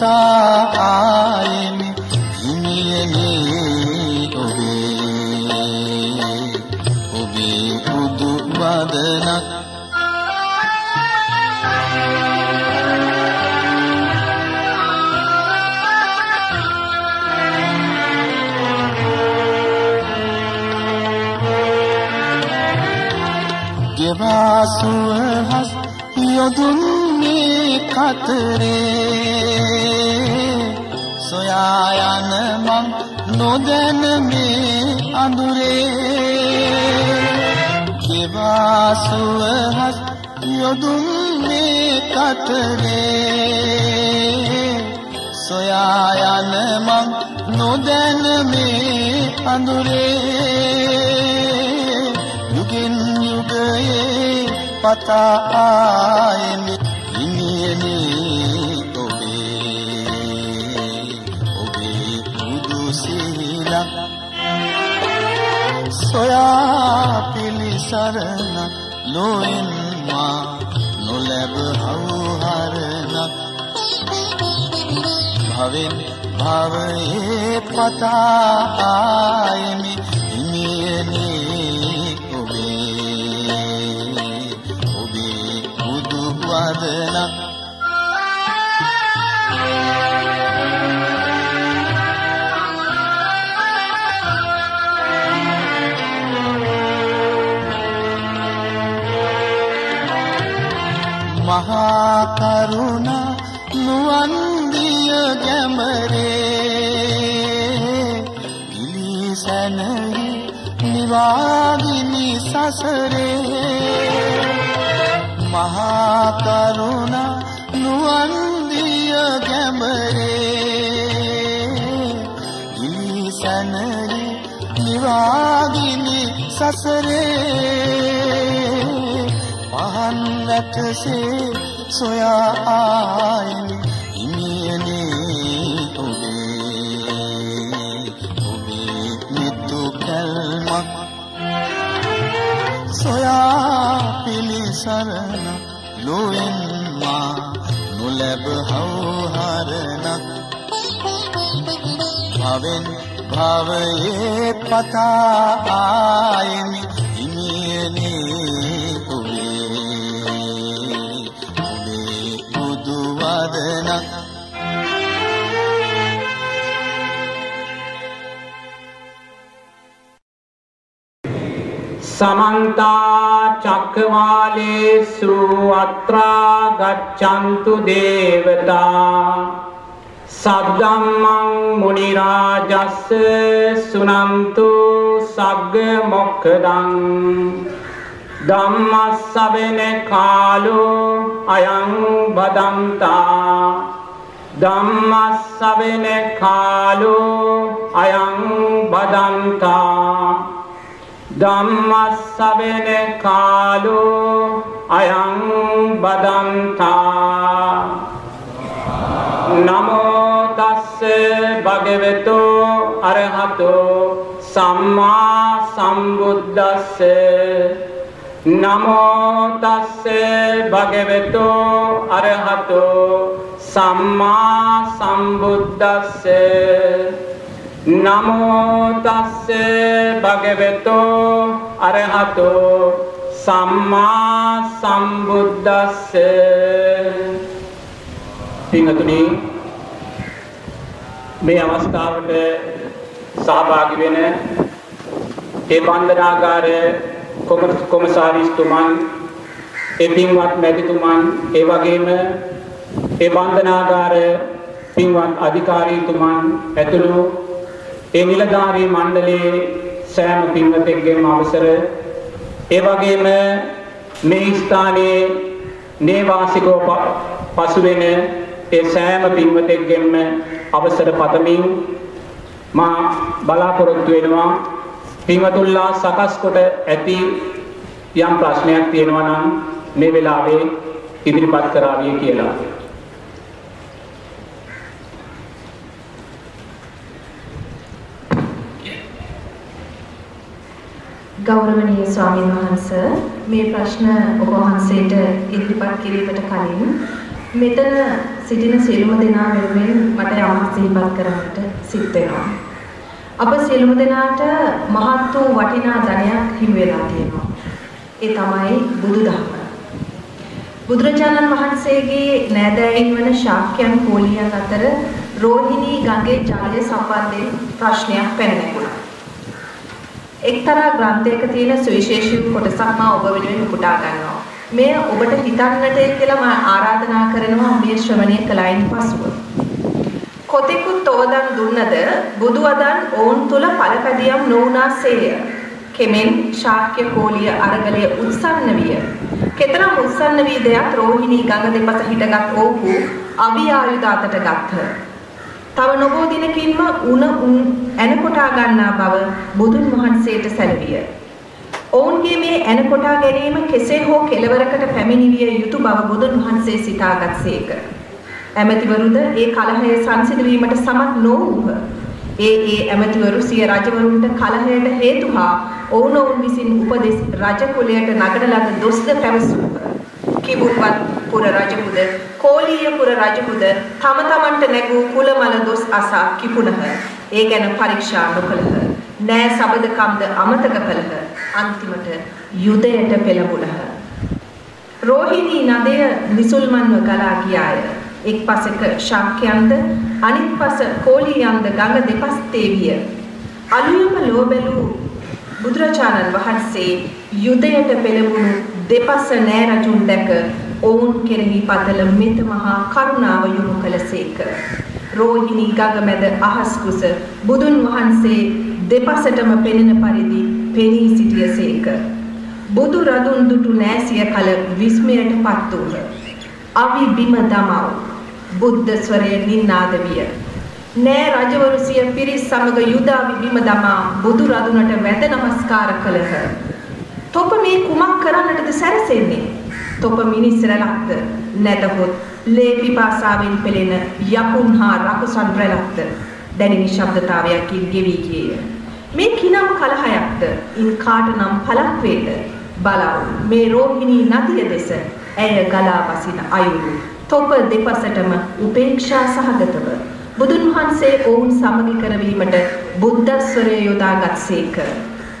භවයේ මොක්කදං ධම්මස්සවෙන කාලෝ අයං බදන්තා ධම්මස්සවෙන කාලෝ අයං බදන්තා ධම්මස්සවෙන කාලෝ අයං බදන්තා නමෝ තස්ස භගවතු අරහතෝ සම්මා සම්බුද්දස්ස නමෝ තස්ස භගවතු අරහතෝ සම්මා සම්බුද්දස්ස නමෝ තස්ස භගවතු අරහතෝ සම්මා සම්බුද්දස්ස. පින්තුනි මේ අවස්ථාවට සහභාගී වෙන ඒ වන්දනාගාරයේ කොමසාරිස්තුමන් ඒ පින්වත් මැතිතුමන් ඒ වගේම ඒ වන්දනාගාර පින්වත් අධිකාරීතුමන් ඇතුළු ඒ නිලධාරී මණ්ඩලයේ සෑම පින්වතෙක්ගේම අවසර. ඒ වගේම මේ ස්ථානයේ නේවාසිකව පසු වෙන ඒ සෑම පින්වතෙක්ගෙන්ම අවසර පතමින් මා බලාපොරොත්තු වෙනවා පින්වතුන්ලා සකස් කොට ඇති යම් ප්‍රශ්නයක් තියෙනවා නම් මේ වෙලාවේ ඉදිරිපත් කරાવીએ කියලා. ගෞරවනීය ස්වාමීන් වහන්ස මේ ප්‍රශ්න ඔබ වහන්සේට ඉදිරිපත් කිරීමට කලින් මෙතන සිටින සියලුම දෙනා වෙනුවෙන් මට යමක් සිහිපත් කරන්නට සිත් වෙනවා. අප සියලුම දෙනාට මහත් වූ වටිනා ධනයක් හිමි වෙලා තියෙනවා. ඒ තමයි බුදුදහම. බුදුරජාණන් වහන්සේගේ නෑදෑයින් වන ශාක්‍යයන් කෝලියන් අතර රෝහිණී ගඟේ ජලය සම්බන්ධයෙන් ප්‍රශ්නයක් පැන නැගුණා. එක්තරා ග්‍රන්ථයක තියෙන සුවිශේෂී කොටසක් මා ඔබ වෙනුවෙන් උපුටා ගන්නවා. මෙය ඔබට හිතන්නට කියලා මා ආරාධනා කරනවා මේ ශ්‍රවණය කළයින් පසුව. කොතෙකුත් ඕදන් දුන්නද බුදු වදන් ඔවුන් තුල පළපැදියම් නොඋනාසේය. කෙමෙන් ශාක්‍ය කෝලිය අරගලය උත්සන්න විය. කෙතරම් උත්සන්න වී දෙයක් රෝහිණී ගඟ දෙපස හිටගත් ඔව්හු අවියායුධ අතට ගත්හ. තව නොබෝ දිනකින්ම උණ උන් ඇන කොටා ගන්නා බව බුදුන් වහන්සේට සැලවිය. ඔවුන්ගේ මේ ඇන කොටා ගැනීම කෙසේ හෝ කෙලවරකට පැමිණිවිය යුතු බව බුදුන් වහන්සේ සිතාගත්සේක. ඇමතිවරුද ඒ කලහය සංසිඳ වීමට සමත් නොවූහ. ඒ ඒ ඇමතිවරු සිය රජවරුන්ට කලහයට හේතු හා ඔවුනොවුන් විසින් උපදෙස් රජ කුලයට නගන ලද දොස්ද පැවසූහ. කිඹුල්වත් පුර රජපුද කෝලීය පුර රජපුද තම තමන්ට නැගූ කුලමල දොස් අසා කිපුණහ. ඒ ගැන පරීක්ෂා නොකළහ. නෑ සබදකම්ද අමතක කළහ. අන්තිමට යුදයට පෙළඹුණහ. රෝහිණී නදය නිසුල්මන්ව ගලා ගියාය. එක් පසෙක ශාක්‍යයන්ද අනිත් පස කෝලියන්ද ගඟ දෙපස් තේවිය. අලුයම ලෝබැලූ බුදුරජාණන් වහන්සේ යුදයට පෙළඹුණු දෙපස නෑ රජුන් දැක ඔවුන් කෙරෙහි පතල මෙත මහා කරුණාව යොමු කළසේක. රෝහිණී ගඟ මැද අහස් කුස බුදුන් වහන්සේ දෙපසටම පෙනෙන පරිදි පෙනී සිටියසේක. බුදු රදුන් දුටු නෑසිය කල විස්මයට පත් වූහ. අවි බිම දමව්. බුද්ධ ස්වරය නින්නාද විය. නෑ රජවරු සිය පිරිස් සමග යුදාවි බිම දමා බුදු රදුනට වැඳ නමස්කාර කළහ. තොප මේ කුමක් කරන්නටද සැරසෙන්නේ? තොප මිනිස් රැලක්ද නැතහොත් ලේ පිපාසාවෙන් පෙළෙන යකුන් හා රකුසන් රැලක්ද දැඩි නිශ්ශබ්දතාවයකින් ගෙවි ගියේය. මේ කිනම් කලහයක්ද? ඉන් කාට නම් පළක් වේද? බලව මේ රෝහිණී නදිය දෙස ඇය ගලා වසින අයුරු තොප දෙපසටම උපේක්ෂා සහගතව බුදුන් වහන්සේ ඔවුන් සමගි කරවීමට බුද්ධස්වරය යොදාගත්සේක.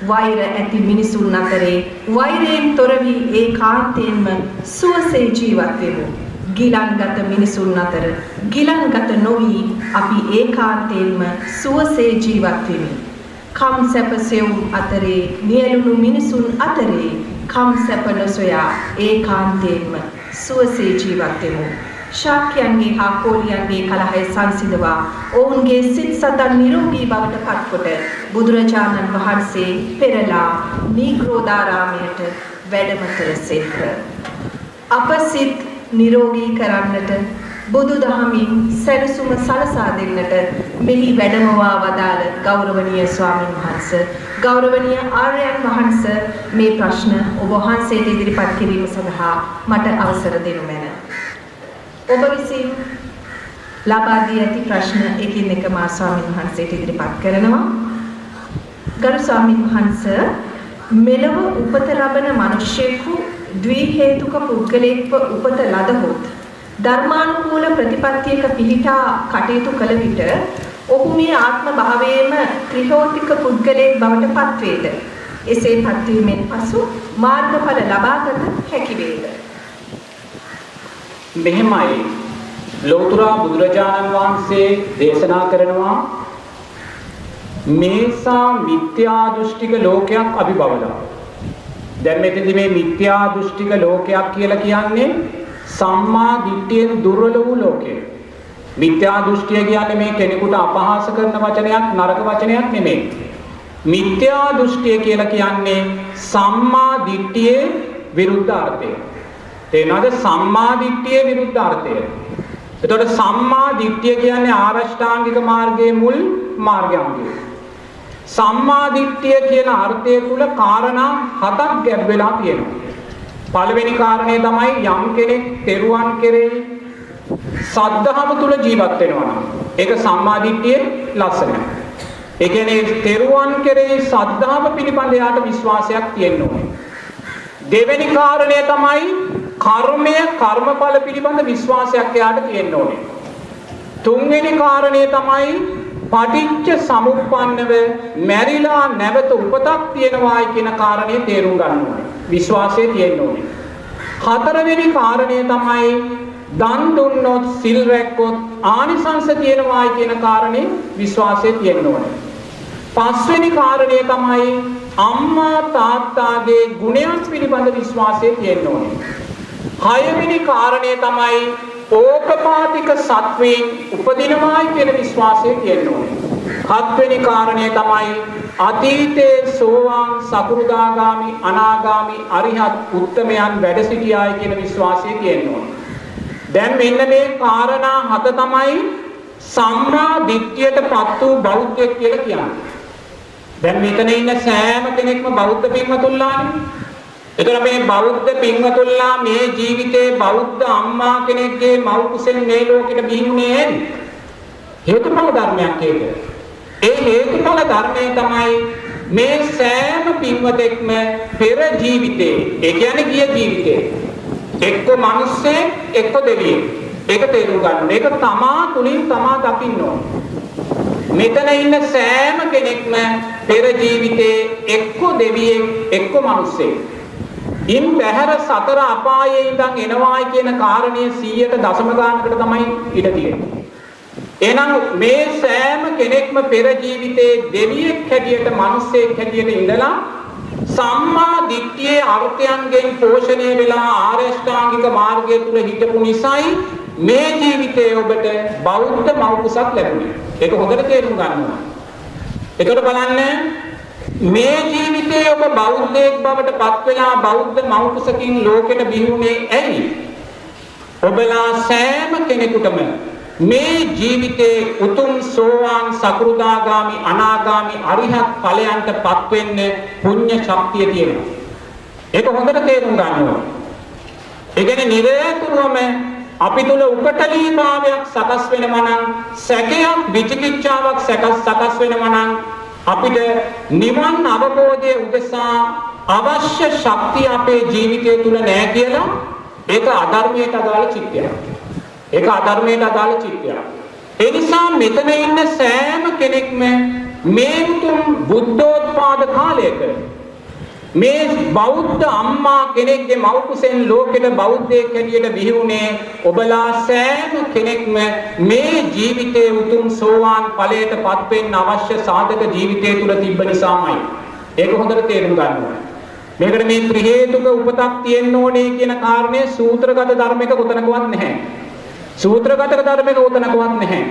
වෛර ඇති මිනිසුන් අතරේ වෛරයෙන් තොර වී ඒකාන්තයෙන්ම සුවසේ ජීවත් වෙමු. ගිලන්ගත මිනිසුන් අතර ගිලන්ගත නොවි අපි ඒකාන්තයෙන්ම සුවසේ ජීවත් වෙමු. කම් සැපසෙව් අතරේ නියලුණු මිනිසුන් අතරේ කම් සැප නොසොයා ඒකාන්තයෙන්ම සුවසේ ජීවත් වෙමු. ශාක්‍යයන්ගේ හා කෝලියන්ගේ කලහය සංසිඳවා ඔවුන්ගේ සිත් සතන් නිරෝගී බවට පත්කොට බුදුරජාණන් වහන්සේ පෙරලා නීග්‍රෝධාරාමයට වැඩම කළසේක. අප සිත් නිරෝගී කරන්නට බුදු දහමින් සැනසුම සලසා දෙන්නට මෙහි වැඩමවා වදාළ ගෞරවනීය ස්වාමින් වහන්සේ ගෞරවනීය ආර්යයන් වහන්සේ මේ ප්‍රශ්න ඔබ වහන්සේට ඉදිරිපත් කිරීම සඳහා මට අවසර දෙනු මැන. ඔබ විසින් ලබා දී ඇති ප්‍රශ්න එකින් එක මා ස්වාමින් වහන්සේට ඉදිරිපත් කරනවා. ගරු ස්වාමින් වහන්සේ මෙලව උපත ලබන මිනිසෙකු ද්වි හේතුක පුද්ගලයෙක්ව උපත ලදහොත් ධර්මානුකූල ප්‍රතිපත්තියක පිහිටා කටයුතු කළ විට ඔහු මේ ආත්ම භාවයේම ත්‍රිහෝතික පුද්ගලයෙක් බවට පත්වේද? එසේ පත්වීමෙන් පසු මාර්ගඵල ලබාගත හැකි වේද? මෙහෙමයි ලෞතර බුදුරජාණන් වහන්සේ දේශනා කරනවා මේසා මිත්‍යා දෘෂ්ටික ලෝකයක් අභිබවලා දැන් මෙතනදි මේ මිත්‍යා දෘෂ්ටික ලෝකයක් කියලා කියන්නේ සම්මා දිට්ඨියෙන් දුර්වල වූ ලෝකය. මිත්‍යා දෘෂ්ටිය කියන්නේ මේ කෙනෙකුට අපහාස කරන වචනයක් නරක වචනයක් නෙමෙයි. මිත්‍යා දෘෂ්ටිය කියලා කියන්නේ සම්මා දිට්ඨියේ විරුද්ධාර්ථය. තේනවද සම්මා දිට්ඨියේ විරුද්ධාර්ථය. එතකොට සම්මා දිට්ඨිය කියන්නේ ආරෂ්ඨාංගික මාර්ගයේ මුල් මාර්ගාංගය. සම්මා දිට්ඨිය කියන අර්ථය තුල කාරණා හතක් ගැබ් වෙලා තියෙනවා. පළවෙනි කාරණය තමයි යම් කෙනෙක් තෙරුවන් කෙරෙහි සද්ධාව තුල ජීවත් වෙනවා නම් ඒක සම්මා දිට්ඨියේ ලක්ෂණය. ඒ කියන්නේ තෙරුවන් කෙරෙහි සද්ධාව පිළිබඳ යාට විශ්වාසයක් තියෙන්න ඕනේ. දෙවෙනි කාරණය තමයි කර්මය කර්මඵල පිළිබඳ විශ්වාසයක් එයාට තියෙන්න ඕනේ. තුන්වෙනි කාරණය තමයි පටිච්ච සමුප්පන්නව මැරිලා නැවත උපතක් තියෙනවායි කියන කාරණේ තේරුම් ගන්න ඕනේ. විශ්වාසය තියෙන්න ඕනේ. හතරවෙනි කාරණය තමයි දන් දුන්නොත් සිල් රැක්කොත් ආනිසංස තියෙනවායි කියන කාරණේ විශ්වාසය තියෙන්න ඕනේ. පස්වෙනි කාරණය තමයි අම්මා තාත්තාගේ ගුණයන් පිළිබඳ විශ්වාසය තියෙන්න ඕනේ. හයවෙනි කාරණය තමයි ඕපපාතික සත්වයෙන් උපදිනවායි කියන විශ්වාසය තියෙන්න ඕනේ. හත්වෙනි කාරණය තමයි අතීතයේ සෝවාන් සකුරුදාගාමි අනාගාමි අරිහත් උත්තමයන් වැඩ සිටියායි කියන විශ්වාසය තියෙන්න ඕනේ. දැන් මෙන්න මේ කාරණා හත තමයි සම්මා දිට්ඨියටපත් වූ බෞද්ධයෙක් කියලා කියන්නේ. දැන් මෙතන ඉන්න සෑම කෙනෙක්ම බෞද්ධ පින්වතුන්ලානේ. එතකොට මේ බෞද්ධ පින්වතුන්ලා මේ ජීවිතේ බෞද්ධ අම්මා කෙනෙක්ගේ මව් කුසෙන් මේ ලෝකෙට බිහිුනේ ඇයි? හේතුඵල ධර්මයක් ඒක. ඒ හේතුඵල ධර්මය තමයි මේ සෑම පින්වතෙක්ම පෙර ජීවිතේ, ඒ කියන්නේ ගිය ජීවිතේ එක්ක මිනිස්සේ එක්ක දෙවියෙක්. ඒක තේරුම් ගන්න. ඒක තමා තුලින් තමා දකින්න ඕන. මෙතන ඉන්න සෑම කෙනෙක්ම පෙර ජීවිතේ එක්ක දෙවියෙක් එක්ක මිනිස්සෙක්. ඉන් බැහැර සතර අපායේ ඉඳන් එනවායි කියන කාරණය 100ට දශම ගානකට තමයි ඉඩ තියෙන්නේ. එහෙනම් මේ සෑම කෙනෙක්ම පෙර ජීවිතේ දෙවියෙක් හැටියට මිනිස්සෙක් හැටියට ඉඳලා සම්මා දිට්ඨියේ අර්ථයන්ගෙන් පෝෂණය වෙලා ආරෂ්ඨාංගික මාර්ගය තුල හිටපු නිසායි මේ ජීවිතයේ ඔබට බෞද්ධ මෞකසක් ලැබුණේ. ඒක හොඳට තේරුම් ගන්න ඕන. ඒකට බලන්න මේ ජීවිතයේ ඔබ බෞද්ධයෙක් බවට පත් වෙලා බෞද්ධ මෞකසකින් ලෝකෙට බිහිුනේ ඇයි? ඔබලා සෑම කෙනෙකුටම මේ ජීවිතේ උතුම් සෝවාන් සකෘදාගාමි අනාගාමි අරිහත් ඵලයන්ටපත් වෙන්න පුණ්‍ය ශක්තිය තියෙනවා. ඒක හොඳට තේරුම් ගන්න ඕනේ. ඒ කියන්නේ නිරතුරුවම අපි තුල උපටලී භාවයක් සකස් වෙනවා නම් සැකයක් විචිකිච්ඡාවක් සකස් සකස් වෙනවා නම් අපිට නිවන් අවබෝධයේ උදෙසා අවශ්‍ය ශක්තිය අපේ ජීවිතය තුල නැහැ කියලා ඒක අධර්මයට අදාළ චිත්තයක්. ඒක අධර්මයට අදාළ චිත්තයක්. ඒ නිසා මෙතන ඉන්න සෑම කෙනෙක්ම මේ උතුම් බුද්ධෝත්පාද කාලයක මේ බෞද්ධ අම්මා කෙනෙක්ගේ මව් කුසෙන් ලෝකෙට බෞද්ධයෙක් හැටියට බිහි වුණේ ඔබලා සෑම කෙනෙක්ම මේ ජීවිතයේ උතුම් සෝවාන් ඵලයටපත් වෙන්න අවශ්‍ය සාධක ජීවිතය තුල තිබ්බ නිසාමයි. ඒක හොඳට තේරුම් ගන්න ඕනේ. මේකට මේ ත්‍රි හේතුක උපතක් තියෙන්න ඕනේ කියන කාරණය සූත්‍රගත ධර්මයක කොතනකවත් නැහැ. සූත්‍රගත ධර්මයක උතනකවත් නැහැ.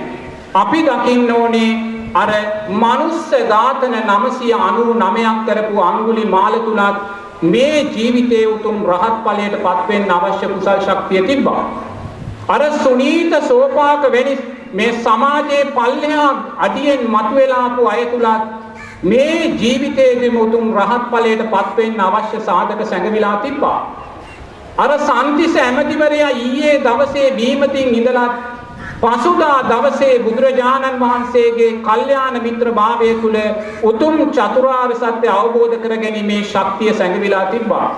අපි දකින්න ඕනේ අර මනුස්ස ඝාතන 999ක් කරපු අඟුලි මාල තුලත් මේ ජීවිතයේ උතුම් රහත් ඵලයටපත් වෙන්න අවශ්‍ය කුසල් ශක්තිය තිබ්බා. අර සුනීත සෝපාක වෙනි මේ සමාජයේ පල්ලෙහා අඩියෙන් මතුවලා ආපු අය තුලත් මේ ජීවිතයේදී උතුම් රහත් ඵලයටපත් වෙන්න අවශ්‍ය සාධක සැඟවිලා තිබ්බා. අර සම්තිස ඇමතිවරයා ඊයේ දවසේ බීමතින් ඉඳලා පසුදා දවසේ බුදුරජාණන් වහන්සේගේ කල්යාණ මිත්‍ර භාවය තුල උතුම් චතුරාර්ය සත්‍ය අවබෝධ කර ගැනීමේ ශක්තිය සැඟවිලා තිබ්බා.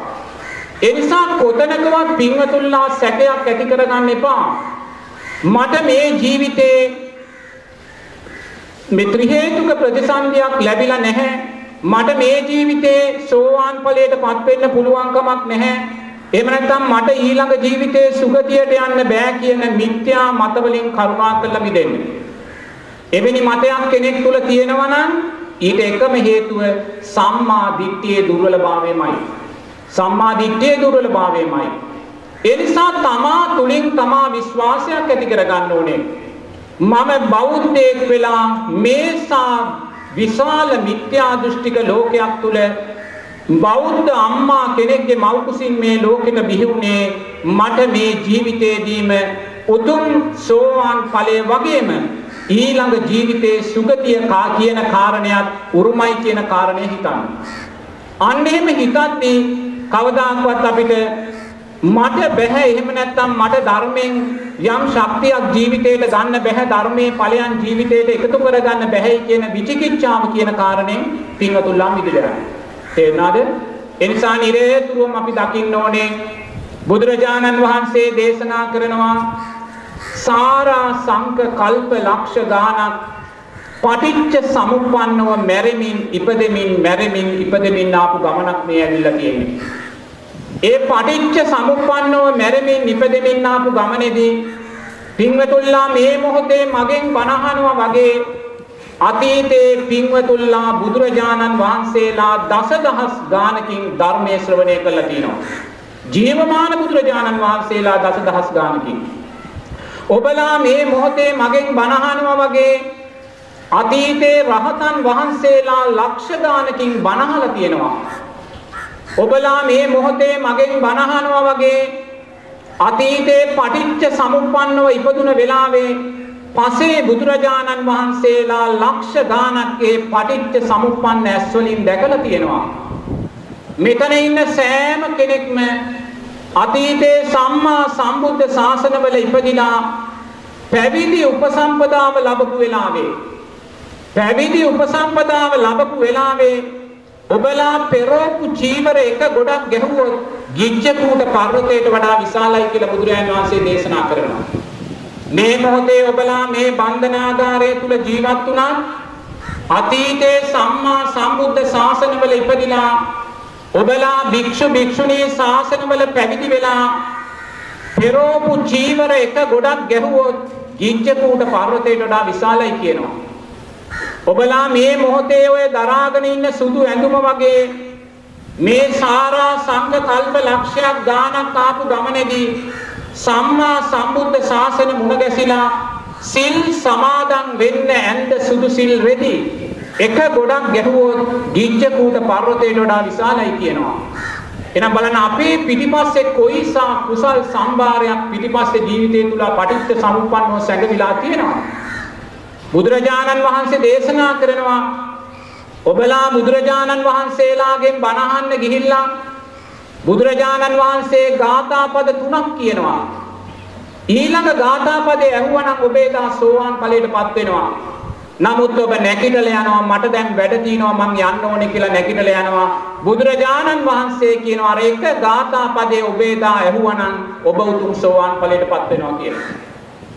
ඒ නිසා කොතනකවත් පින්වතුන්ලා සැකයක් ඇති කරගන්න එපා. මට මේ ජීවිතේ මෙත්‍රි හේතුක ප්‍රතිසන්දියක් ලැබිලා නැහැ. මට මේ ජීවිතේ සෝවාන් ඵලයටපත් වෙන්න පුළුවන් කමක් නැහැ. එහෙම නැත්නම් මට ඊළඟ ජීවිතේ සුගතියට යන්න බෑ කියන මිත්‍යා මත වලින් කරුණා කරලා මිදෙන්න. එවැනි මතයක් කෙනෙක් තුල තියෙනවා නම් ඊට එකම හේතුව සම්මා දිට්ඨියේ දුර්වලභාවයමයි. සම්මා දිට්ඨියේ දුර්වලභාවයමයි. ඒ නිසා තමා තුලින් තමා විශ්වාසයක් ඇති කරගන්න ඕනේ. මම බෞද්ධයෙක් වෙලා මේසා විශාල මිත්‍යා දෘෂ්ටික ලෝකයක් තුල බෞද්ධ අම්මා කෙනෙක්ගේ මව් කුසින් මේ ලෝකෙට බිහි වුණේ මට මේ ජීවිතේදීම උතුම් සෝවාන් ඵලයේ වගේම ඊළඟ ජීවිතේ සුගතිය කා කියන කාරණයක් උරුමයි කියන කාරණය හිතන්න. අන්න එහෙම හිතද්දී කවදාකවත් අපිට මට බෑ එහෙම නැත්නම් මට ධර්මයෙන් යම් ශක්තියක් ජීවිතේට ගන්න බෑ ධර්මයේ ඵලයන් ජීවිතේට එකතු කරගන්න බෑයි කියන විචිකිච්ඡාව කියන කාරණයෙන් පින්වතුන්ලා මිදෙලා තේරුණාද එනිසා නිරේතුරුවම අපි දකින්න ඕනේ බුදුරජාණන් වහන්සේ දේශනා කරනවා සාරා සංක කල්ප ලක්ෂ ගානක් පටිච්ච සමුප්පන්නව මැරෙමින් ඉපදෙමින් මැරෙමින් ඉපදෙමින් ආපු ගමනක් මේ ඇවිල්ලා තියෙන්නේ. ඒ පටිච්ච සමුප්පන්නව මැරෙමින් ඉපදෙමින් ආපු ගමනේදී පින්වතුල්ලා මේ මොහොතේ මගෙන් බණහනවා වගේ අතීතේ පින්වතුල්ලා බුදුරජාණන් වහන්සේලා දසදහස් ගානකින් ධර්මයේ ශ්‍රවණය කළා තියෙනවා. ජීවමාන බුදුරජාණන් වහන්සේලා දසදහස් ගානකින් ඔබලා මේ මොහොතේ මගෙන් බණහනවා වගේ අතීතේ රහතන් වහන්සේලා ලක්ෂ ගානකින් බණහලා තියෙනවා. ඔබලා මේ මොහොතේ මගෙන් බණහනවා වගේ අතීතේ පටිච්ච සමුප්පන්නව ඉපදුන වෙලාවේ පසේ බුදුරජාණන් වහන්සේලා ලක්ෂ ගානක් ඒ පටිච්ච සමුප්පන්න ඇස් වලින් දැකලා තියෙනවා. මෙතන ඉන්න සෑම කෙනෙක්ම අතීතේ සම්මා සම්බුද්ධ ශාසනවල ඉපදිලා පැවිදි උපසම්පදාව ලැබපු වෙලාවේ පැවිදි උපසම්පදාව ලැබපු වෙලාවේ ඔබලා පෙරෝපු චීවර එක ගොඩක් ගැහුවොත් ගිජ්ජකූට පර්වතයට වඩා විශාලයි කියලා බුදුරජාණන් වහන්සේ දේශනා කරනවා. මේ මොහොතේ ඔබලා මේ බන්ධනාගාරය තුල ජීවත් වුණා අතීතේ සම්මා සම්බුද්ධ ශාසනවල ඉපදිලා ඔබලා භික්ෂු භික්ෂුණී ශාසනවල පැවිදි වෙලා පෙරෝපු චීවර එක ගොඩක් ගැහුවොත් ගිජ්ජකූට පර්වතයට වඩා විශාලයි කියනවා. ඔබලා මේ මොහොතේ ඔය දරාගෙන ඉන්න සුදු ඇඳුම වගේ මේ සාරා සංඝ කල්ප ලක්ෂයක් ගානක් ආපු ගමනේදී සම්මා සම්බුද්ධ ශාසන මුණ ගැසිලා සිල් සමාදන් වෙන්න ඇඳ සුදු සිල් රෙදි එක ගොඩක් ගැහුවොත් ගිජ්ජකූට පර්වතයට වඩා විශාලයි කියනවා. එහෙනම් බලන්න අපේ පිටිපස්සේ කොයිසා කුසල් සම්භාරයක් පිටිපස්සේ ජීවිතය තුල පටිච්ච සමුප්පන්නව සැඟවිලා තියෙනවා. බුදුරජාණන් වහන්සේ දේශනා කරනවා ඔබලා බුදුරජාණන් වහන්සේලාගෙන් බණ අහන්න ගිහිල්ලා බුදුරජාණන් වහන්සේ ගාථා පද තුනක් කියනවා. ඊළඟ ගාථා පදේ ඇහුවනම් ඔබේ දා සෝවාන් ඵලයටපත් වෙනවා. නමුත් ඔබ නැගිටලා යනවා මට දැන් වැඩ තියෙනවා මං යන්න ඕනේ කියලා නැගිටලා යනවා. බුදුරජාණන් වහන්සේ කියනවා අර එක ගාථා පදේ ඔබේ දා ඇහුවනම් ඔබ උතුම් සෝවාන් ඵලයටපත් වෙනවා කියලා.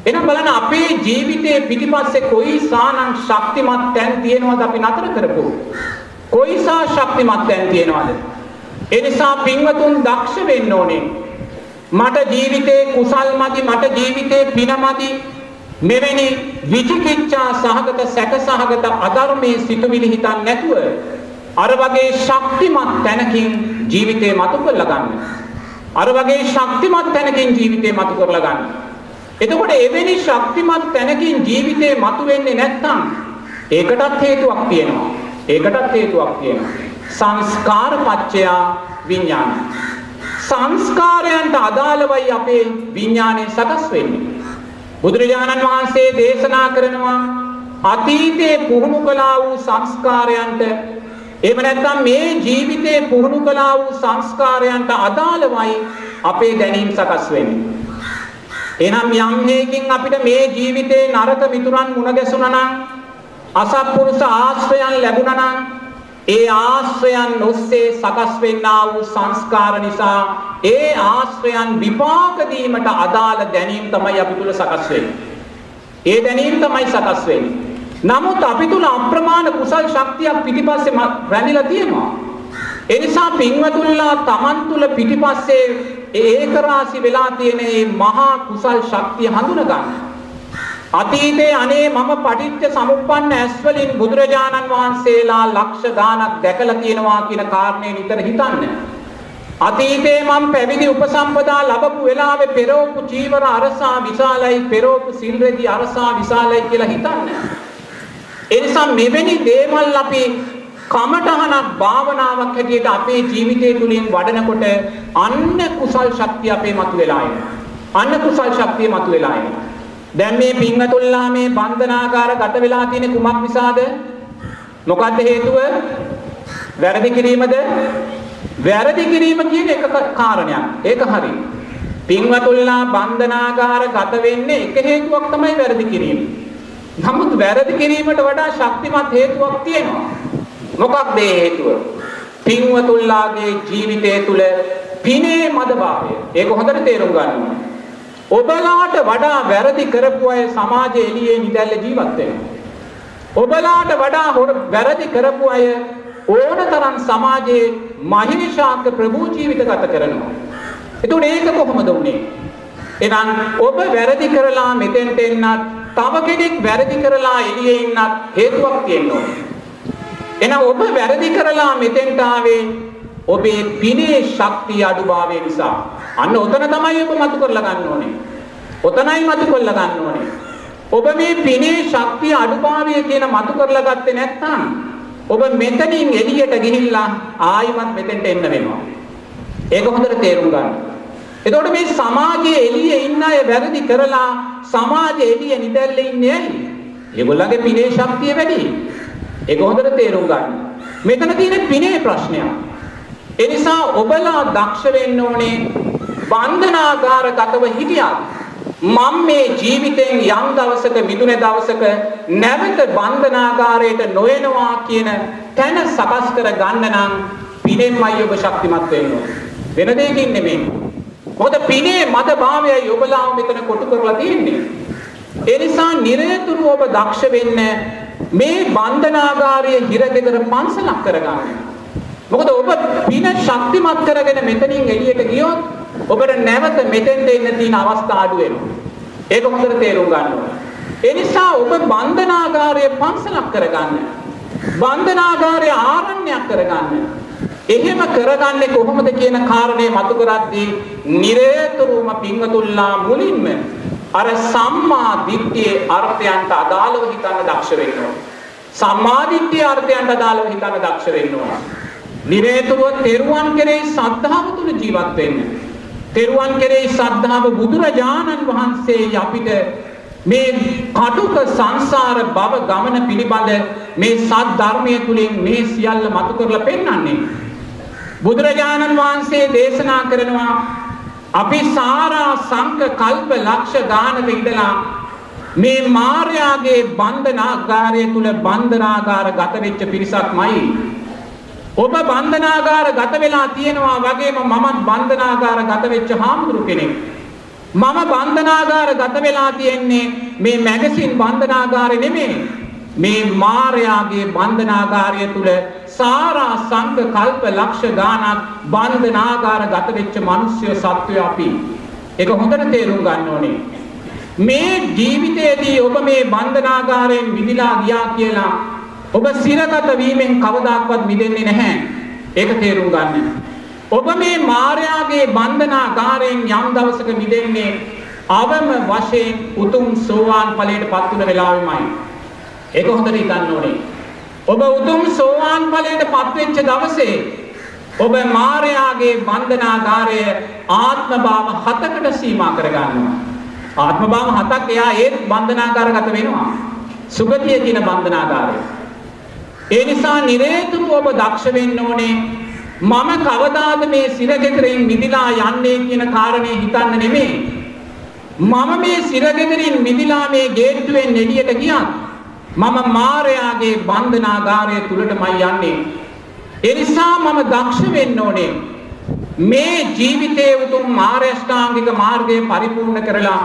එහෙනම් බලන්න අපේ ජීවිතයේ පිටිපස්සේ කොයිසානම් ශක්තිමත් තැන් තියෙනවද අපි නතර කරපො. කොයිසා ශක්තිමත් තැන් තියෙනවද? ඒ නිසා පින්වතුන් දක්ෂ වෙන්න ඕනේ. මට ජීවිතේ කුසල් මදි මට ජීවිතේ පින මදි මෙවැනි විචිකිච්ඡා සහගත සැක සහගත අධර්මයේ සිතුවිලි හිතන්නේ නැතුව අර වගේ ශක්තිමත් තැනකින් ජීවිතේ මතු කරලා ගන්න. අර වගේ ශක්තිමත් තැනකින් ජීවිතේ මතු කරලා ගන්න. එතකොට එවැනි ශක්තිමත් තැනකින් ජීවිතේ මතුවෙන්නේ නැත්නම් ඒකටත් හේතුවක් තියෙනවා. ඒකටත් හේතුවක් තියෙනවා. සංස්කාර පත්‍ය විඥාන. සංස්කාරයන්ට අදාළවයි අපේ විඥානය සකස් වෙන්නේ. බුදුරජාණන් වහන්සේ දේශනා කරනවා අතීතේ පුහුණු කළා වූ සංස්කාරයන්ට එහෙම නැත්නම් මේ ජීවිතේ පුහුණු කළා වූ සංස්කාරයන්ට අදාළවයි අපේ දැනීම් සකස් වෙන්නේ. එහෙනම් යම් හේකින් අපිට මේ ජීවිතේ නරක මිතුරන් මුණ ගැසුණා නම් අසත්පුරුෂ ආශ්‍රයන් ලැබුණා නම් ඒ ආශ්‍රයන් ඔස්සේ සකස් වෙන්නා වූ සංස්කාර නිසා ඒ ආශ්‍රයන් විපාක දීමට අදාළ දැනීම් තමයි අපි තුල සකස් වෙන්නේ. ඒ දැනීම් තමයි සකස් වෙන්නේ. නමුත් අපි තුල අප්‍රමාණ කුසල් ශක්තියක් පිටිපස්සේ රැඳිලා තියෙනවා. ඒ නිසා පින්වතුන්ලා Taman තුල පිටිපස්සේ ඒක රාශි වෙලා තියෙන මේ මහා කුසල් ශක්තිය හඳුන ගන්න. අතීතේ අනේ මම පටිච්ච සමුප්පන්න ඇස් වලින් බුදුරජාණන් වහන්සේලා ලක්ෂ ගාණක් දැකලා තියෙනවා කියන කාරණේ නිතර හිතන්න. අතීතේ මම පැවිදි උපසම්පදා ලැබපු වෙලාවේ පෙරෝපු චීවර අරසා විශාලයි පෙරෝපු සිල්රෙදි අරසා විශාලයි කියලා හිතන්න. ඒ නිසා මෙවැනි දේවල් අපි කමඨහනක් භාවනාවක් හැටියට අපේ ජීවිතය තුළින් වඩනකොට අන්න කුසල් ශක්තිය අපේ මතුවලා එනවා. අන්න කුසල් ශක්තිය මතුවලා එනවා. දැන් මේ පින්වතුන්ලා මේ බන්ධනාගාර ගත වෙලා තියෙන කුමක් නිසාද? මොකද්ද හේතුව? වැරදි කිරීමද? වැරදි කිරීම කියන එක කාරණයක්. ඒක හරි. පින්වතුල්ලා බන්ධනාගාර ගත වෙන්නේ එක හේතුවක් තමයි වැරදි කිරීම. නමුත් වැරදි කිරීමට වඩා ශක්තිමත් හේතුවක් තියෙනවා. මොකක්ද ඒ හේතුව? පින්වතුල්ලාගේ ජීවිතය තුළ පිනේ මදභාවය. ඒක හොඳට තේරුම් ගන්න ඕනේ. ඔබලාට වඩා වැරදි කරපු අය සමාජයේ එළියේ නිදැල්ල ජීවත් වෙනවා. ඔබලාට වඩා වැරදි කරපු අය ඕනතරම් සමාජයේ මහේශාක්‍ය ප්‍රභූ ජීවිත ගත කරනවා. එතකොට ඒක කොහොමද උනේ? එහෙනම් ඔබ වැරදි කරලා මෙතෙන්ට එන්නත් තව කෙනෙක් වැරදි කරලා එළියේ ඉන්නත් හේතුවක් තියෙනවා. එහෙනම් ඔබ වැරදි කරලා මෙතෙන්ට ආවේ ඔබේ පිනේ ශක්තිය අඩුභාවය නිසා. අන්න ඔතන තමයි ඔබ මතු කරලා ගන්න ඕනේ. ඔතනයි මතු කරලා ගන්න ඕනේ. ඔබ මේ පිනේ ශක්තිය අඩුභාවය කියන මතු කරලා ගත්තේ නැත්නම් ඔබ මෙතනින් එළියට ගිහිල්ලා ආයිමත් මෙතෙන්ට එන්න වෙනවා. ඒක හොඳට තේරුම් ගන්න. එතකොට මේ සමාජයේ එළියේ ඉන්න අය වැරදි කරලා සමාජයේ එළියේ නිදැල්ලේ ඉන්නේ ඇයි? ඒගොල්ලන්ගේ පිනේ ශක්තිය වැඩි. ඒක හොඳට තේරුම් ගන්න. මෙතන තියෙන පිනේ ප්‍රශ්නයක්. ඒ නිසා ඔබලා දක්ෂ වෙන්න ඕනේ බන්ධනාගාරගතව හිටියත් මම මේ ජීවිතෙන් යම් දවසක මිදුනේ දවසක නැවත බන්ධනාගාරයට නොයනවා කියන තැන සකස් කර ගන්න නම් පිනෙන්මයි ඔබ ශක්තිමත් වෙන්න වෙන දෙයකින් නෙමෙයි. මොකද පිනේ මත භාවයයි ඔබලාව මෙතන කොටු කරලා තියෙන්නේ. ඒ නිසා නිරතුරුව ඔබ දක්ෂ වෙන්න මේ බන්ධනාගාරයේ හිරගෙදර පන්සලක් කරගන්න. මොකද ඔබ පින ශක්තිමත් කරගෙන මෙතනින් එළියට ගියොත් ඔබට නැවත මෙතෙන්ට එන්න තියෙන අවස්ථා අඩු වෙනවා. ඒක හොඳට තේරුම් ගන්න ඕනේ. ඒ නිසා ඔබ බන්ධනාගාරයේ පන්සලක් කරගන්න. බන්ධනාගාරය ආරණ්‍යයක් කරගන්න. එහෙම කරගන්නේ කොහොමද කියන කාරණේ මතු කරද්දී නිරේතුරුම පිංගතුල්ලා මුලින්ම අර සම්මා දිට්ඨියේ අර්ථයන්ට අදාළව හිතන්න දක්ෂ වෙන්න ඕන. සම්මා දිට්ඨියේ අර්ථයන්ට අදාළව හිතන්න දක්ෂ වෙන්න ඕන. නිරේතුරුව තෙරුවන් කෙරෙහි සද්ධාව තුල ජීවත් වෙන්න. තෙරුවන් කෙරෙහි සද්ධාව බුදුරජාණන් වහන්සේ අපිට මේ කටුක සංසාර භව ගමන පිළිබඳ මේ සත් ධර්මයේ තුලින් මේ සියල්ල මතු කරලා පෙන්වන්නේ. බුදුරජාණන් වහන්සේ දේශනා කරනවා අපි සාරා සංක කල්ප ලක්ෂ ගානක ඉඳලා මේ මාර්යාගේ බන්ධනාගාරය තුල බන්ධනාගාර ගත වෙච්ච පිරිසක්මයි ඔබ බන්ධනාගාර ගත වෙලා තියෙනවා වගේම මමත් බන්ධනාගාර ගත වෙච්ච හාමුදුරු කෙනෙක්. මම බන්ධනාගාර ගත වෙලා තියෙන්නේ මේ මැගසින් බන්ධනාගාරේ නෙමෙයි. මේ මායාගේ බන්ධනාගාරය තුල සාරා සංක කල්ප ලක්ෂ ගාණක් බන්ධනාගාර ගත වෙච්ච මිනිස්සු සත්වය අපි. ඒක හොඳට තේරුම් ගන්න ඕනේ. මේ ජීවිතයේදී ඔබ මේ බන්ධනාගාරයෙන් මිදලා ගියා කියලා ඔබ සිරගත වීමෙන් කවදාක්වත් මිදෙන්නේ නැහැ. ඒක තේරුම් ගන්න. ඔබ මේ මායාගේ බන්ධනාගාරයෙන් යම් දවසක මිදෙන්නේ අවම වශයෙන් උතුම් සෝවාන් ඵලයට පත් වුණ වෙලාවෙමයි. ඒක හොඳට හිතන්න ඕනේ. ඔබ උතුම් සෝවාන් ඵලයට පත් වෙච්ච දවසේ ඔබ මායාගේ බන්ධනාගාරය ආත්ම භාව හතකට සීමා කරගන්නවා. ආත්ම භාව හතක් එයා ඒත් බන්ධනාගාරගත වෙනවා. සුගතිය කියන බන්ධනාගාරය. ඒ නිසා නිරේතුරු ඔබ දක්ෂ වෙන්න ඕනේ මම කවදාද මේ සිරගෙදරින් මිදිලා යන්නේ කියන කාරණේ හිතන්න නෙමෙයි. මම මේ සිරගෙදරින් මිදිලා මේ ගේට්ටුවෙන් එළියට ගියත් මම මායාගේ බන්ධනාගාරය තුලටමයි යන්නේ. ඒ නිසා මම දක්ෂ වෙන්න ඕනේ මේ ජීවිතයේ උතුම් මාර්ගෂ්ටාංගික මාර්ගය පරිපූර්ණ කරලා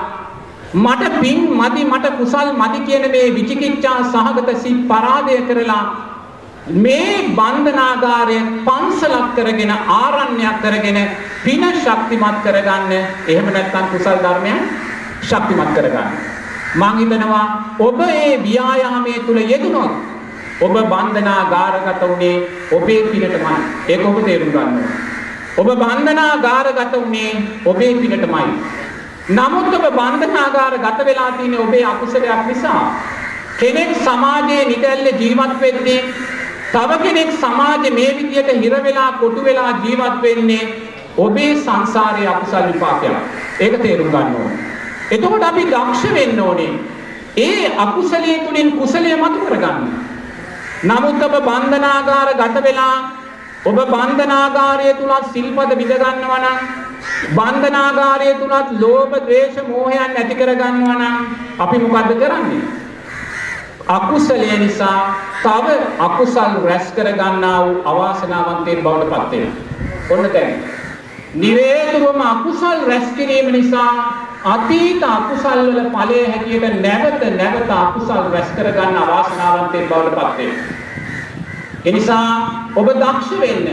මට පින් මදි මට කුසල් මදි කියන මේ විචිකිච්ඡා සහගත සිත් පරාදය කරලා මේ බන්ධනාගාරය පන්සලක් කරගෙන ආරණ්‍යයක් කරගෙන පින ශක්තිමත් කරගන්න. එහෙම නැත්නම් කුසල් ධර්මයන් ශක්තිමත් කරගන්න. මං හිතනවා ඔබ ඒ ව්‍යායාමයේ තුල යෙදුනොත් ඔබ බන්ධනාගාරගත උනේ ඔබේ පිනටමයි. ඒක ඔබ තේරුම් ගන්න ඔබ බන්ධනාගාරගත උනේ ඔබේ පිනටමයි. නමුත් ඔබ බන්ධනාගාරගත වෙලා තියෙන්නේ ඔබේ අකුසලයක් නිසා. කෙනෙක් සමාජයේ නිදැල්ලේ ජීවත් වෙද්දී තව කෙනෙක් සමාජයේ මේ විදියට හිර වෙලා කොටු වෙලා ජීවත් වෙන්නේ ඔබේ සංසාරයේ අකුසල විපාකයක්. ඒක තේරුම් ගන්න ඕනේ. එතකොට අපි දක්ෂ වෙන්න ඕනේ. ඒ අකුසලයේ තුලින් කුසලයේ මතු කරගන්න. නමුත් ඔබ බන්ධනාගාර ගත වෙලා ඔබ බන්ධනාගාරය තුල සිල්පද විඳ ගන්නවා නම් බන්ධනාගාරය තුලත් ලෝභ, ද්වේෂ, මෝහයන් ඇති කරගන්නවා නම් අපි මොකද්ද කරන්නේ? අකුසලය නිසා තව අකුසල් රැස් කරගන්නා වූ අවාසනාවන්තයෙක් බවට පත් වෙනවා. ඔන්න දැන් නිරේතුරුවම අකුසල් රැස් කිරීම නිසා අතීත අකුසල් වල ඵලයේ හැටියට නැවත නැවත අකුසල් රැස් කරගන්න අවාසනාවන්තයෙක් බවට පත් වෙනවා. එනිසා ඔබ දක්ෂ වෙන්න.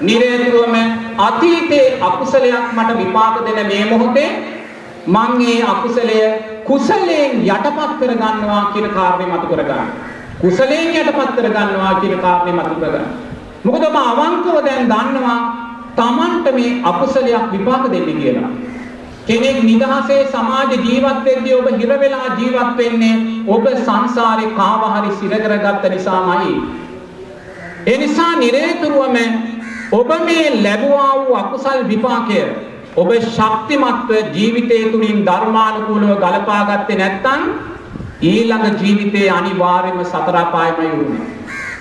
නිරේතුරුවම අතීතයේ අකුසලයක් මට විපාක දෙන මේ මොහොතේ මං මේ අකුසලය කුසලයෙන් යටපත් කරගන්නවා කියන කාරණේ මතු කරගන්න. කුසලයෙන් යටපත් කරගන්නවා කියන කාරණේ මතු කරගන්න. මොකද ඔබ අවංකව දැන් දන්නවා Tamanට මේ අකුසලයක් විපාක දෙන්නේ කියලා. කෙනෙක් නිදහසේ සමාජ ජීවත් වෙද්දී ඔබ හිර වෙලා ජීවත් වෙන්නේ ඔබ සංසාරේ කාව හරි සිර කරගත්ත නිසාමයි. ඒ නිසා නිරේතුරුවම ඔබ මේ ලැබුවා වූ අකුසල් විපාකය ඔබ ශක්තිමත්ව ජීවිතය තුළින් ධර්මානුකූලව ගලපා ගත්තේ නැත්නම් ඊළඟ ජීවිතයේ අනිවාර්යයෙන්ම සතර අපායමයි වුනේ.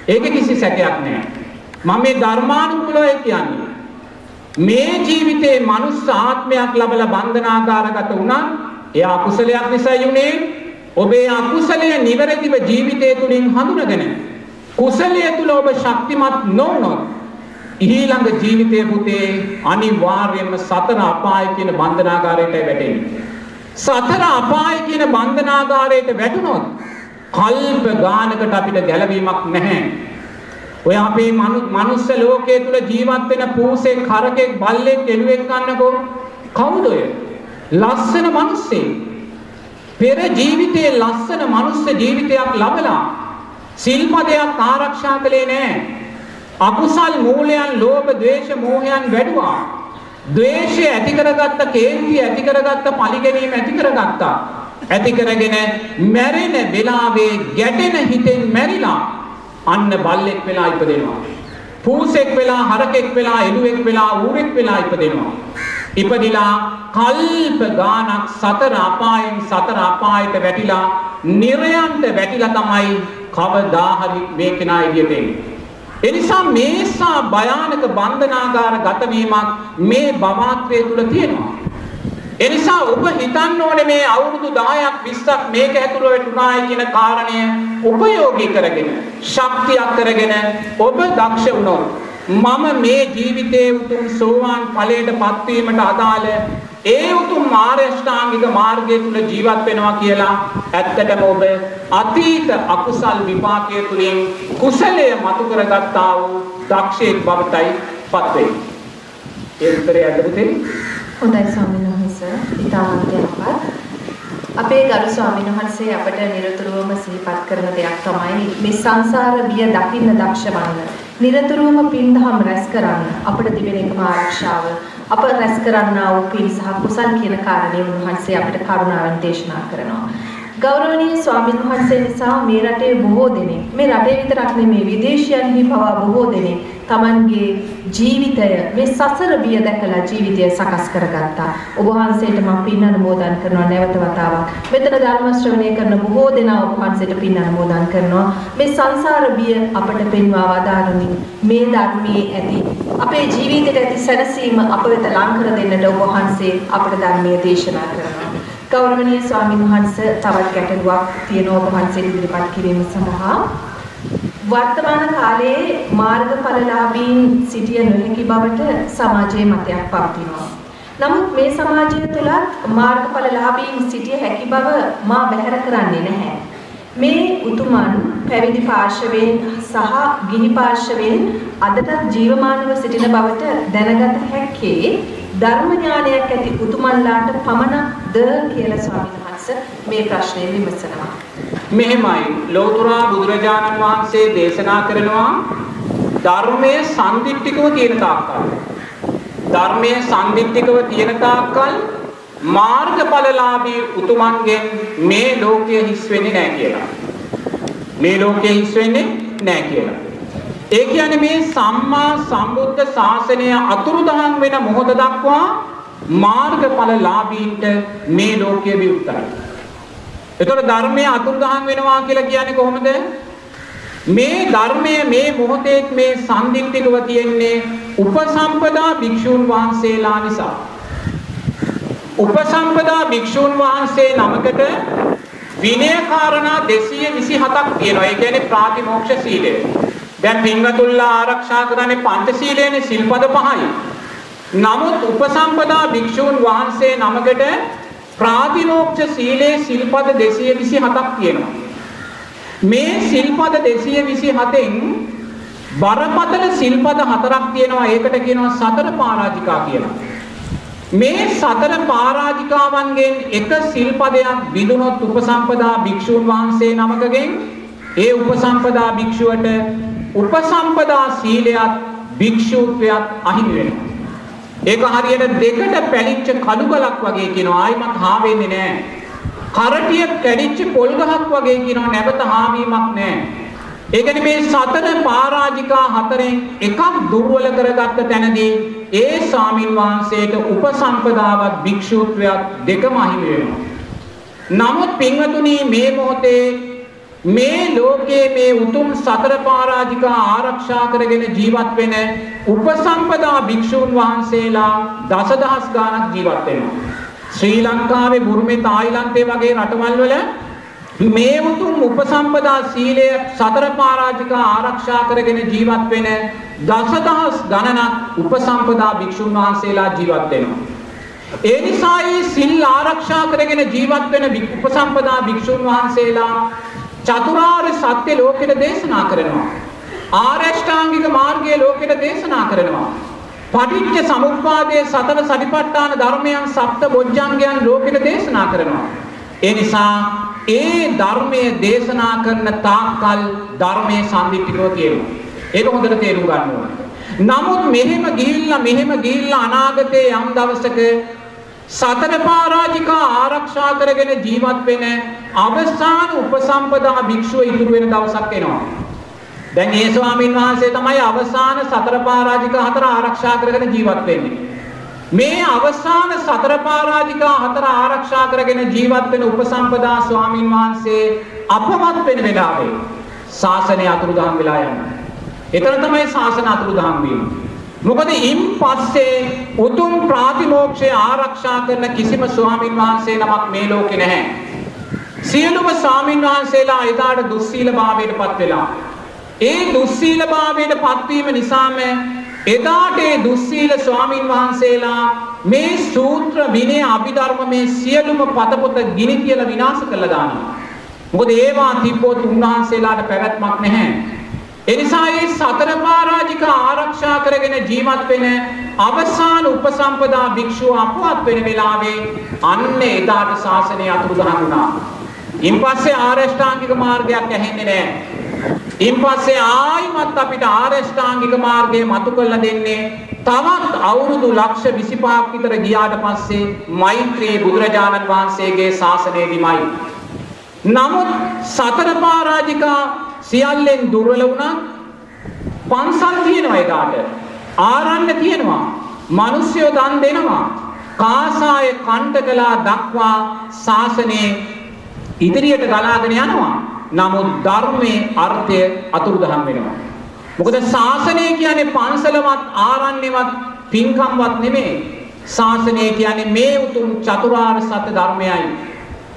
ඒක කිසි සැකයක් නෑ. මම මේ ධර්මානුකූලව කියන්නේ මේ ජීවිතේ මනුස්ස ආත්මයක් ලබලා බන්ධනාගාරගත වුණා. එයා අකුසලයක් නිසා යුනේ. ඔබේ අකුසලය නිවැරදිව ජීවිතය තුළින් හඳුනගෙන කුසලය තුල ඔබ ශක්තිමත් නොවුනොත් ඊළඟ ජීවිතයේ පුතේ අනිවාර්යයෙන්ම සතර අපාය කියන බන්ධනාගාරයට වැටෙන්නේ. සතර අපාය කියන බන්ධනාගාරයට වැටුනොත් කල්ප ගානකට අපිට ගැලවීමක් නැහැ. ඔය අපේ මනුස්ස ලෝකයේ තුල ජීවත් වෙන පූසෙක්, කරකෙක්, බල්ලෙක්, එළුවෙක් ගන්නකො කවුද ඔය? ලස්සන මිනිස්සෙක්. පෙර ජීවිතයේ ලස්සන මනුස්ස ජීවිතයක් ලබලා සිල්පදයක් ආරක්ෂා කළේ නැහැ. අකුසල් මූලයන් ලෝභ ද්වේෂ මෝහයන් වැඩුවා. ද්වේෂය ඇති කරගත්ත කේන්තිය ඇති කරගත්ත පරිගැනීම ඇති කරගත්තා. ඇති කරගෙන මැරෙන වෙලාවේ ගැටෙන හිතෙන් මැරිලා අන්න බල්ලෙක් වෙලා ඉපදෙනවා. පූසෙක් වෙලා හරකෙක් වෙලා එළුවෙක් වෙලා ඌරෙක් වෙලා ඉපදෙනවා. ඉපදිලා කල්ප ගානක් සතර අපායෙන් සතර අපායට වැටිලා නිරයන්ට වැටිලා තමයි කවදා හරි මේ කෙනා එළියට එන්නේ. එනිසා මේසා භයානක බන්ධනාගාර ගතවීමක් මේ බමාත්‍රය තුල තියෙනවා. එනිසා ඔබ හිතන්න ඕනේ මේ අවුරුදු 10ක් 20ක් මේක ඇතුළේ වැටුණායි කියන කාරණය උපයෝගී කරගෙන ශක්තියක් කරගෙන ඔබ දක්ෂ වුණොත් මම මේ ජීවිතයේ උතුම් සෝවාන් ඵලයට පත්වීමට අදාළ ඒ උතුම් මාර්ගෂ්ටාංගික මාර්ගය තුල ජීවත් වෙනවා කියලා ඇත්තටම ඔබ අතීත අකුසල් විපාකයේ තුලින් කුසලය මතු කරගත්තා වූ දක්ෂයෙක් බවටයි පත් වෙන්නේ. ඒ උත්තරය අදපුතේ හොඳයි ස්වාමීන් වහන්සේ. ඊටමත් යහපත්. අපේ ගරු ස්වාමීන් වහන්සේ අපට නිරතුරුවම සිහිපත් කරන දෙයක් තමයි මේ සංසාර බිය දකින්න දක්ෂ වන්න. නිරතුරුවම පින්දහම් රැස් කරන්න අපට තිබෙන එකම ආරක්ෂාව අප රැස් කරන්නා වූ පින් සහ කුසල් කියන කාරණේ උන්වහන්සේ අපට කරුණාවෙන් දේශනා කරනවා. ගෞරවනීය ස්වාමීන් වහන්සේ නිසා මේ රටේ බොහෝ දෙනෙක් මේ රටේ විතරක් නෙමේ විදේශයන්හි පවා බොහෝ දෙනෙක් Tamanගේ ජීවිතය මේ සසර බිය දැකලා ජීවිතය සකස් කරගත්තා. ඔබ වහන්සේට මම පින් අනුමෝදන් කරනවා නැවත වතාවක්. මෙතන ධර්ම ශ්‍රවණය කරන බොහෝ දෙනා ඔබ වහන්සේට පින් අනුමෝදන් කරනවා. මේ සංසාර බිය අපට පෙන්වා වදාරමින් මේ ධර්මයේ ඇති අපේ ජීවිතයට ඇති සැනසීම අප වෙත ලං කර දෙන්නට ඔබ වහන්සේ අපට ධර්මයේ දේශනා කරනවා. ගෞරවනීය ස්වාමීන් වහන්සේ තවත් ගැටලුවක් තියෙනවා ඔබ වහන්සේ ඉදිරිපත් කිරීම සඳහා වර්තමාන කාලයේ මාර්ගඵලලාභීන් සිටිය නොහැකි බවට සමාජයේ මතයක් පවතිනවා. නමුත් මේ සමාජය තුලත් මාර්ගඵලලාභීන් සිටිය හැකි බව මා බැහැර කරන්නේ නැහැ. මේ උතුමන් පැවිදි පාර්ශවයෙන් සහ ගිහි පාර්ශවයෙන් අදටත් ජීවමානව සිටින බවට දැනගත හැක්කේ ධර්ම ඥානයක් ඇති උතුමන්ලාට පමණක්ද කියලා ස්වාමීන් වහන්සේ මේ ප්‍රශ්නේ විමසනවා. මෙහෙමයි ලෞතර බුදුරජාණන් වහන්සේ දේශනා කරනවා ධර්මයේ සම්දිට්ඨිකව තියෙන තාක්කල් ධර්මයේ සම්දිට්ඨිකව තියෙන තාක්කල් මාර්ගඵලලාභී උතුමන්ගෙන් මේ ලෝකයේ හිස් වෙන්නේ නැහැ කියලා. මේ ලෝකයේ හිස් වෙන්නේ නැහැ කියලා. ඒ කියන්නේ මේ සම්මා සම්බුද්ධ ශාසනය අතුරුදහන් වෙන මොහොත දක්වා මාර්ගඵලලාභීන්ට මේ ලෝකයේ විවුර්තයි. එතකොට ධර්මයේ අතුරුදහන් වෙනවා කියලා කියන්නේ කොහොමද? මේ ධර්මයේ මේ මොහොතේ මේ සම්දික්තිකව තියෙන්නේ උපසම්පදා භික්ෂුන් වහන්සේලා නිසා. උපසම්පදා භික්ෂූන් වහන්සේ නමකට විනය කාරණා 227ක් තියෙනවා. ඒ කියන්නේ ප්‍රාතිමෝක්ෂ සීලය. දැන් පින්වතුන්ලා ආරක්ෂා කරන්නේ පංචශීලයනේ සිල්පද පහයි. නමුත් උපසම්පදා භික්ෂූන් වහන්සේ නමකට ප්‍රාතිමෝක්ෂ සීලේ සිල්පද 227ක් තියෙනවා. මේ සිල්පද 227න් බරපතල සිල්පද හතරක් තියෙනවා. ඒකට කියනවා සතර පරාජිකා කියලා. මේ සතර පරාජිකාවන්ගෙන් එක සිල්පදයක් බිඳුනොත් උපසම්පදා භික්ෂූන් වහන්සේ නමකගෙන් ඒ උපසම්පදා භික්ෂුවට උපසම්පදා සීලයත් භික්ෂූත්වයත් අහිමි වෙනවා. ඒක හරියට දෙකට පැලිච්ච කඩු ගලක් වගේ කියනවා ආයිමත් හා වෙන්නේ නැහැ. කරටිය කැඩිච්ච පොල් ගහක් වගේ කියනවා නැවත හාවීමක් නැහැ. ඒ කියන්නේ මේ සතර පරාජිකා හතරෙන් එකක් දුර්වල කරගත්ත තැනදී ඒ ස්වාමින් වහන්සේට උපසම්පදාවත් භික්ෂුත්වයක් දෙකම අහිමි වෙනවා. නමුත් පින්වතුනි මේ මොහොතේ මේ ලෝකයේ මේ උතුම් සතර පරාජිකා ආරක්ෂා කරගෙන ජීවත් වෙන උපසම්පදා භික්ෂූන් වහන්සේලා දසදහස් ගාණක් ජීවත් වෙනවා. ශ්‍රී ලංකාවේ බුරුමේ තායිලන්තේ වගේ රටවල් වල මේ උතුම් උපසම්පදා සීලය සතර පරාජිකා ආරක්ෂා කරගෙන ජීවත් වෙන දසදහස් ගණනක් උපසම්පදා භික්ෂුන් වහන්සේලා ජීවත් වෙනවා. ඒ නිසා මේ සිල් ආරක්ෂා කරගෙන ජීවත් වෙන උපසම්පදා භික්ෂුන් වහන්සේලා චතුරාර්ය සත්‍ය ලෝකෙට දේශනා කරනවා. ආරෂ්ඨාංගික මාර්ගයේ ලෝකෙට දේශනා කරනවා. පටිච්ච සමුප්පාදයේ සතර සතිපට්ඨාන ධර්මයන් සප්ත බොජ්ජංගයන් ලෝකෙට දේශනා කරනවා. ඒ නිසා ඒ ධර්මයේ දේශනා කරන තාක්කල් ධර්මයේ සම්දිත්තිකව තියෙනවා. ඒක හොඳට තේරුම් ගන්න ඕනේ. නමුත් මෙහෙම ගිහිල්ලා මෙහෙම ගිහිල්ලා අනාගතයේ යම් දවසක සතර පරාජිකා ආරක්ෂා කරගෙන ජීවත් වෙන අවසාන උපසම්පදා භික්ෂුව ඉතුරු වෙන දවසක් එනවා. දැන් ඒ ස්වාමීන් වහන්සේ තමයි අවසාන සතර පරාජිකා හතර ආරක්ෂා කරගෙන ජීවත් වෙන්නේ. මේ අවසාන සතර පරාජිකා හතර ආරක්ෂා කරගෙන ජීවත් වෙන උපසම්පදා ස්වාමින් වහන්සේ අපවත් වෙන වෙලාවේ ශාසනය අතුරුදහන් වෙලා යනවා. එතන තමයි ශාසන අතුරුදහන් වීම. මොකද ඉන් පස්සේ උතුම් ප්‍රාතිමෝක්ෂය ආරක්ෂා කරන කිසිම ස්වාමින් වහන්සේ නමක් මේ ලෝකේ නැහැ. සියලුම ස්වාමින් වහන්සේලා එදාට දුස්සීල භාවයට පත් වෙලා. ඒ දුස්සීල භාවයට පත්වීම නිසාම එදාට ඒ දුස්සීල ස්වාමින් වහන්සේලා මේ සූත්‍ර විනය අභිධර්ම මේ සියලුම පතපොත ගිනි කියලා විනාශ කළා දානවා. මොකද ඒවා තිබ්බොත් උන්වහන්සේලාට පැවැත්මක් නැහැ. එනිසා මේ සතර පරාජික ආරක්ෂා කරගෙන ජීවත් වෙන අවසාන උපසම්පදා භික්ෂුව අපවත් වෙන වෙලාවේ අන්න එදාට ශාසනය අතුරුදහන් වුණා. ඉන්පස්සේ ආරෂ්ඨාංගික මාර්ගයක් ඇහෙන්නේ නැහැ. ඉන්පස්සේ ආයිමත් අපිට ආරෂ්ඨාංගික මාර්ගය මතු කරලා දෙන්නේ තවත් අවුරුදු ලක්ෂ 25ක් විතර ගියාට පස්සේ මෛත්‍රී බුදුරජාණන් වහන්සේගේ ශාසනයේදීමයි. නමුත් සතර පරාජිකා සියල්ලෙන් දුර්වල වුණා. පන්සල් තියෙනවා එදාට. ආරණ්‍ය තියෙනවා. මිනිස්සුયો දන් දෙනවා. කාසාය කණ්ඩකලා දක්වා ශාසනයේ ඉදිරියට ගලාගෙන යනවා. නමුත් ධර්මයේ අර්ථය අතුරුදහන් වෙනවා. මොකද ශාසනය කියන්නේ පන්සලවත් ආරණ්‍යවත් පින්කම්වත් නෙමෙයි. ශාසනය කියන්නේ මේ උතුම් චතුරාර්ය සත්‍ය ධර්මයයි.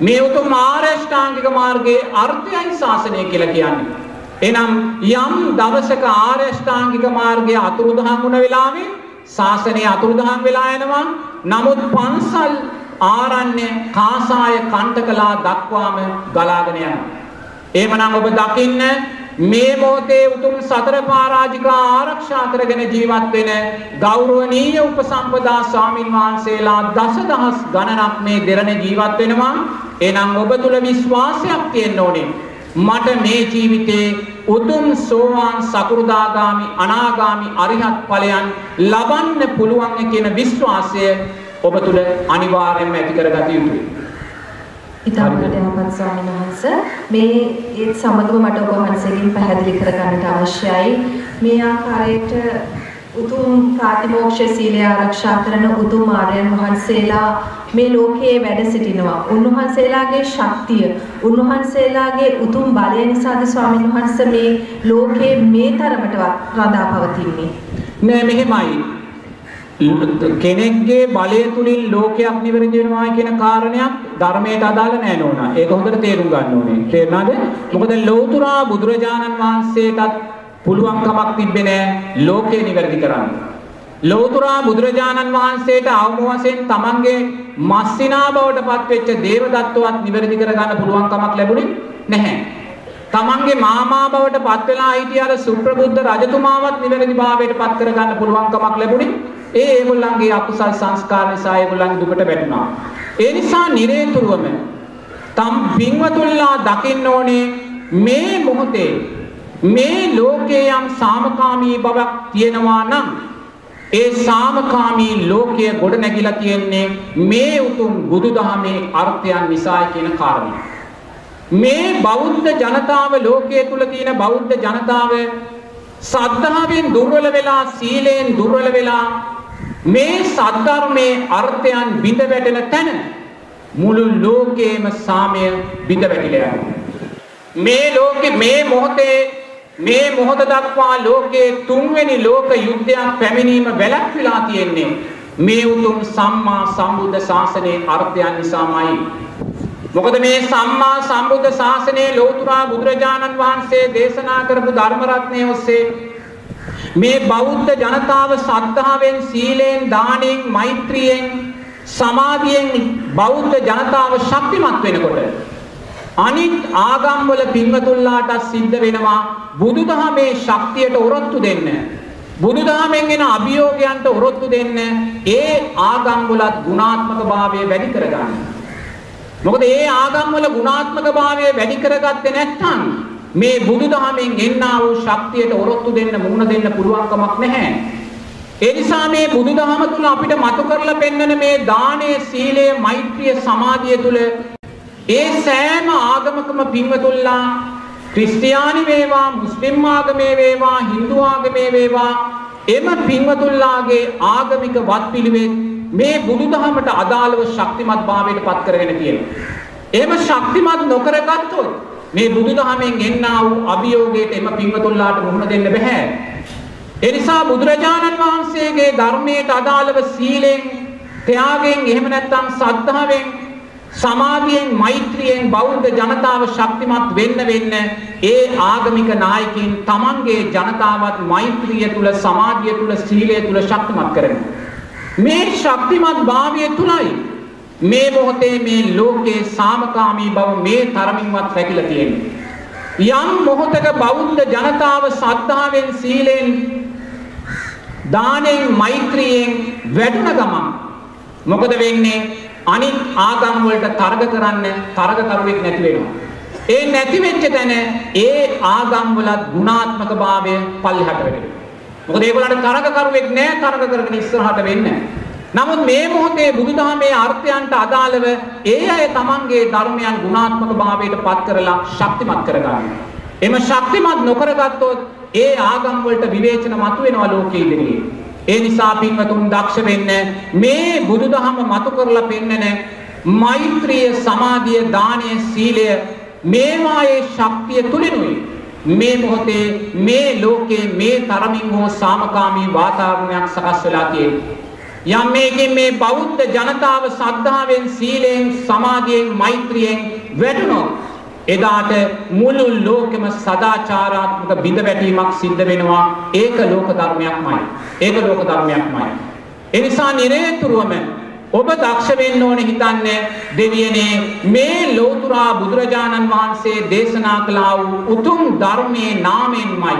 මේ උතුම් ආරෂ්ඨාංගික මාර්ගයේ අර්ථයයි ශාසනය කියලා කියන්නේ. එනම් යම් දවසක ආරෂ්ඨාංගික මාර්ගය අතුරුදහන් වුණ වෙලාවේ ශාසනය අතුරුදහන් වෙලා යනවා. නමුත් පන්සල් ආරණ්‍ය කාසාය කණ්ඩකලා දක්වාම ගලාගෙන යනවා. එහෙමනම් ඔබ දකින්න මේ මොහොතේ උතුම් සතර පරාජිකා ආරක්ෂා කරගෙන ජීවත් වෙන ගෞරවනීය උපසම්පදා ස්වාමින් වහන්සේලා දසදහස් ගණනක් මේ දෙරණ ජීවත් වෙනවා. එහෙනම් ඔබ තුල විශ්වාසයක් තියෙන්න ඕනේ. මට මේ ජීවිතේ උතුම් සෝවාන් සකෘදාගාමි අනාගාමි අරිහත් ඵලයන් ලබන්න පුළුවන් කියන විශ්වාසය ඔබ තුල අනිවාර්යයෙන්ම ඇති කරගත යුතුයි. ඉතාමත් යහපත් ස්වාමීන් වහන්සේ මේ ඒත් සමගම මට ඔබ වහන්සේගෙන් පැහැදිලි කරගන්නට අවශ්‍යයි මේ ආකාරයට උතුම් ප්‍රාතිමෝක්ෂ සීලය ආරක්ෂා කරන උතුම් ආර්යයන් වහන්සේලා මේ ලෝකයේ වැඩ සිටිනවා. උන්වහන්සේලාගේ ශක්තිය, උන්වහන්සේලාගේ උතුම් බලය නිසාද ස්වාමීන් වහන්සේ මේ ලෝකයේ මේ තරමටවත් රඳා පවතින්නේ. නෑ මෙහෙමයි. කෙනෙක්ගේ බලය තුලින් ලෝකයක් නිවැරදි වෙනවා කියන කාරණයක් ධර්මයට අදාළ නැහැ නෝනා. ඒක හොඳට තේරුම් ගන්න ඕනේ. තේරුණාද? මොකද ලෞතුරා බුදුරජාණන් වහන්සේටත් පුළුවන් කමක් තිබ්බේ නැහැ ලෝකය නිවැරදි කරන්න. ලෞතුරා බුදුරජාණන් වහන්සේට අවම වශයෙන් තමන්ගේ මස්සිනා බවට පත්වෙච්ච දේවදත්තවත් නිවැරදි කරගන්න පුළුවන් කමක් ලැබුණේ නැහැ. තමන්ගේ මාමා බවට පත් වෙලා හිටිය අර සුප්‍රබුද්ධ රජතුමාවත් නිවැරදි භාවයට පත් කරගන්න පුළුවන් කමක් ලැබුණේ ඒ ඒගොල්ලන්ගේ අකුසල් සංස්කාර නිසා ඒගොල්ලන්ගේ දුකට වැටුණා. ඒ නිසා නිරේතුරුවම තම් පින්වතුන්ලා දකින්න ඕනේ මේ මොහොතේ මේ ලෝකයේ යම් සාමකාමී බවක් තියෙනවා නම් ඒ සාමකාමී ලෝකය ගොඩ නැගිලා තියෙන්නේ මේ උතුම් බුදුදහමේ අර්ථයන් නිසායි කියන කාරණය. මේ බෞද්ධ ජනතාව ලෝකයේ තුල තියෙන බෞද්ධ ජනතාව සද්ධාවෙන් දුර්වල වෙලා සීලයෙන් දුර්වල වෙලා මේ සද්ධර්මයේ අර්ථයන් බිඳ වැටෙන තැන මුළු ලෝකයේම සාමය බිඳ වැටිලා මේ ලෝකේ මේ මොහොතේ මේ මොහොත දක්වා ලෝකයේ තුන්වෙනි ලෝක යුද්ධයක් පැමිණීම වැළැක්විලා තියෙන්නේ මේ උතුම් සම්මා සම්බුද්ධ ශාසනයේ අර්ථයන් නිසාමයි. මොකද මේ සම්මා සම්බුද්ධ ශාසනයේ ලෝතුරා බුදුරජාණන් වහන්සේ දේශනා කරපු ධර්ම රත්නය ඔස්සේ මේ බෞද්ධ ජනතාව සද්ධාවෙන් සීලෙන් දානෙන් මෛත්‍රියෙන් සමාධියෙන් බෞද්ධ ජනතාව ශක්තිමත් වෙනකොට අනිත් ආගම්වල පින්වතුන්ලාට සිද්ධ වෙනවා බුදුදහමේ ශක්තියට ඔරොත්තු දෙන්න. බුදුදහමෙන් එන අභියෝගයන්ට ඔරොත්තු දෙන්න ඒ ආගම්වලත් ගුණාත්මක භාවය වැඩි කරගන්න. මොකද ඒ ආගම්වල ගුණාත්මක භාවය වැඩි කරගත්තේ නැත්නම් මේ බුදුදහමෙන් එන්නා වූ ශක්තියට ඔරොත්තු දෙන්න මුහුණ දෙන්න පුළුවන් කමක් නැහැ. ඒ නිසා මේ බුදුදහම තුල අපිට මතු කරලා පෙන්වන මේ දානය, සීලය, මෛත්‍රිය, සමාධිය තුල ඒ සෑම ආගමකම පින්වතුල්ලා ක්‍රිස්තියානි වේවා, මුස්ලිම් ආගමේ වේවා, Hindu ආගමේ වේවා එම පින්වතුල්ලාගේ ආගමික වත්පිළිවෙත් මේ බුදුදහමට අදාළව ශක්තිමත් භාවයට පත් කරගෙන තියෙනවා. එහෙම ශක්තිමත් නොකරගත්තොත් මේ බුදුදහමෙන් එන්නා වූ අභියෝගයට එම පින්වතුන්ලාට මුහුණ දෙන්න බෑ. ඒ නිසා බුදුරජාණන් වහන්සේගේ ධර්මයට අදාළව සීලෙන්, ත්‍යාගයෙන්, එහෙම නැත්නම් සද්ධාවෙන්, සමාධියෙන්, මෛත්‍රියෙන් බෞද්ධ ජනතාව ශක්තිමත් වෙන්න වෙන්න ඒ ආගමික නායකයින් තමන්ගේ ජනතාවත් මෛත්‍රිය තුල, සමාධිය තුල, සීලය තුල ශක්තිමත් කරනවා. මේ ශක්තිමත් භාවය තුලයි මේ මොහොතේ මේ ලෝකේ සාමකාමී බව මේ තරමින්වත් රැකිලා තියෙන්නේ. යම් මොහොතක බෞද්ධ ජනතාව සද්ධාවෙන් සීලෙන් දානෙන් මෛත්‍රියෙන් වැඩුණ ගමන් මොකද වෙන්නේ? අනිත් ආගම් වලට තරග කරන්න තරගකරුවෙක් නැති වෙනවා. ඒ නැති වෙච්ච තැන ඒ ආගම් වලත් ගුණාත්මක භාවය පල්ලෙහාට වැටෙනවා. මොකද ඒගොල්ලන්ට තරගකරුවෙක් නෑ තරග කරගෙන ඉස්සරහට වෙන්නේ. නමුත් මේ මොහොතේ බුදුදහමේ අර්ථයන්ට අදාළව ඒ අය තමන්ගේ ධර්මයන් ගුණාත්මක භාවයට පත් කරලා ශක්තිමත් කරගන්නවා. එම ශක්තිමත් නොකරගත්තොත් ඒ ආගම් වලට විවේචන මතුවෙනවා ලෝකයේ ඉදිරියේ. ඒ නිසා පින්වතුන් දක්ෂ වෙන්න මේ බුදුදහම මතු කරලා පෙන්නන මෛත්‍රිය, සමාධිය, දානය, සීලය මේවායේ ශක්තිය තුලිනුයි මේ මොහොතේ මේ ලෝකේ මේ තරමින් හෝ සාමකාමී වාතාවරණයක් සකස් වෙලා තියෙන්නේ. යම් මේකෙන් මේ බෞද්ධ ජනතාව සද්ධාවෙන් සීලෙන් සමාධියෙන් මෛත්‍රියෙන් වැඩුණොත් එදාට මුළු ලෝකෙම සදාචාරාත්මක බිඳ වැටීමක් සිද්ධ වෙනවා. ඒක ලෝක ධර්මයක්මයි. ඒක ලෝක ධර්මයක්මයි. ඒ නිසා නිරේතුරුවම ඔබ දක්ෂ වෙන්න ඕනේ හිතන්නේ දෙවියනේ මේ ලෝතුරා බුදුරජාණන් වහන්සේ දේශනා කළා වූ උතුම් ධර්මයේ නාමයෙන්මයි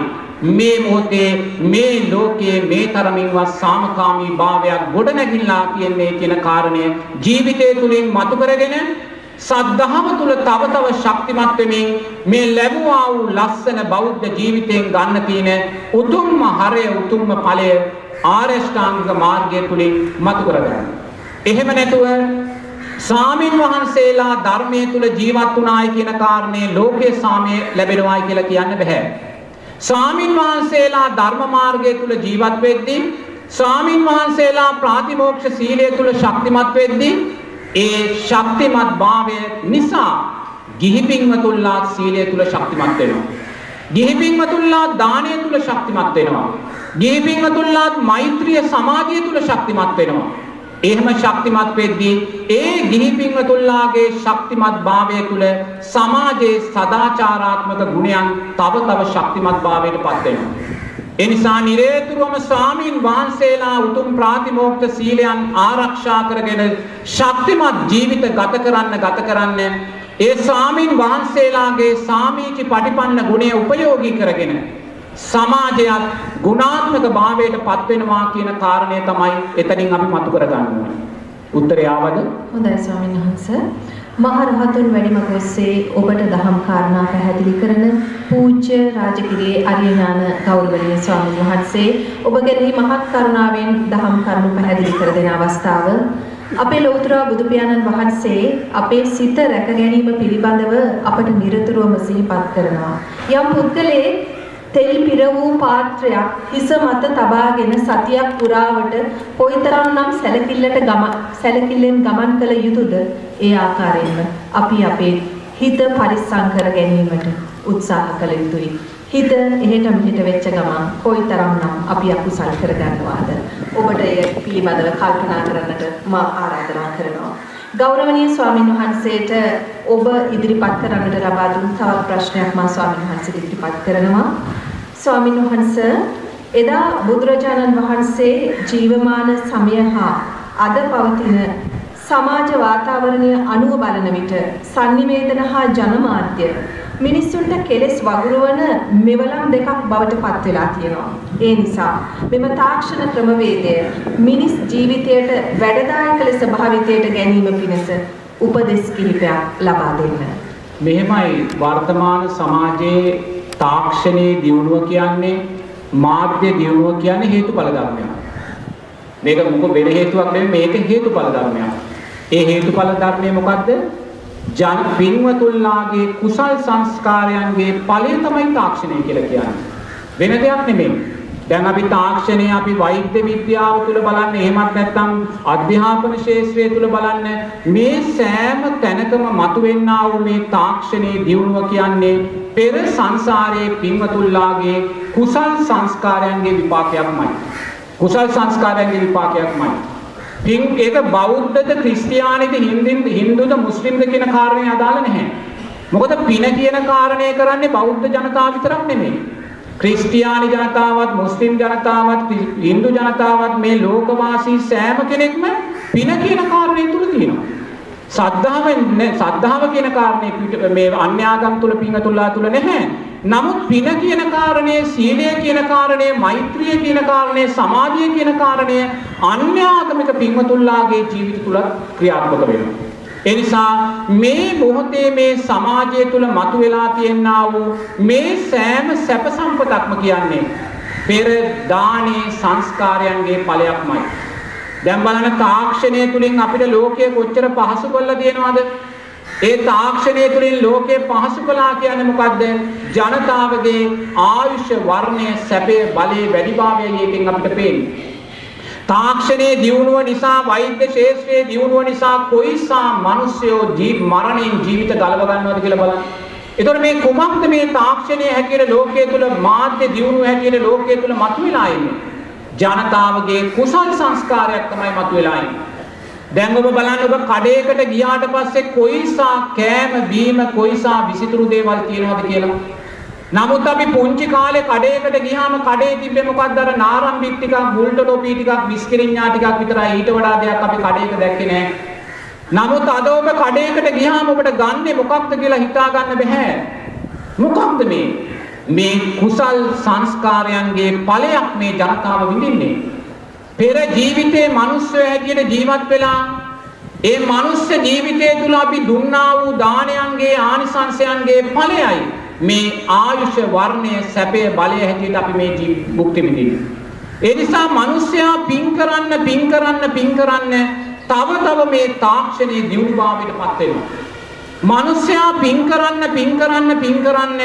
මේ මොහොතේ මේ ලෝකයේ මේ තරමින්වත් සාමකාමී භාවයක් ගොඩනැගිලා කියන්නේ කියන කාරණය ජීවිතය තුලින් මතු කරගෙන සද්ධාව තුල තව තව ශක්තිමත් වෙමින් මේ ලැබුවා වූ ලස්සන බෞද්ධ ජීවිතයෙන් ගන්න තියෙන උතුම්ම හරය උතුම්ම ඵලය ආරෂ්ඨාංගික මාර්ගය තුලින් මතු කරගන්න. එහෙම නැතුව සාමින් වහන්සේලා ධර්මයේ තුල ජීවත් වුණායි කියන කාරණේ ලෝකයේ සාමය ලැබෙනවායි කියලා කියන්න බෑ. ස්වාමින් වහන්සේලා ධර්ම මාර්ගය තුල ජීවත් වෙද්දී ස්වාමින් වහන්සේලා ප්‍රාතිමෝක්ෂ සීලය තුල ශක්තිමත් වෙද්දී ඒ ශක්තිමත් භාවය නිසා ගිහි පින්වතුන්ලා සීලය තුල ශක්තිමත් වෙනවා. ගිහි පින්වතුන්ලා දානය තුල ශක්තිමත් වෙනවා. ගිහි පින්වතුන්ලාත් මෛත්‍රිය සමාධිය තුල ශක්තිමත් වෙනවා. එහෙම ශක්තිමත් වෙද්දී ඒ ගිහි පින්වතුන්ලාගේ ශක්තිමත් භාවය තුල සමාජයේ සදාචාරාත්මක ගුණයන් තව තව ශක්තිමත් භාවයට පත් වෙනවා. ඒ නිසා නිරේතුරුවම ස්වාමීන් වහන්සේලා උතුම් ප්‍රාතිමෝක්ෂ සීලයන් ආරක්ෂා කරගෙන ශක්තිමත් ජීවිත ගත කරන්න ගත කරන්න ඒ ස්වාමීන් වහන්සේලාගේ සාමීචි පටිපන්න ගුණය උපයෝගී කරගෙන සමාජයත් ගුණාත්මක භාවයට පත් වෙනවා කියන කාරණය තමයි එතනින් අපි මතු කරගන්න ඕනේ. උත්තරය ආවද? හොඳයි ස්වාමීන් වහන්සේ. මහරහතුන් වැඩිමග ඔස්සේ ඔබට දහම් කාරණා පැහැදිලි කරන පූජ්‍ය රාජගිරියේ අරිය ඥාන ගෞරවනීය ස්වාමීන් වහන්සේ ඔබ කෙරෙහි මහත් කරුණාවෙන් දහම් කරුණු පැහැදිලි කර දෙන අවස්ථාව අපේ ලෞතර බුදු පියාණන් වහන්සේ අපේ සිත රැක ගැනීම පිළිබඳව අපට නිරතුරුවම සිහිපත් කරනවා. යම් පුද්ගලයෙක් තෙල් පිර වූ පාත්‍රයක් හිස මත තබාගෙන සතියක් පුරාවට කොයිතරම්නම් සැලකිල්ලට ගම සැලකිල්ලෙන් ගමන් කළ යුතුද ඒ ආකාරයෙන්ම අපි අපේ හිත පරිස්සම් කර ගැනීමට උත්සාහ කළ යුතුයි. හිත එහෙට මෙහෙට වෙච්ච ගමන් කොයිතරම්නම් අපි අකුසල් කරගන්නවාද ඔබට එය පිළිබඳව කල්පනා කරන්නට මා ආරාධනා කරනවා. ගෞරවනීය ස්වාමීන් වහන්සේට ඔබ ඉදිරිපත් කරන්නට ලබා දුන් තවත් ප්‍රශ්නයක් මා ස්වාමීන් වහන්සේට ඉදිරිපත් කරනවා. ස්වාමීන් වහන්සේ එදා බුදුරජාණන් වහන්සේ ජීවමාන සමය හා අද පවතින සමාජ වාතාවරණය අනුව බලන විට sannivedana හා ජනමාධ්‍ය මිනිස්සුන්ට කෙලෙස් වගුරුවන මෙවලම් දෙකක් බවට පත් වෙලා තියෙනවා. ඒ නිසා මෙම තාක්ෂණ ක්‍රමවේදය මිනිස් ජීවිතයට වැඩදායක ලෙස භාවිතයට ගැනීම පිණිස උපදෙස් කිහිපයක් ලබා දෙන්න. මෙහෙමයි වර්තමාන සමාජයේ තාක්ෂණයේ දියුණුව කියන්නේ මාධ්‍ය දියුණුව කියන්නේ හේතුඵල ධර්මයක්. මේක මොක වෙන හේතුවක් නෙමෙයි මේක හේතුඵල ධර්මයක්. ඒ හේතුඵල ධර්මය මොකද්ද? ජන පින්වතුන්ලාගේ කුසල් සංස්කාරයන්ගේ ඵලය තමයි තාක්ෂණය කියලා කියන්නේ. වෙන දෙයක් නෙමෙයි. දැන් අපි තාක්ෂණය අපි වෛද්‍ය විද්‍යාව තුල බලන්න එහෙමත් නැත්නම් අධ්‍යාපන ශාස්ත්‍රය තුල බලන්න මේ සෑම තැනකම මතුවෙන්නා වූ මේ තාක්ෂණයේ දියුණුව කියන්නේ පෙර සංසාරයේ පින්වතුන්ලාගේ කුසල් සංස්කාරයන්ගේ විපාකයක්මයි. කුසල් සංස්කාරයන්ගේ විපාකයක්මයි. පින් ඒක බෞද්ධද ක්‍රිස්තියානිද හින්දුද හින්දුද මුස්ලිම්ද කියන කාරණේ අදාළ නැහැ. මොකද පින කියන කාරණේ කරන්නේ බෞද්ධ ජනතාව විතරක් නෙමෙයි. ක්‍රිස්තියානි ජනතාවත් මුස්ලිම් ජනතාවත් හින්දු ජනතාවත් මේ ලෝකවාසී සෑම කෙනෙක්ම පින කියන කාරණේ තුල තියෙනවා. සද්ධාව සද්ධාව කියන කාරණේ මේ අන්‍යාගම් තුල පිංගතුල්ලා තුල නැහැ. නමුත් පින කියන කාරණේ සීලය කියන කාරණේ මෛත්‍රිය කියන කාරණේ සමාධිය කියන කාරණේ අන්‍යාගමික පිංගතුල්ලාගේ ජීවිත තුල ක්‍රියාත්මක වෙනවා. එනිසා මේ මොහොතේ මේ සමාජය තුළ මතුවලා තියෙනා වූ මේ සෑම සැප සම්පතක්ම කියන්නේ පෙර දානේ සංස්කාරයන්ගේ ඵලයක්මයි. දැන් බලන්න තාක්ෂණය තුලින් අපිට ලෝකය කොච්චර පහසු කරලා තියෙනවද? ඒ තාක්ෂණය තුලින් ලෝකය පහසු කළා කියන්නේ මොකද්ද? ජනතාවගේ ආයුෂ වර්ණය සැපේ බලේ වැඩිභාවයයි එකෙන් අපිට පේන්නේ. තාක්ෂණයේ දියුණුව නිසා වෛද්‍ය ශාස්ත්‍රයේ දියුණුව නිසා කොයිසා මිනිස්සයෝ ජීව මරණයෙන් ජීවිත ගලව ගන්නවද කියලා බලන්න. ඒතකොට මේ කුමක්ද මේ තාක්ෂණයේ හැටියට ලෝකයේ තුල මාධ්‍ය දියුණුව හැටියට ලෝකයේ තුල මතුවලා ඉන්නේ? ජනතාවගේ කුසල් සංස්කාරයක් තමයි මතුවලා ඉන්නේ. දැන් ඔබ බලන්න ඔබ කඩේකට ගියාට පස්සේ කොයිසා කෑම බීම කොයිසා විසිතුරු දේවල් තියෙනවද කියලා නමුත් අපි පුංචි කාලේ කඩේකට ගියාම කඩේ තිබ්බේ මොකක්ද අර නාරම්බික් ටිකක් බුල්ටලෝපී ටිකක් බිස්කිරිඤ්ඤා ටිකක් විතරයි ඊට වඩා දෙයක් අපි කඩේක දැක්කේ නෑ. නමුත් අද ඔබ කඩේකට ගියාම ඔබට ගන්නෙ මොකක්ද කියලා හිතා ගන්න බෑ. මොකක්ද මේ? මේ කුසල් සංස්කාරයන්ගේ ඵලයක් මේ ජනතාව විඳින්නේ. පෙර ජීවිතේ මිනිස්සු හැටියට ජීවත් වෙලා ඒ මනුස්ස ජීවිතය තුළ අපි දුන්නා වූ දානයන්ගේ ආනිසංසයන්ගේ ඵලයයි මේ ආයුෂ වර්ණය සැපය බලය හැටියට අපි මේ භුක්ති විඳින්නේ. ඒ නිසා මිනිස්සයා පින් කරන්න පින් කරන්න පින් කරන්න තව තව මේ තාක්ෂණයේ දියුණුභාවයට පත් වෙනවා. මිනිස්සයා පින් කරන්න පින් කරන්න පින් කරන්න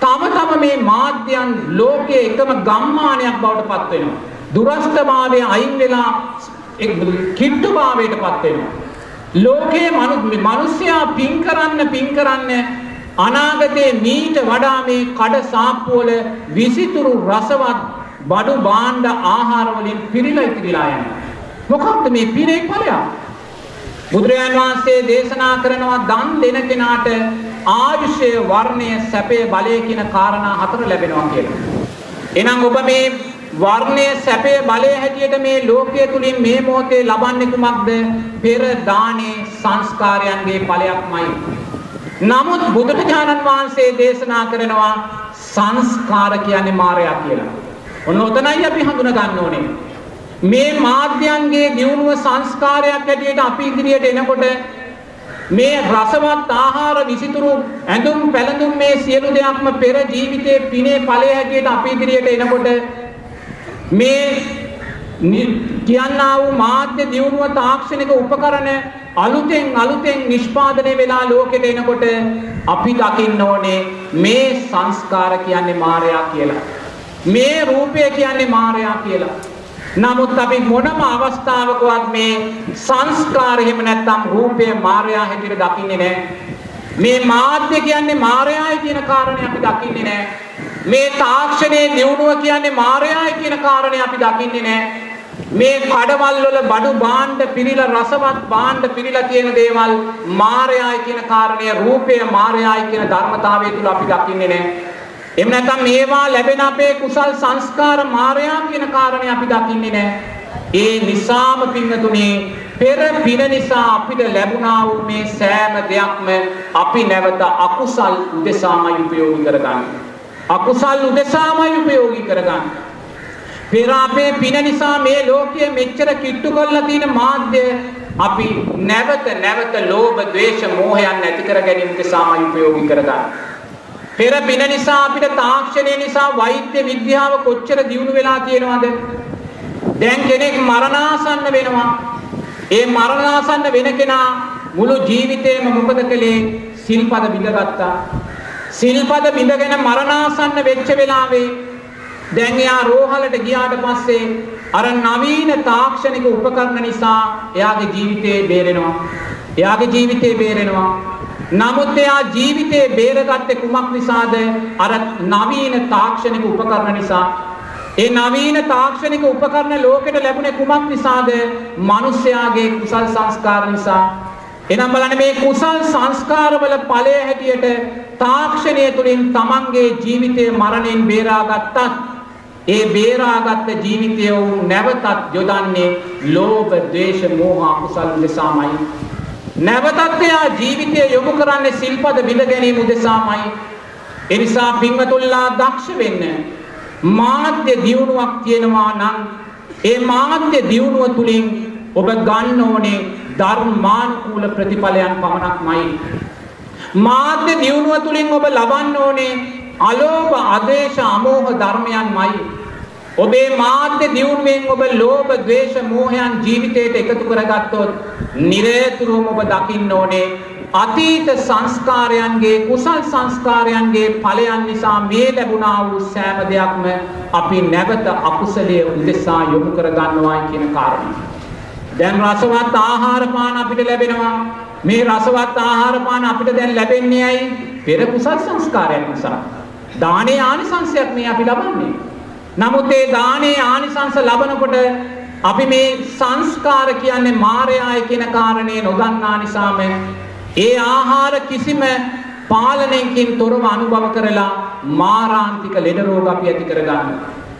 තව තව මේ මාධ්‍යයන් ලෝකයේ එකම ගම්මානයක් බවට පත් වෙනවා. දුරස්ථභාවය අයින් වෙලා කිට්ටුභාවයට පත් වෙනවා. ලෝකයේ මිනිස්සයා පින් කරන්න පින් කරන්න අනාගතයේ මීට වඩා මේ කඩ සාප්පුවල විසිතුරු රසවත් බඩු භාණ්ඩ ආහාර වලින් පිරීලා ඉතිරිලා යනවා. මොකක්ද මේ පිරේ ඵලයක්? බුදුරජාන් වහන්සේ දේශනා කරනවා දන් දෙන කෙනාට ආයුෂය වර්ණය සැපේ බලය කියන කාරණා හතර ලැබෙනවා කියලා. එහෙනම් ඔබ මේ වර්ණය සැපේ බලය හැටියට මේ ලෝකයේ තුලින් මේ මොහොතේ ලබන්නේ කුමක්ද? පෙර දානේ සංස්කාරයන්ගේ ඵලයක්මයි. නමුත් බුදුරජාණන් වහන්සේ දේශනා කරනවා සංස්කාර කියන්නේ මායя කියලා. ඔන්න ඔතනයි අපි හඳුනා ගන්න ඕනේ. මේ මාධ්‍යයන්ගේ දියුණුව සංස්කාරයක් හැටියට අපි ඉදිරියට එනකොට මේ රසවත් ආහාර විසිතුරු ඇඳුම් පැළඳුම් මේ සියලු දෙයක්ම පෙර ජීවිතයේ පිනේ ඵලය හැටියට අපි ඉදිරියට එනකොට මේ කියන්නා වූ මාධ්‍ය දියුණුව තාක්ෂණික උපකරණ අලුතෙන් අලුතෙන් නිෂ්පාදනය වෙලා ලෝකෙට එනකොට අපි දකින්න ඕනේ මේ සංස්කාර කියන්නේ මායя කියලා. මේ රූපය කියන්නේ මායя කියලා. නමුත් අපි මොනම අවස්ථාවකවත් මේ සංස්කාර එහෙම නැත්නම් රූපය මායя හැටියට දකින්නේ නැහැ. මේ මාධ්‍ය කියන්නේ මායයයි කියන කාරණේ අපි දකින්නේ නැහැ. මේ තාක්ෂණයේ දියුණුව කියන්නේ මායයයි කියන කාරණේ අපි දකින්නේ නැහැ. මේ කඩවල් වල බඩු භාණ්ඩ පිරීලා රසවත් භාණ්ඩ පිරීලා කියන දේවල් මායයි කියන කාරණය රූපය මායයි කියන ධර්මතාවය තුල අපි දකින්නේ නැහැ. එහෙම නැත්නම් මේවා ලැබෙන අපේ කුසල් සංස්කාර මායයා කියන කාරණය අපි දකින්නේ නැහැ. ඒ නිසාම පින්නතුනේ පෙර පින නිසා අපිට ලැබුණා වූ මේ සෑම දෙයක්ම අපි නැවත අකුසල් උදෙසාමයි ප්‍රයෝගී කරගන්නේ. අකුසල් උදෙසාමයි ප්‍රයෝගී කරගන්නේ. පෙර අපේ පින නිසා මේ ලෝකයේ මෙච්චර කිට්ටු කරලා තියෙන මාධ්‍ය අපි නැවත නැවත ලෝභ, ද්වේෂ, මෝහයන් නැති කර ගැනීම උදෙසාමයි උපයෝගී කරගන්නේ. පෙර පින නිසා අපිට තාක්ෂණය නිසා වෛද්‍ය විද්‍යාව කොච්චර දියුණු වෙලා තියෙනවද? දැන් කෙනෙක් මරණාසන්න වෙනවා. ඒ මරණාසන්න වෙන කෙනා මුළු ජීවිතේම මොකද කළේ? සිල්පද බිඳගත්තා. සිල්පද බිඳගෙන මරණාසන්න වෙච්ච වෙලාවේ දැන් එයා රෝහලට ගියාට පස්සේ අර නවීන තාක්ෂණික උපකරණ නිසා එයාගේ ජීවිතේ බේරෙනවා. එයාගේ ජීවිතේ බේරෙනවා. නමුත් එයා ජීවිතේ බේරගත්තේ කුමක් නිසාද? අර නවීන තාක්ෂණික උපකරණ නිසා. ඒ නවීන තාක්ෂණික උපකරණ ලෝකෙට ලැබුණේ කුමක් නිසාද? මිනිස්යාගේ කුසල් සංස්කාර නිසා. එනම් බලන්න මේ කුසල් සංස්කාරවල ඵලය හැටියට තාක්ෂණය තුළින් තමන්ගේ ජීවිතයේ මරණයෙන් බේරාගත්තත් ඒ බේරාගත් ජීවිතය වූ නැවතත් යොදන්නේ ලෝභ, ද්වේෂ, මෝහ අකුසල් උදෙසාමයි. නැවතත් එයා ජීවිතය යොමු කරන්නේ සිල්පද බිඳ ගැනීම උදෙසාමයි. ඒ නිසා පින්වතුල්ලා දක්ෂ වෙන්න. මාධ්‍ය දියුණුවක් තියෙනවා නම් ඒ මාධ්‍ය දියුණුව තුලින් ඔබ ගන්න ඕනේ ධර්මානුකූල ප්‍රතිඵලයන් පමණක්මයි. මාධ්‍ය දියුණුව තුලින් ඔබ ලබන්න ඕනේ අලෝභ, අදේශ, අමෝහ ධර්මයන්මයි. ඔබේ මාධ්‍ය දියුණුවෙන් ඔබ ලෝභ, ද්වේෂ, මෝහයන් ජීවිතයට එකතු කරගත්තොත් නිරේතුරුවම ඔබ දකින්න ඕනේ අතීත සංස්කාරයන්ගේ කුසල් සංස්කාරයන්ගේ ඵලයන් නිසා මේ ලැබුණා වූ සෑම දෙයක්ම අපි නැවත අකුසලයේ උදෙසා යොමු කර ගන්නවා කියන කාරණය. දැන් රසවත් ආහාර පාන අපිට ලැබෙනවා. මේ රසවත් ආහාර පාන අපිට දැන් ලැබෙන්නේ ඇයි? පෙර කුසල් සංස්කාරයන් නිසා. දානේ ආනිසංශයක් මේ අපි ලබන්නේ. නමුත් ඒ දානේ ආනිසංශ ලබනකොට අපි මේ සංස්කාර කියන්නේ මායයයි කියන කාරණේ නොදන්නා නිසාම ඒ ආහාර කිසිම පාලනයකින් තොරව අනුභව කරලා මාරාන්තික ලෙඩ රෝග අපි ඇති කරගන්න.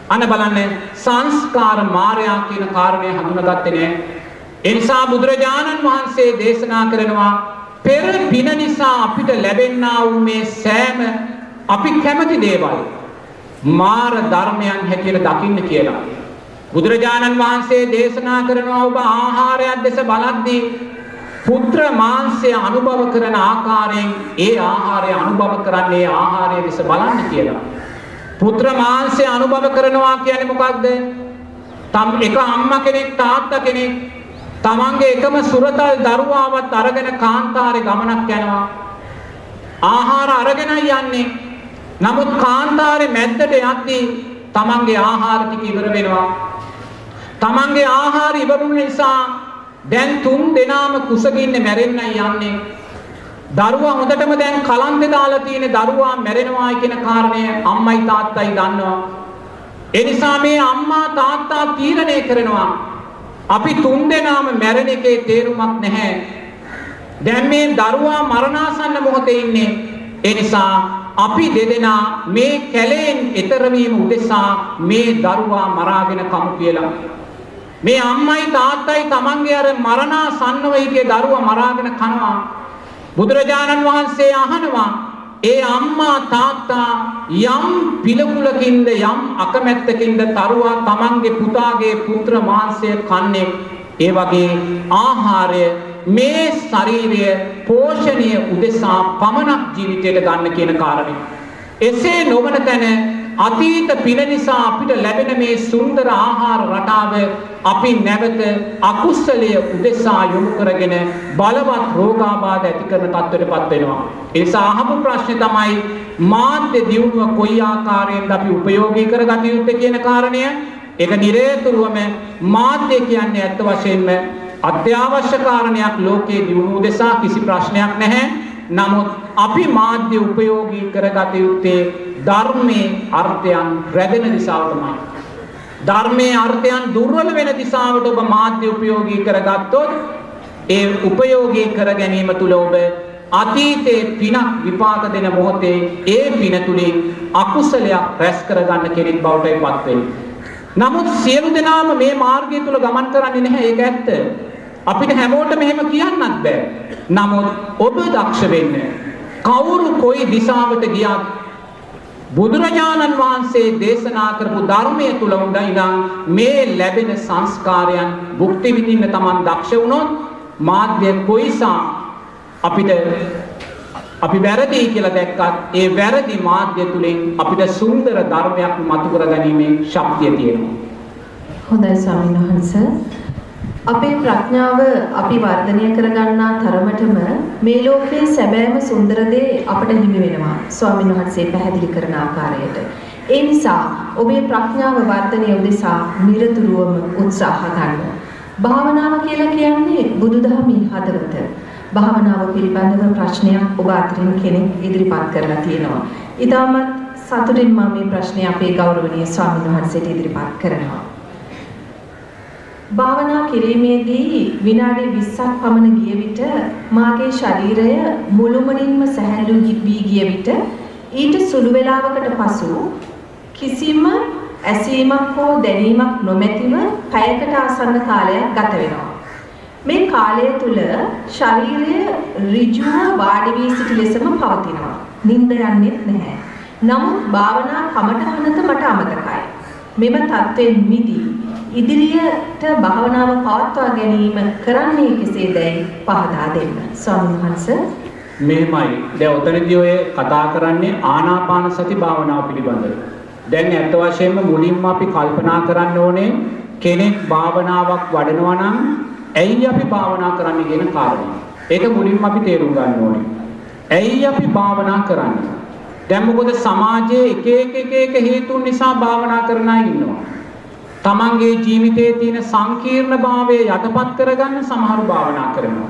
අන්න බලන්න සංස්කාර මායя කියන කාරණය හඳුනාගත්තේ නැහැ. ඒ නිසා බුදුරජාණන් වහන්සේ දේශනා කරනවා පෙර පින නිසා අපිට ලැබෙන්නා වූ මේ සෑම අපි කැමති දේවල් මාර ධර්මයන් හැටියට දකින්න කියලා. බුදුරජාණන් වහන්සේ දේශනා කරනවා ඔබ ආහාරයක් දැස බලද්දී පුත්‍ර මාංශය අනුභව කරන ආකාරයෙන් ඒ ආහාරය අනුභව කරන්නේ ආහාරය දෙස බලන්න කියලා. පුත්‍ර මාංශය අනුභව කරනවා කියන්නේ මොකක්ද? තම් එක අම්මා කෙනෙක් තාත්තා කෙනෙක් තමන්ගේ එකම සුරතල් දරුවාවත් අරගෙන කාන්තාරේ ගමනක් යනවා. ආහාර අරගෙනයි යන්නේ. නමුත් කාන්තාරේ මැද්දට යද්දී තමන්ගේ ආහාර ටික ඉවර වෙනවා. තමන්ගේ ආහාර ඉවරුන නිසා දැන් තුන් දෙනාම කුසගින්නේ මැරෙන්නයි යන්නේ. දරුවා හොඳටම දැන් කලන්තේ දාලා තියෙන දරුවා මැරෙනවා කියන කාරණය අම්මයි තාත්තයි දන්නවා. ඒ නිසා මේ අම්මා තාත්තා තීරණය කරනවා අපි තුන්දෙනාම මැරෙන එකේ තේරුමක් නැහැ. දැන් මේ දරුවා මරණාසන්න මොහොතේ ඉන්නේ. ඒ නිසා අපි දෙදෙනා මේ කැලෙන් එතර වීම උදෙසා මේ දරුවා මරාගෙන කමු කියලා. මේ අම්මයි තාත්තයි තමන්ගේ අර මරණාසන්න වෙයිගේ දරුවා මරාගෙන කනවා. බුදුරජාණන් වහන්සේ අහනවා ඒ අම්මා තාත්තා යම් පිළිකුලකින්ද යම් අකමැත්තකින්ද තරුවා තමන්ගේ පුතාගේ පුත්‍ර මාංශය කන්නේ ඒ වගේ ආහාරය මේ ශරීරය පෝෂණය උදෙසා පමණක් ජීවිතයට ගන්න කියන කාරණේ. එසේ නොවන තැන අතීත පින නිසා අපිට ලැබෙන මේ සුන්දර ආහාර රටාව අපි නැවත අකුසලය උදෙසා යොමු කරගෙන බලවත් රෝගාබාධ ඇති කරන තත්ත්වයටපත් වෙනවා. ඒ නිසා අහපු ප්‍රශ්නේ තමයි මාධ්‍ය දියුණුව කොයි ආකාරයෙන්ද අපි ප්‍රයෝගී කරගත යුත්තේ කියන කාරණය. ඒක නිරේතුරුවම මාධ්‍ය කියන්නේ ඇත්ත වශයෙන්ම අත්‍යවශ්‍ය කාරණයක් ලෝකයේ දියුණුව උදෙසා කිසි ප්‍රශ්නයක් නැහැ. නමුත් අපි මාධ්‍ය උපයෝගී කරගත යුත්තේ ධර්මයේ අර්ථයන් රැඳෙන දිශාව තමයි. ධර්මයේ අර්ථයන් දුර්වල වෙන දිශාවට ඔබ මාධ්‍ය උපයෝගී කරගත්තොත් ඒ උපයෝගී කර ගැනීම තුළ ඔබ අතීතයේ පිනක් විපාක දෙන මොහොතේ ඒ පින තුලින් අකුසලයක් රැස් කරගන්න කෙනෙක් බවට පත් වෙනවා. නමුත් සියලු දෙනාම මේ මාර්ගය තුල ගමන් කරන්නේ නැහැ ඒක ඇත්ත. අපිට හැමෝටම එහෙම කියන්නත් බෑ. නමුත් ඔබ දක්ෂ වෙන්න. කවුරු කොයි දිශාවට ගියත් බුදුරජාණන් වහන්සේ දේශනා කරපු ධර්මය තුල උඳිනම් මේ ලැබෙන සංස්කාරයන් භුක්ති විඳින්න Taman දක්ෂ වුණොත් මාධ්‍ය කොයිසා අපිට අපි වැරදි කියලා දැක්කත් ඒ වැරදි මාධ්‍ය තුලින් අපිට සුන්දර ධර්මයක් මතු කරගැනීමේ ශක්තිය තියෙනවා. හොඳයි ස්වාමීන් වහන්සේ. අපේ ප්‍රඥාව අපි වර්ධනය කරගන්නා තරමටම මේ ලෝකයේ සැබෑම සුන්දර දේ අපට හිමි වෙනවා. ස්වාමීන් වහන්සේ පැහැදිලි කරන ආකාරයට. ඒ නිසා ඔබේ ප්‍රඥාව වර්ධනය උදෙසා නිරතුරුවම උත්සාහ ගන්න. භාවනාව කියලා කියන්නේ බුදුදහමේ හදවත. භාවනාව පිළිබඳව ප්‍රශ්නයක් ඔබ අතරින් කෙනෙක් ඉදිරිපත් කරලා තියෙනවා. ඊටමත් සතුටින් මම මේ ප්‍රශ්නය අපේ ගෞරවනීය ස්වාමීන් වහන්සේට ඉදිරිපත් කරනවා. භාවනා කිරීමේදී විනාඩි 20ක් පමණ ගිය විට මාගේ ශරීරය මුළුමනින්ම සැහැල්ලු වී ගිය විට ඊට සුළු වේලාවකට පසු කිසිම ඇසීමක් හෝ දැනීමක් නොමැතිව පැයකට ආසන්න කාලයක් ගත වෙනවා. මේ කාලය තුල ශරීරය ඍජුව වාඩි වී සිටි ලෙසම පවතිනවා. නිින්ද යන්නේ නැහැ. නමුත් භාවනා කමටහනත මට අමතකයි. මෙම தත්ත්වයෙන් මිදී ඉදිරියට භාවනාව පවත්වා ගැනීම කරන්නේ කෙසේදයි පහදා දෙන්න. ස්වාමීන් වහන්සේ මෙහෙමයි. දැන් ඔතනදී ඔය කතා කරන්නේ ආනාපාන සති භාවනාව පිළිබඳව. දැන් ඇත්ත වශයෙන්ම මුලින්ම අපි කල්පනා කරන්න ඕනේ කෙනෙක් භාවනාවක් වඩනවා නම් ඇයි අපි භාවනා කරන්නේ කියන කාරණය. ඒක මුලින්ම අපි තේරුම් ගන්න ඕනේ. ඇයි අපි භාවනා කරන්නේ? දැන් මොකද සමාජයේ එක එක එක එක හේතුන් නිසා භාවනා කරන අය ඉන්නවා. තමන්ගේ ජීවිතයේ තියෙන සංකීර්ණභාවය යටපත් කරගන්න සමහරු භාවනා කරනවා.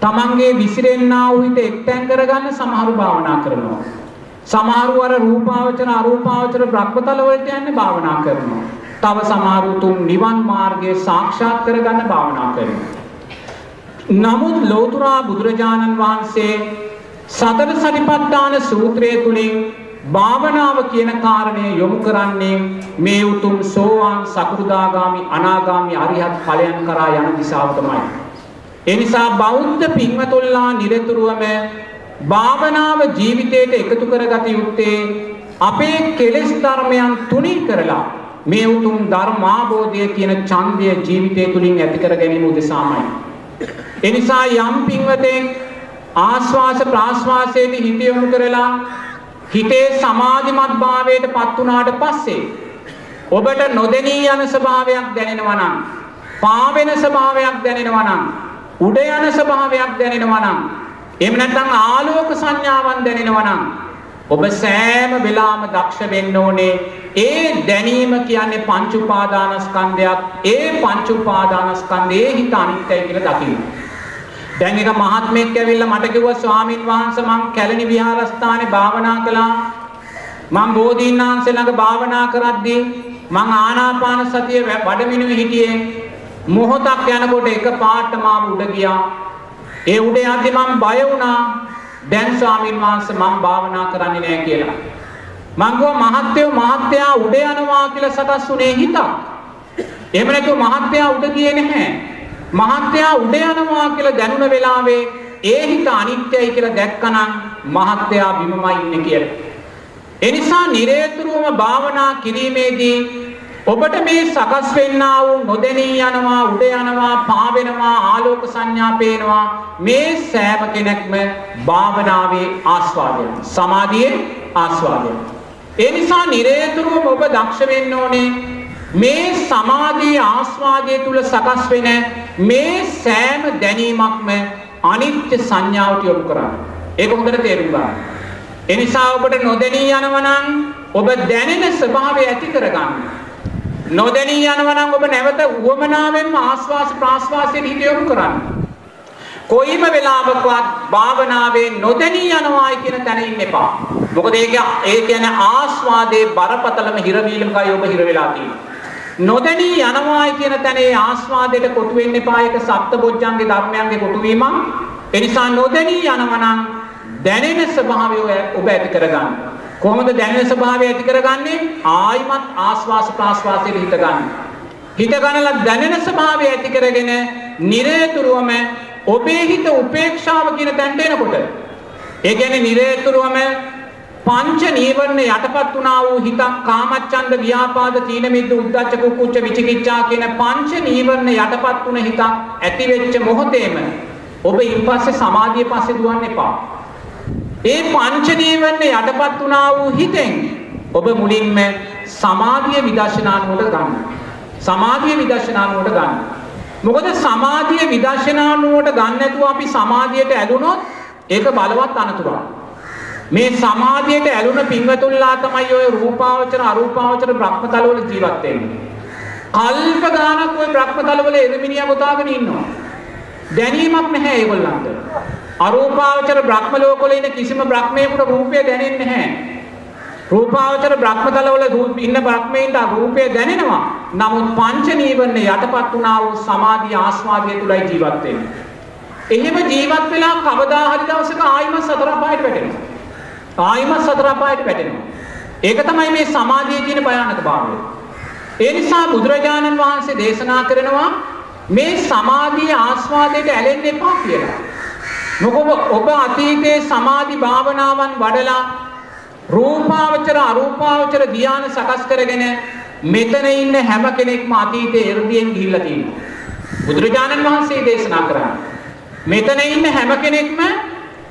තමන්ගේ විසිරෙන්නා වූ හිත එක්තැන් කරගන්න සමහරු භාවනා කරනවා. සමහරු අර රූපාවචර අරූපාවචර බ්‍රහ්මතල වලට යන්නේ භාවනා කරනවා. තව සමහරු තුන් නිවන් මාර්ගය සාක්ෂාත් කරගන්න භාවනා කරනවා. නමුත් ලෝතුරා බුදුරජාණන් වහන්සේ සතර සතිපට්ඨාන සූත්‍රය තුලින් භාවනාව කියන කාරණය යොමු කරන්නේ මේ උතුම් සෝවාන් සකෘදාගාමි අනාගාමි අරිහත් ඵලයන් කරා යන දිශාව තමයි. ඒ නිසා බෞද්ධ පින්වතුන්ලා නිරතුරුවම භාවනාව ජීවිතයට එකතු කරගත යුත්තේ අපේ කෙලෙස් ධර්මයන් තුනී කරලා මේ උතුම් ධර්මාබෝධය කියන ඡන්දය ජීවිතය තුලින් ඇති කර ගැනීම උදෙසාමයි. ඒ නිසා යම් පින්වතෙක් ආස්වාස ප්‍රාස්වාසයේදී හිත යොමු කරලා හිතේ සමාධිමත් භාවයට පත් වුණාට පස්සේ ඔබට නොදෙනී යන ස්වභාවයක් දැනෙනවා නම් පාවෙන ස්වභාවයක් දැනෙනවා නම් උඩ යන ස්වභාවයක් දැනෙනවා නම් එහෙම නැත්නම් ආලෝක සංඥාවන් දැනෙනවා නම් ඔබ සෑම වෙලාවම දක්ෂ වෙන්න ඕනේ ඒ දැනීම කියන්නේ පංච උපාදානස්කන්ධයක් ඒ පංච උපාදානස්කන්ධයේ හිත අනිත්‍යයි කියලා දකින්න. දැන් එක මහත්මයෙක් ඇවිල්ලා මට කිව්වා ස්වාමින් වහන්සේ මං කැලණි විහාරස්ථානේ භාවනා කළා. මං බෝධීන් වහන්සේ ළඟ භාවනා කරද්දී මං ආනාපාන සතිය වඩමිනුවේ හිටියේ. මොහොතක් යනකොට එක පාට මාව උඩ ගියා. ඒ උඩ යද්දි මං බය වුණා. දැන් ස්වාමින් වහන්සේ මං භාවනා කරන්නේ නැහැ කියලා. මං ගියා මහත්යෝ මහත්යා උඩ යනවා කියලා සකස් වුණේ හිතක්. එහෙම නැතුව මහත්යා උඩ ගියේ නැහැ. මහත්යා උඩ යනවා කියලා දැනුණ වෙලාවේ ඒ හිත අනිත්‍යයි කියලා දැක්කනම් මහත්යා බිමමයි ඉන්නේ කියලා. ඒ නිසා නිරේතුරුවම භාවනා කිරීමේදී ඔබට මේ සකස් වෙන්නා වූ නොදෙනී යනවා උඩ යනවා පා වෙනවා ආලෝක සංඥා පේනවා මේ සෑම කෙනෙක්ම භාවනාවේ ආස්වාදය සමාධියේ ආස්වාදය ඒ නිසා නිරේතුරුවම ඔබ දක්ෂ වෙන්න ඕනේ මේ සමාධියේ ආස්වාදයේ තුල සකස් වෙන මේ සෑම දැනීමක්ම අනිත්‍ය සංඥාවට යොමු කරන්න. ඒක හොඳට තේරුම් ගන්න. ඒ නිසා ඔබට නොදෙනී යනවා නම් ඔබ දැනෙන ස්වභාවය ඇති කරගන්න. නොදෙනී යනවා නම් ඔබ නැවත උවමනාවෙන්ම ආස්වාස ප්‍රාස්වාසයට හිත යොමු කරන්න. කොයිම වෙලාවකවත් භාවනාවේ නොදෙනී යනවායි කියන තැන ඉන්න එපා. මොකද ඒක ඒ කියන්නේ ආස්වාදයේ බරපතලම හිරවීමකයි ඔබ හිර වෙලා තියෙන්නේ. නොදැනී යනවායි කියන තැනේ ආස්වාදයට කොටු වෙන්න එපා ඒක සප්තබොජ්ජංගේ ධර්මයන්ගේ කොටු වීමක්. ඒ නිසා නොදැනී යනවා නම් දැනෙන ස්වභාවය ඔබ ඇති කරගන්න. කොහොමද දැනෙන ස්වභාවය ඇති කරගන්නේ? ආයිමත් ආස්වාස ප්‍රාස්වාසයට හිත ගන්න. හිත ගන්නලා දැනෙන ස්වභාවය ඇති කරගෙන නිරේතුරුවම ඔබේ හිත උපේක්ෂාව කියන තැනට එනකොට ඒ කියන්නේ නිරේතුරුවම පංච නීවරණ යටපත් වුණා වූ හිතක් කාමච්ඡන්ද ව්‍යාපාද තීන මිද්ද උද්ධච්ච කුක්කුච්ච විචිකිච්ඡා කියන පංච නීවරණ යටපත් වුණ හිතක් ඇති වෙච්ච මොහොතේම ඔබ ඊපස්සේ සමාධිය පස්සේ දුවන්න එපා. ඒ පංච නීවරණ යටපත් වුණා වූ හිතෙන් ඔබ මුලින්ම සමාධිය විදර්ශනානුවට ගන්න. සමාධිය විදර්ශනානුවට ගන්න. මොකද සමාධිය විදර්ශනානුවට ගන්න නැතුව අපි සමාධියට ඇලුනොත් ඒක බලවත් අනතුරක්. මේ සමාධියට ඇලුන පින්වතුන්ලා තමයි ඔය රූපාවචර අරූපාවචර බ්‍රහ්මතලවල ජීවත් වෙන්නේ. කල්ප ගානක් ඔය බ්‍රහ්මතලවල එදමිනියා ගොතාගෙන ඉන්නවා. දැනීමක් නැහැ ඒගොල්ලන්ට. අරූපාවචර බ්‍රහ්ම ලෝකවල ඉන්න කිසිම බ්‍රහ්මයෙකුට රූපය දැනෙන්නේ නැහැ. රූපාවචර බ්‍රහ්මතලවල ඉන්න බ්‍රහ්මයින්ට රූපය දැනෙනවා. නමුත් පංච නීවරණ යටපත් වුණා වූ සමාධිය ආස්වාදය තුලයි ජීවත් වෙන්නේ. එහෙම ජීවත් වෙලා කවදා හරි දවසක ආයිම සතර පායට වැටෙනවා. ආයිම සතර පායට වැටෙනවා. ඒක තමයි මේ සමාධියේ තියෙන භයානක භාවය. ඒ නිසා බුදුරජාණන් වහන්සේ දේශනා කරනවා මේ සමාධියේ ආස්වාදයට ඇලෙන්න එපා කියලා. මොකද ඔබ අතීතයේ සමාධි භාවනාවන් වඩලා රූපාවචර අරූපාවචර ධ්‍යාන සකස් කරගෙන මෙතන ඉන්න හැම කෙනෙක්ම අතීතයේ එ르දියෙන් ගිහිල්ලා තියෙනවා. බුදුරජාණන් වහන්සේ දේශනා කරා. මෙතන ඉන්න හැම කෙනෙක්ම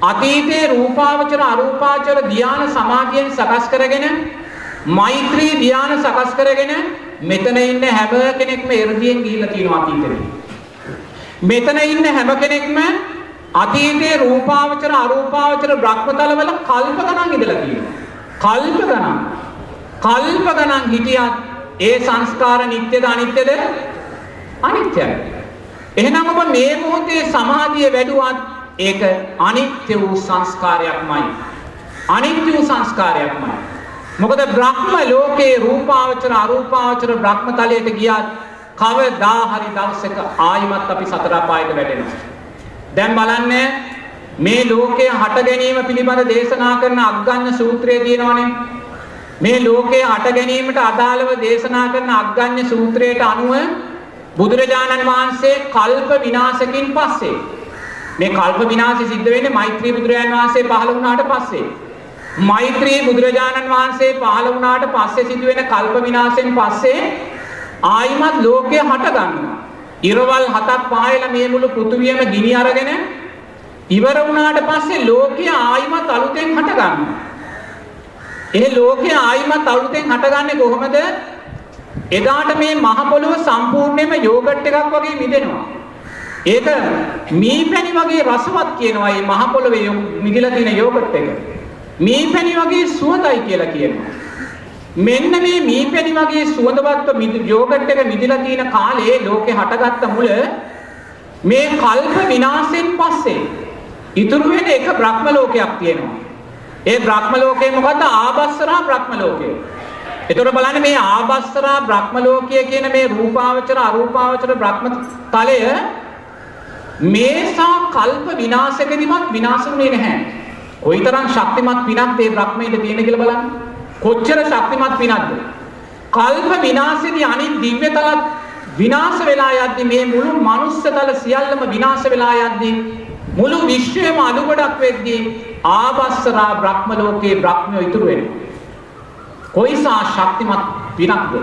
අතීතයේ රූපාවචර අරූපාවචර ධ්‍යාන සමාධියෙන් සකස් කරගෙන මෛත්‍රී ධ්‍යාන සකස් කරගෙන මෙතන ඉන්න හැම කෙනෙක්ම එ르දියෙන් ගිහිල්ලා තියෙනවා අතීතේ. මෙතන ඉන්න හැම කෙනෙක්ම අතීතයේ රූපාවචර අරූපාවචර බ්‍රහ්මතලවල කල්ප ගණන් ඉඳලා තියෙනවා. කල්ප ගණන්. කල්ප ගණන් හිටියත් ඒ සංස්කාර නිට්ටයද අනිත්‍යද? අනිත්‍යයි. එහෙනම් ඔබ මේ මොහොතේ සමාධිය වැඩුවත් ඒක අනිත්‍ය වූ සංස්කාරයක්මයි. අනිත්‍ය වූ සංස්කාරයක්මයි. මොකද බ්‍රහ්ම ලෝකේ රූපාවචර අරූපාවචර බ්‍රහ්ම තලයට ගියත් කවදා හරි දවසක ආයිමත් අපි සතර අපායට වැටෙනවා. දැන් බලන්න මේ ලෝකයේ හට ගැනීම පිළිබඳ දේශනා කරන අග්ගඤ්ඤ සූත්‍රය තියෙනවනේ. මේ ලෝකයේ හට ගැනීමට අදාළව දේශනා කරන අග්ගඤ්ඤ සූත්‍රයට අනුව බුදුරජාණන් වහන්සේ කල්ප විනාශකින් පස්සේ මේ කල්ප විනාශය සිද්ධ වෙන්නේ මෛත්‍රී බුදුරජාණන් වහන්සේ පහළ වුණාට පස්සේ. මෛත්‍රී බුදුරජාණන් වහන්සේ පහළ වුණාට පස්සේ සිදුවෙන කල්ප විනාශයෙන් පස්සේ ආයිමත් ලෝකය හට ගන්නවා. ඉරවල් හතක් පායලා මේ මුළු පෘථුවියම ගිනි අරගෙන ඉවර වුණාට පස්සේ ලෝකය ආයිමත් අලුතෙන් හට ගන්නවා. ඒ ලෝකය ආයිමත් අලුතෙන් හටගන්නේ කොහොමද? එදාට මේ මහ පොළොව සම්පූර්ණයෙන්ම යෝගට් එකක් වගේ මිදෙනවා. ඒක මීපැණි වගේ රසවත් කියනවා මේ මහ පොළොවේ මිදිලා තියෙන යෝගට් එක. මීපැණි වගේ සුවඳයි කියලා කියනවා. මෙන්න මේ මීපැණි වගේ සුවඳවත් යෝගට් එක මිදිලා තියෙන කාලේ ලෝකේ හටගත්ත මුල මේ කල්ප විනාශයෙන් පස්සේ ඉතුරු වෙන එක බ්‍රහ්ම ලෝකයක් තියෙනවා. ඒ බ්‍රහ්ම ලෝකය මොකද්ද? ආබස්සරා බ්‍රහ්ම ලෝකය. එතකොට බලන්න මේ ආබස්සරා බ්‍රහ්ම ලෝකය කියන මේ රූපාවචර අරූපාවචර බ්‍රහ්ම තලය මේසා කල්ප විනාශකෙදිමත් විනාශුනේ නැහැ. කොයිතරම් ශක්තිමත් පිනක් මේ බ්‍රහ්මයට තියෙන කියලා බලන්න. කොච්චර ශක්තිමත් පිනක්ද? කල්ප විනාශෙදී අනිත් දිව්‍ය තලත් විනාශ වෙලා යද්දි මේ මුළු මනුස්ස තල සියල්ලම විනාශ වෙලා යද්දි මුළු විශ්වයම අඩුගොඩක් වෙද්දී ආබස්සරා බ්‍රහ්ම ලෝකේ බ්‍රහ්මයෝ ඉතුරු වෙනවා. කොයිසා ශක්තිමත් පිනක්ද?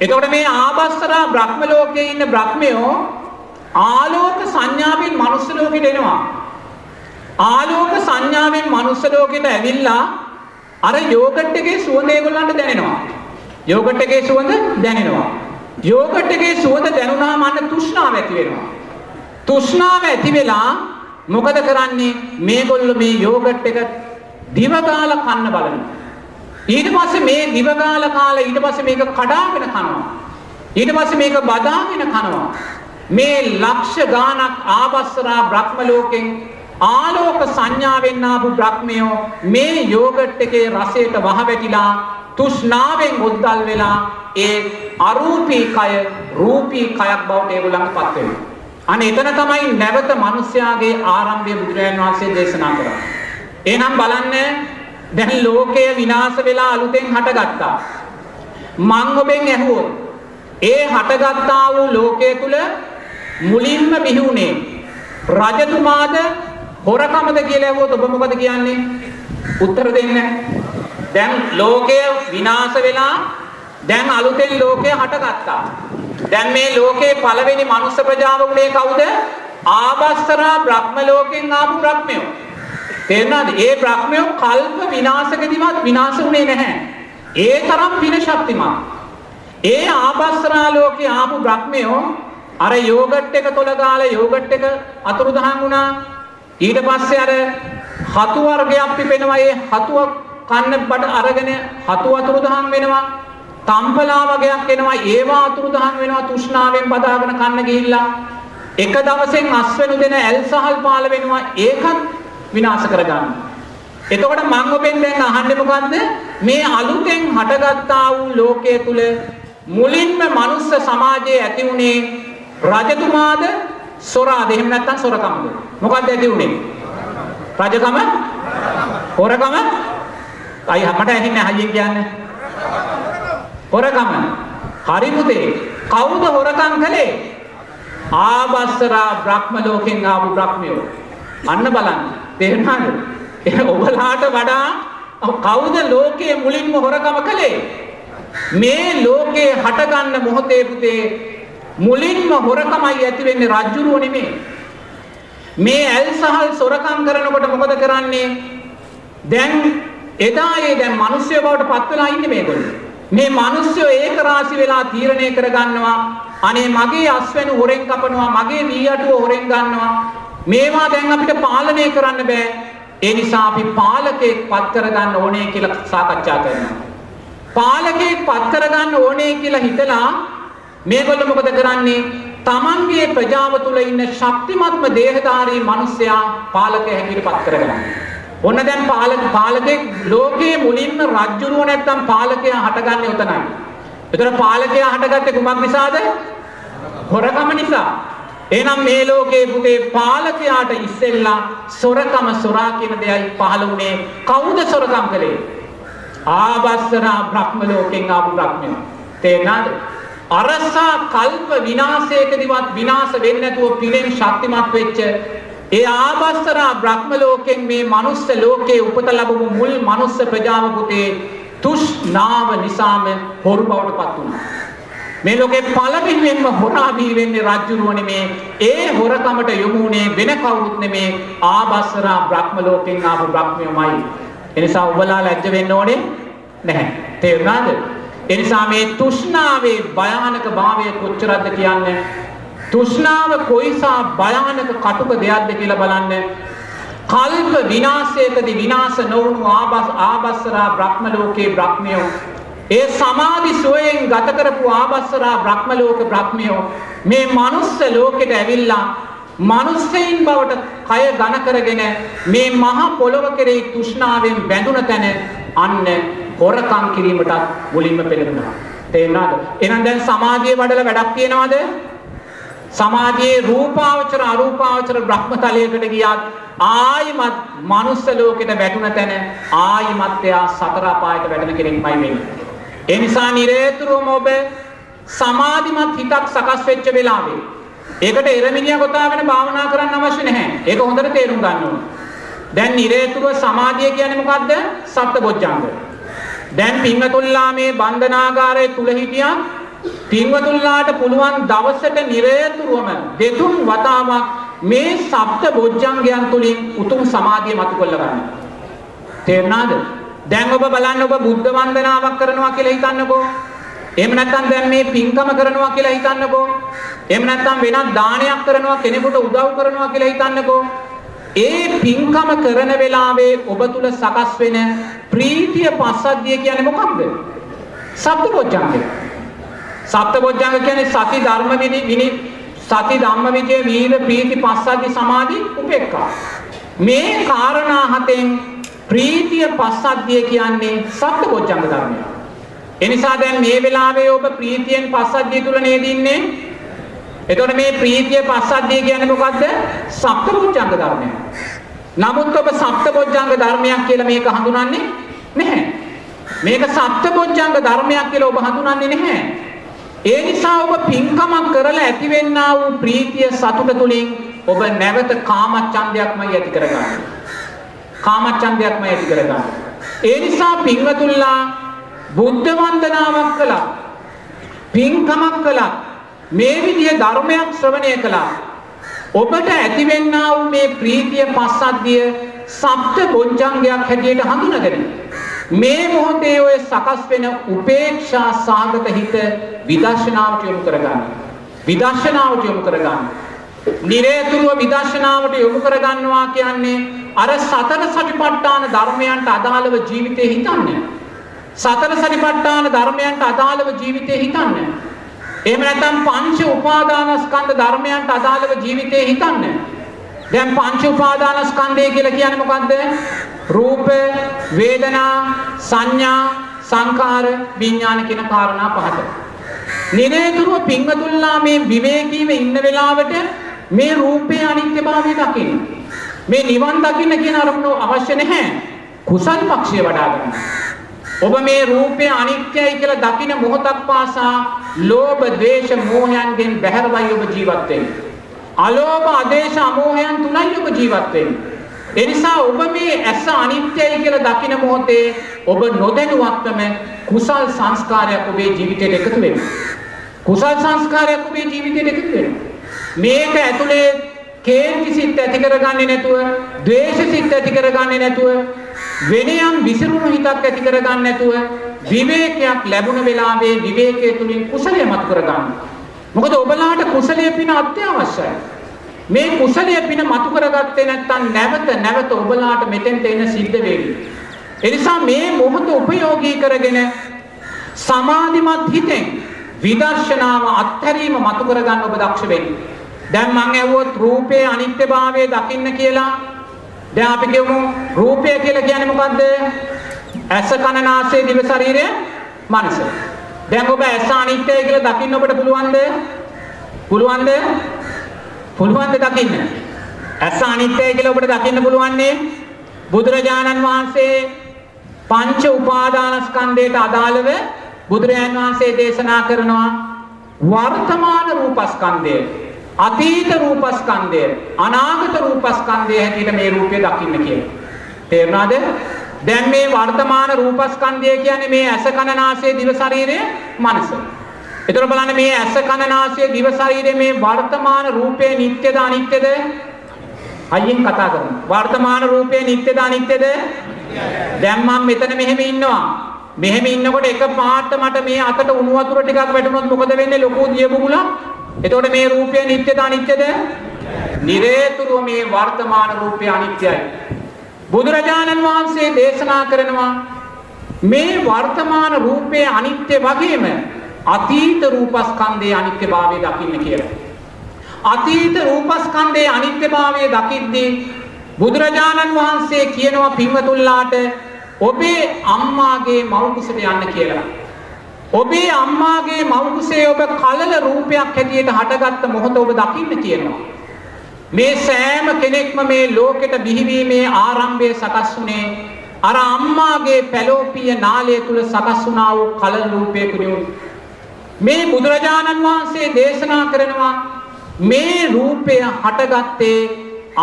එතකොට මේ ආබස්සරා බ්‍රහ්ම ලෝකේ ඉන්න බ්‍රහ්මයෝ ආලෝක සංඥාවෙන් මනුස්ස ලෝකෙට එනවා. ආලෝක සංඥාවෙන් මනුස්ස ලෝකෙට ඇවිල්ලා අර යෝගට් එකේ සුවඳ ඒගොල්ලන්ට දැනෙනවා. යෝගට් එකේ සුවඳ දැනෙනවා. යෝගට් එකේ සුවඳ දැනුණාම අන්න තෘෂ්ණාව ඇති වෙනවා. තෘෂ්ණාව ඇති වෙලා මොකද කරන්නේ? මේගොල්ලෝ මේ යෝගට් එක දිව ගාලා කන්න බලනවා. ඊට පස්සේ මේ දිව ගාලා කාලා ඊට පස්සේ මේක කඩාගෙන කනවා. ඊට පස්සේ මේක බදාගෙන කනවා. මේ ලක්ෂ ගානක් ආවස්සරා බ්‍රහ්ම ලෝකෙන් ආලෝක සංඥාවෙන් ආපු බ්‍රහ්මයෝ මේ යෝගට් එකේ රසයට වහවැටිලා තෘෂ්ණාවෙන් උද්දල් වෙලා ඒ අරූපී කය රූපී කයක් බවට ඒගොල්ලන්ට පත් වෙනවා. අනේ එතන තමයි නැවත මිනිස්යාගේ ආරම්භය බුදුරජාණන් වහන්සේ දේශනා කරන්නේ. එහෙනම් බලන්න දැන් ලෝකය විනාශ වෙලා අලුතෙන් හටගත්තා. මං ඔබෙන් ඇහුවොත් ඒ හටගත්තා වූ ලෝකයේ තුල මුලින්ම බිහි වුණේ රජතුමාද හොරකමද කියලා ඇහුවොත් ඔබ මොකද කියන්නේ? උත්තර දෙන්නේ දැන් ලෝකය විනාශ වෙලා දැන් අලුතෙන් ලෝකය හටගත්තා. දැන් මේ ලෝකේ පළවෙනි මනුස්ස ප්‍රජාව උනේ කවුද? ආබස්තරා බ්‍රහ්ම ලෝකෙන් ආපු බ්‍රහ්මයෝ. තේරුණාද? ඒ බ්‍රහ්මයෝ කල්ප විනාශකදීවත් විනාශ වුණේ නැහැ. ඒ තරම් පින ශක්තිමත්. ඒ ආබස්තරා ලෝකේ ආපු බ්‍රහ්මයෝ අර යෝගට් එක තොල ගාලා යෝගට් එක අතුරුදහන් වුණා. ඊට පස්සේ අර හතු වර්ගයක් පිපෙනවා. ඒ හතුව කන්න බඩ අරගෙන හතු අතුරුදහන් වෙනවා. තම්පලා වගේක් එනවා ඒවා අතුරුදහන් වෙනවා තෘෂ්ණාවෙන් බදාගෙන කන්න ගිහිල්ලා එක දවසෙන් අස්වෙනු දෙන ඇල්සහල් පාල වෙනවා ඒකත් විනාශ කරගන්න. එතකොට මම ඔබෙන් දැන් අහන්නේ මොකද්ද? මේ අලුතෙන් හටගත්තා වූ ලෝකයේ තුල මුලින්ම මනුස්ස සමාජයේ ඇති වුණේ රජතුමාද සොරාද එහෙම නැත්නම් සොරකමද? මොකක්ද ඇති වුණේ? රජකම? හොරකම? අය මට ඇහින්නේ හයියෙන් කියන්නේ. හොරකම. හරි පුතේ. කවුද හොරකම් කළේ? ආබස්සරා බ්‍රහ්ම ලෝකෙන් ආපු බ්‍රහ්මයෝ. අන්න බලන්න. තේරුණාද? ඒ ඔබලාට වඩා කවුද ලෝකයේ මුලින්ම හොරකම කළේ? මේ ලෝකේ හටගන්න මොහොතේ පුතේ මුලින්ම හොරකමයි ඇති වෙන්නේ රජ්ජුරුව නෙමෙයි. මේ ඇල්සහල් සොරකම් කරනකොට මොකද කරන්නේ? දැන් එදා ඒ දැන් මිනිස්සු බවට පත් වෙලා ඉන්නේ මේගොල්ලෝ. මේ මිනිස්සු ඒක රාශි වෙලා තීරණය කරගන්නවා අනේ මගේ අස්වැනු හොරෙන් කපනවා මගේ වී අටුව හොරෙන් ගන්නවා මේවා දැන් අපිට පාලනය කරන්න බෑ ඒ නිසා අපි පාලකෙක් පත් කරගන්න ඕනේ කියලා සාකච්ඡා කරනවා පාලකෙක් පත් කරගන්න ඕනේ කියලා හිතලා මේගොල්ලෝ මොකද කරන්නේ තමන්ගේ ප්‍රජාව තුල ඉන්න ශක්තිමත්ම දේහධාරී මිනිසයා පාලකයෙක් හැටියට පත් කරගන්නවා ඔන්න දැන් පාලක පාලකෙක් ලෝකයේ මුලින්ම රජ්ජුරුව නැත්තම් පාලකයා හටගන්නේ උතනයි. ඒතර පාලකයා හටගත්තේ කුමක් නිසාද? හොරකම නිසා. එහෙනම් මේ ලෝකයේ පුතේ පාලකයාට ඉස්සෙල්ලා සොරකම සොරා කියන දෙයයි පහළ වුණේ. කවුද සොරකම් කළේ? ආබස්සරා බ්‍රහ්ම ලෝකෙන් ආපු බ්‍රහ්මයා. තේරෙනවද? අරසා කල්ප විනාශයකදීවත් විනාශ වෙන්නේ නැතුව පිරෙන් ශක්තිමත් වෙච්ච ඒ ආබස්සරා බ්‍රහ්ම ලෝකෙන් මේ මනුස්ස ලෝකේ උපත ලැබුණු මුල් මනුස්ස ප්‍රජාව පුතේ තුෂ්ණාව නිසාම හොරු බවට පත් වුණා. මේ ලෝකේ පළවෙනියෙන්ම හොරා බිහි වෙන්නේ රජුරුව නෙමේ. ඒ හොරකමට යොමු වුණේ වෙන කවුරුත් නෙමේ ආබස්සරා බ්‍රහ්ම ලෝකෙන් ආපු බ්‍රහ්මයමයි. එනිසා ඔබලා ලැජ්ජ වෙන්න ඕනේ නැහැ. තේරුණාද? එනිසා මේ තුෂ්ණාවේ භයානක භාවය කොච්චරද කියන්නේ? තෘෂ්ණාව කොයිසා භයානක කටුක දෙයක්ද කියලා බලන්න. කල්ප විනාශයකදී විනාශ නොවුණු ආබස් ආබස්සරා බ්‍රහ්ම ලෝකේ බ්‍රහ්මයෝ. ඒ සමාධි සෝයෙන් ගත කරපු ආබස්සරා බ්‍රහ්ම ලෝක බ්‍රහ්මයෝ. මේ මනුස්ස ලෝකෙට ඇවිල්ලා මනුස්සයින් බවට කය ඝන කරගෙන මේ මහ පොළොව කෙරෙහි තෘෂ්ණාවෙන් බැඳුන තැන අන්න හොරකම් කිරීමටත් මුලින්ම පෙළඹෙනවා. තේරුණාද? එහෙනම් දැන් සමාධිය වඩලා වැඩක් තියනවද? සමාධියේ රූපාවචර අරූපාවචර බ්‍රහ්මතලයකට ගියත් ආයිමත් මනුස්ස ලෝකෙට වැටුණ තැන ආයිමත් එයා සතර අපායට වැටෙන කෙනෙක්මයි වෙන්නේ. ඒ නිසා නිරේතුරුවම ඔබ සමාධිමත් හිතක් සකස් වෙච්ච වෙලාවේ ඒකට එරමිනියා ගොතාගෙන භාවනා කරන්න අවශ්‍ය නැහැ. ඒක හොඳට තේරුම් ගන්න ඕනේ. දැන් නිරේතුරුව සමාධිය කියන්නේ මොකද්ද? සත්බොජ්ජංග. දැන් පින්වතුල්ලා මේ බන්ධනාගාරයේ තුල හිටියා පින්වතුල්ලාට පුළුවන් දවසට නිරේතුරුවම දෙතුන් වතාවක් මේ සප්ත බොජ්ජංගයන් තුලින් උතුම් සමාධිය මතු කරලා ගන්න. තේරුණාද? දැන් ඔබ බලන්න ඔබ බුද්ධ වන්දනාවක් කරනවා කියලා හිතන්නකෝ. එහෙම නැත්නම් දැන් මේ පින්කම කරනවා කියලා හිතන්නකෝ. එහෙම නැත්නම් වෙනත් දානයක් කරනවා කෙනෙකුට උදව් කරනවා කියලා හිතන්නකෝ. ඒ පින්කම කරන වෙලාවේ ඔබ තුල සකස් වෙන ප්‍රීතිය පස්සද්ධිය කියන්නේ මොකක්ද? සප්තබොජ්ජංගය. සප්තබොජ්ජංග කියන්නේ සති ධර්ම විනි විනි සති ධම්ම විජය වීර ප්‍රීති පස්සද්ධි සමාධි උපේක්ඛා. මේ කාරණා හතෙන් ප්‍රීතිය පස්සද්ධිය කියන්නේ සප්තබොජ්ජංග ධර්මය. එනිසා දැන් මේ වෙලාවේ ඔබ ප්‍රීතියෙන් පස්සද්ධිය තුල නේද ඉන්නේ? එතකොට මේ ප්‍රීතිය පස්සද්ධිය කියන්නේ මොකද්ද? සප්තබොජ්ජංග ධර්මයක්. නමුත් ඔබ සප්තබොජ්ජංග ධර්මයක් කියලා මේක හඳුනන්නේ නැහැ. මේක සප්තබොජ්ජංග ධර්මයක් කියලා ඔබ හඳුනන්නේ නැහැ. ඒ නිසා ඔබ පින්කමක් කරලා ඇතිවෙන්නා වූ ප්‍රීතිය සතුට තුලින් ඔබ නැවත කාමච්ඡන්දයක්මයි ඇති කරගන්නේ. කාමච්ඡන්දයක්මයි ඇති කරගන්නේ. ඒ නිසා පින්වතුල්ලා බුද්ධ වන්දනාවක් කළා. පින්කමක් කළා. මේ විදිහේ ධර්මයක් ශ්‍රවණය කළා. ඔබට ඇතිවෙන්නා වූ මේ ප්‍රීතිය පස්සද්ධිය සප්ත බොජ්ජංගයක් හැටියට හඳුනගෙන මේ මොහොතේ ඔය සකස් වෙන උපේක්ෂා සාගත හිත විදර්ශනාවට යොමු කරගන්න. විදර්ශනාවට යොමු කරගන්න. නිරේතුරුව විදර්ශනාවට යොමු කරගන්නවා කියන්නේ අර සතර සටිපට්ඨාන ධර්මයන්ට අදාළව ජීවිතේ හිතන්නේ. සතර සටිපට්ඨාන ධර්මයන්ට අදාළව ජීවිතේ හිතන්නේ. එහෙම නැත්නම් පංච උපාදානස්කන්ධ ධර්මයන්ට අදාළව ජීවිතේ හිතන්නේ. දැන් පංච උපාදානස්කන්ධය කියලා කියන්නේ මොකද්ද? රූප, වේදනා, සංඥා, සංකාර, විඥාන කියන කාරණා පහට. නිරේතුරුව පින්වතුල්ලා මේ විවේකීව ඉන්න වෙලාවට මේ රූපේ අනිත්‍යභාවය දකින්න. මේ නිවන් දකින්න කියන අරමුණ අවශ්‍ය නැහැ. කුසල් පක්ෂය වඩා ගන්න. ඔබ මේ රූපය අනිත්‍යයි කියලා දකින මොහොතක් පාසා ලෝභ, ද්වේෂ, මෝහයන්ගෙන් බැහැරවයි ඔබ ජීවත් වෙන්නේ. අලෝභ, අදේශ, අමෝහයන් තුලයි ඔබ ජීවත් වෙන්නේ. එනිසා ඔබ මේ ඇස අනිත්‍යයි කියලා දකින මොහොතේ ඔබ නොදැනුවත්වම කුසල් සංස්කාරයක් ඔබේ ජීවිතයට එකතු වෙනවා. කුසල් සංස්කාරයක් ඔබේ ජීවිතයට එකතු වෙනවා. මේක ඇතුලේ කේන්ති සිත් ඇති කරගන්නේ නැතුව, ද්වේෂ සිත් ඇති කරගන්නේ නැතුව, වෙනයන් විසිරුණු හිතක් ඇති කරගන්නේ නැතුව විවේකයක් ලැබුණ වෙලාවේ විවේකයේ තුලින් කුසලය මත කරගන්න. මොකද ඔබලාට කුසලයේ පින අත්‍යවශ්‍යයි. මේ කුසලයේ පින මතු කරගත්තේ නැත්නම් නැවත නැවත ඔබලාට මෙතෙන්ට එන සිද්ධ වෙවි. එනිසා මේ මොහොත උපයෝගී කරගෙන සමාධිමත් හිතෙන් විදර්ශනාව අත්හැරීම මතු කරගන්න ඔබ දක්ෂ වෙන්න. දැන් මං ඇහුවොත් රූපේ අනිත්‍යභාවය දකින්න කියලා. දැන් අපි කියමු රූපය කියලා කියන්නේ මොකද්ද? ඇස කන නාසය දිව ශරීරය මනස. දැන් ඔබ ඇස අනිත්‍යයි කියලා දකින්න ඔබට පුළුවන්ද? පුළුවන්ද? පුළුවන්ද දකින්න? ඇස අනිත්‍යයි කියලා ඔබට දකින්න පුළුවන්නේ බුදුරජාණන් වහන්සේ පංච උපාදානස්කන්ධයට අදාළව බුදුරජාණන් වහන්සේ දේශනා කරනවා වර්තමාන රූපස්කන්ධය අතීත රූපස්කන්ධය අනාගත රූපස්කන්ධය හැටියට මේ රූපය දකින්න කියලා. තේරුණාද? දැන් මේ වර්තමාන රූපස්කන්ධය කියන්නේ මේ ඇස කන නාසය දිව ශරීරය මනස. ඒතර බලන්න මේ ඇස කන නාසය දිව ශරීරය මේ වර්තමාන රූපේ නිට්ටයද අනිත්‍යද? අයියෙන් කතා කරමු. වර්තමාන රූපේ නිට්ටයද අනිත්‍යද? දැන් මම මෙතන මෙහෙම ඉන්නවා. මෙහෙම ඉන්නකොට එක පාට මට මේ අතට උණු වතුර ටිකක් වැටුනොත් මොකද වෙන්නේ? ලොකු දිය බුබුලක්. එතකොට මේ රූපය නිට්ටයද අනිත්‍යද? නිරේතුරුව මේ වර්තමාන රූපය අනිත්‍යයි. බුදුරජාණන් වහන්සේ දේශනා කරනවා මේ වර්තමාන රූපයේ අනිත්‍ය වගේම අතීත රූපස්කන්ධයේ අනිත්‍යභාවය දකින්න කියලා. අතීත රූපස්කන්ධයේ අනිත්‍යභාවය දකිද්දී බුදුරජාණන් වහන්සේ කියනවා පින්වතුන්ලාට ඔබේ අම්මාගේ මව් කුසට යන්න කියලා. ඔබේ අම්මාගේ මව් කුසේ ඔබ කලල රූපයක් හැටියට හටගත්ත මොහොත ඔබ දකින්න කියනවා. මේ සෑම කෙනෙක්ම මේ ලෝකෙට බිහිවීමේ ආරම්භය සකස් වුණේ අර අම්මාගේ පැලෝපිය නාලය තුල සකස් වුණා වූ කලල රූපයකුනේ. මේ බුදුරජාණන් වහන්සේ දේශනා කරනවා මේ රූපය හටගත්තේ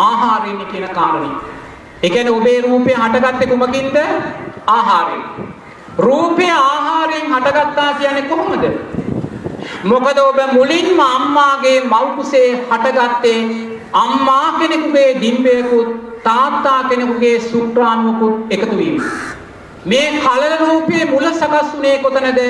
ආහාරයෙන් කියන කාරණේ. ඒ කියන්නේ ඔබේ රූපය හටගත්තේ කුමකින්ද? ආහාරයෙන්. රූපය ආහාරයෙන් හටගත්තා කියන්නේ කොහොමද? මොකද ඔබ මුලින්ම අම්මාගේ මව් කුසේ හටගත්තේ අම්මා කෙනෙකුගේ ඩිම්බයකුත් තාත්තා කෙනෙකුගේ සුක්‍රාණුවකුත් එකතු වීම. මේ කලල රූපයේ මුල සකස් වුණේ කොතනද?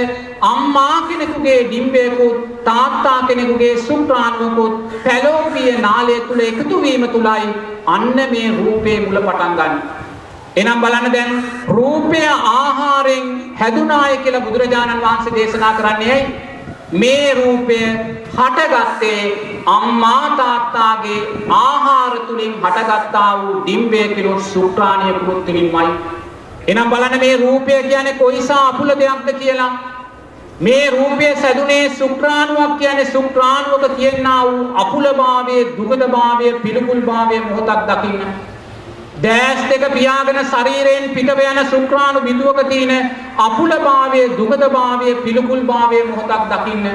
අම්මා කෙනෙකුගේ ඩිම්බයකුත් තාත්තා කෙනෙකුගේ සුක්‍රාණුවකුත් පැලෝපිය නාලය තුල එකතු වීම තුලයි අන්න මේ රූපේ මුල පටන් ගන්නේ. එනම් බලන්න දැන් රූපය ආහාරයෙන් හැදුනාය කියලා බුදුරජාණන් වහන්සේ දේශනා කරන්නේ ඇයි? මේ රූපය හටගත්තේ අම්මා තාත්තාගේ ආහාර තුලින් හටගත්තා වූ ඩිම්බය කිලෝ සුක්‍රාණිය පුරුත්තුලින්මයි. එනම් බලන්න මේ රූපය කියන්නේ කොයිසා අපුල දෙයක්ද කියලා. මේ රූපය සැදුනේ සුක්‍රාණුවක් කියන්නේ සුක්‍රාණුවක තියෙනා වූ අපුලභාවයේ දුගදභාවයේ පිළිකුල්භාවයේ මොහොතක් දකින්න. දෑස් දෙක පියාගෙන ශරීරයෙන් පිටව යන ශුක්‍රාණු බිඳුවක තියෙන අපුලභාවයේ දුගදභාවයේ පිළිකුල්භාවයේ මොහොතක් දකින්න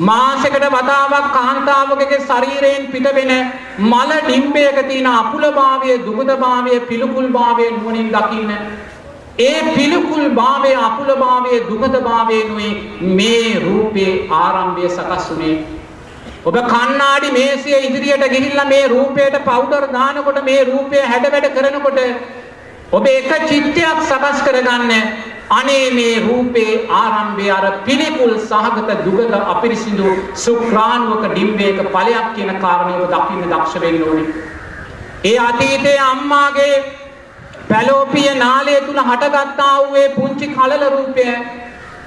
මාසයකට වතාවක් කාන්තාවකගේ ශරීරයෙන් පිටවෙන මල ඩිම්බයක තියෙන අපුලභාවයේ දුගදභාවයේ පිළිකුල්භාවයේ නුවණින් දකින්න. ඒ පිළිකුල්භාවයේ අපුලභාවයේ දුගදභාවයේ මේ රූපේ ආරම්භය සකස් වුනේ ඔබ කණ්ණාඩි මේසය ඉදිරියට ගිහිල්ලා මේ රූපයට පවුඩර් දානකොට මේ රූපය හැඩවැඩ කරනකොට ඔබ එක චිත්තයක් සකස් කරගන්න. අනේ මේ රූපේ ආරම්භය අර පිළිකුල් සහගත දුගද අපිරිසිදු සුක්‍රාණුවක ඩිම්බේක ඵලයක් කියන කාරණේ ඔබ දකින්න දක්ෂ වෙන්න ඕනේ. ඒ අතීතයේ අම්මාගේ පැලෝපිය නාලය තුල හටගත්තා වූ ඒ පුංචි කලල රූපය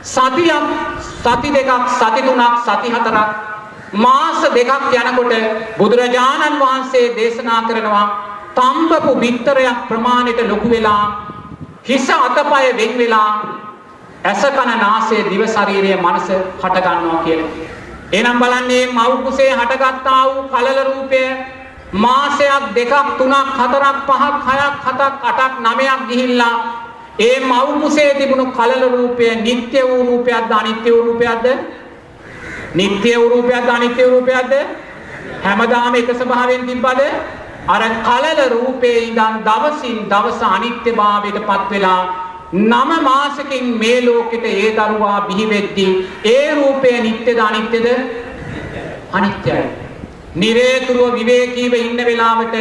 සතියක් සති දෙකක් සති තුනක් සති හතරක් මාස දෙකක් යනකොට බුදුරජාණන් වහන්සේ දේශනා කරනවා තම්බපු බිත්තරයක් ප්‍රමාණයට ලොකු වෙලා හිස අතපය වෙන් වෙලා ඇස කන නාසය දිව ශරීරය මනස හට ගන්නවා කියලා. එහෙනම් බලන්නේ මව් කුසේ හටගත්තා වූ කලල රූපය මාසයක් දෙකක් තුනක් හතරක් පහක් හයක් හතක් අටක් නවයක් ගිහිල්ලා ඒ මව් කුසේ තිබුණු කලල රූපය නිට්ටය වූ රූපයක්ද අනිත්‍ය වූ රූපයක්ද? නිට්ටය වූ රූපයක්ද අනිත්‍ය වූ රූපයක්ද? හැමදාම එක ස්වභාවයෙන් තිබ්බද? අර කලල රූපේ ඉඳන් දවසින් දවස අනිත්‍යභාවයට පත් වෙලා නම මාසකින් මේ ලෝකෙට ඒ දරුවා බිහි වෙද්දී ඒ රූපය නිට්ටයද අනිත්‍යද? අනිත්‍යයි. නිරේතුරුව විවේකීව ඉන්න වෙලාවට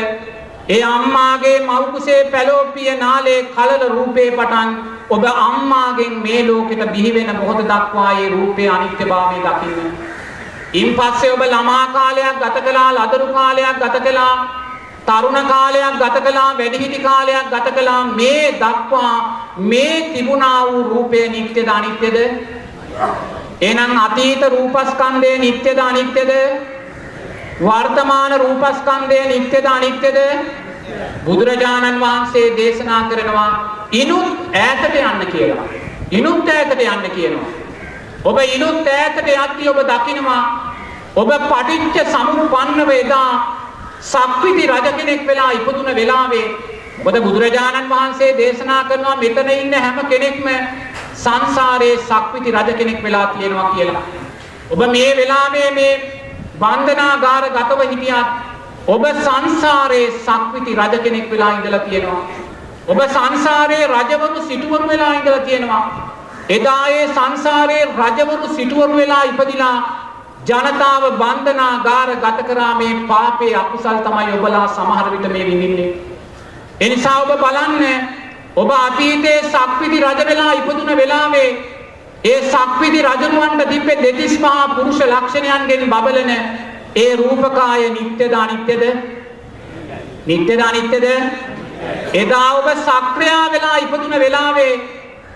ඒ අම්මාගේ මව් කුසේ පැලෝපිය නාලේ කලල රූපේ පටන් ඔබ අම්මාගෙන් මේ ලෝකෙට බිහි වෙන මොහොත දක්වා ඒ රූපේ අනිත්‍යභාවය දකින්න. ඉන් පස්සේ ඔබ ළමා කාලයක් ගත කළා, ලදරු කාලයක් ගත කළා, තරුණ කාලයක් ගත කළා, වැඩිහිටි කාලයක් ගත කළා මේ දක්වා මේ තිබුණා වූ රූපය නිට්ටයද අනිත්‍යද? එහෙනම් අතීත රූපස්කන්ධය නිට්ටයද අනිත්‍යද? වර්තමාන රූපස්කන්ධය නිට්ටයද අනිත්‍යද? බුදුරජාණන් වහන්සේ දේශනා කරනවා ඉනුත් ඈතට යන්න කියලා. ඉනුත් ඈතට යන්න කියනවා. ඔබ ඉනුත් ඈතට යද්දී ඔබ දකිනවා ඔබ පටිච්ච සමුප්පන්නව එදා සක්විති රජ කෙනෙක් වෙලා ඉපදුන වෙලාවේ මොකද බුදුරජාණන් වහන්සේ දේශනා කරනවා මෙතන ඉන්න හැම කෙනෙක්ම සංසාරයේ සක්විති රජ කෙනෙක් වෙලා තියෙනවා කියලා. ඔබ මේ වෙලාවේ මේ වන්දනාගාර ගතව හිටියත් ඔබ සංසාරයේ සක්විති රජ කෙනෙක් වෙලා ඉඳලා තියෙනවා. ඔබ සංසාරයේ රජවරු සිටුවරු වෙලා ඉඳලා තියෙනවා. එදා ඒ සංසාරයේ රජවරු සිටුවරු වෙලා ඉපදිලා ජනතාව වන්දනාගාර ගත කරා මේ පාපේ අකුසල් තමයි ඔබලා සමහර විට මේ විඳින්නේ. එනිසා ඔබ බලන්න ඔබ අතීතයේ සක්විති රජ වෙලා ඉපදුන වෙලාවේ ඒ සක්විති රජුවන්ට තිබ්බේ දෙතිස් මහා පුරුෂ ලක්ෂණයන්ගෙන් බබලන ඒ රූපකාය නිට්ටයද අනිත්‍යද? නිට්ටයද අනිත්‍යද? එදා ඔබ සක්‍රියා වෙලා ඉපදුන වෙලාවේ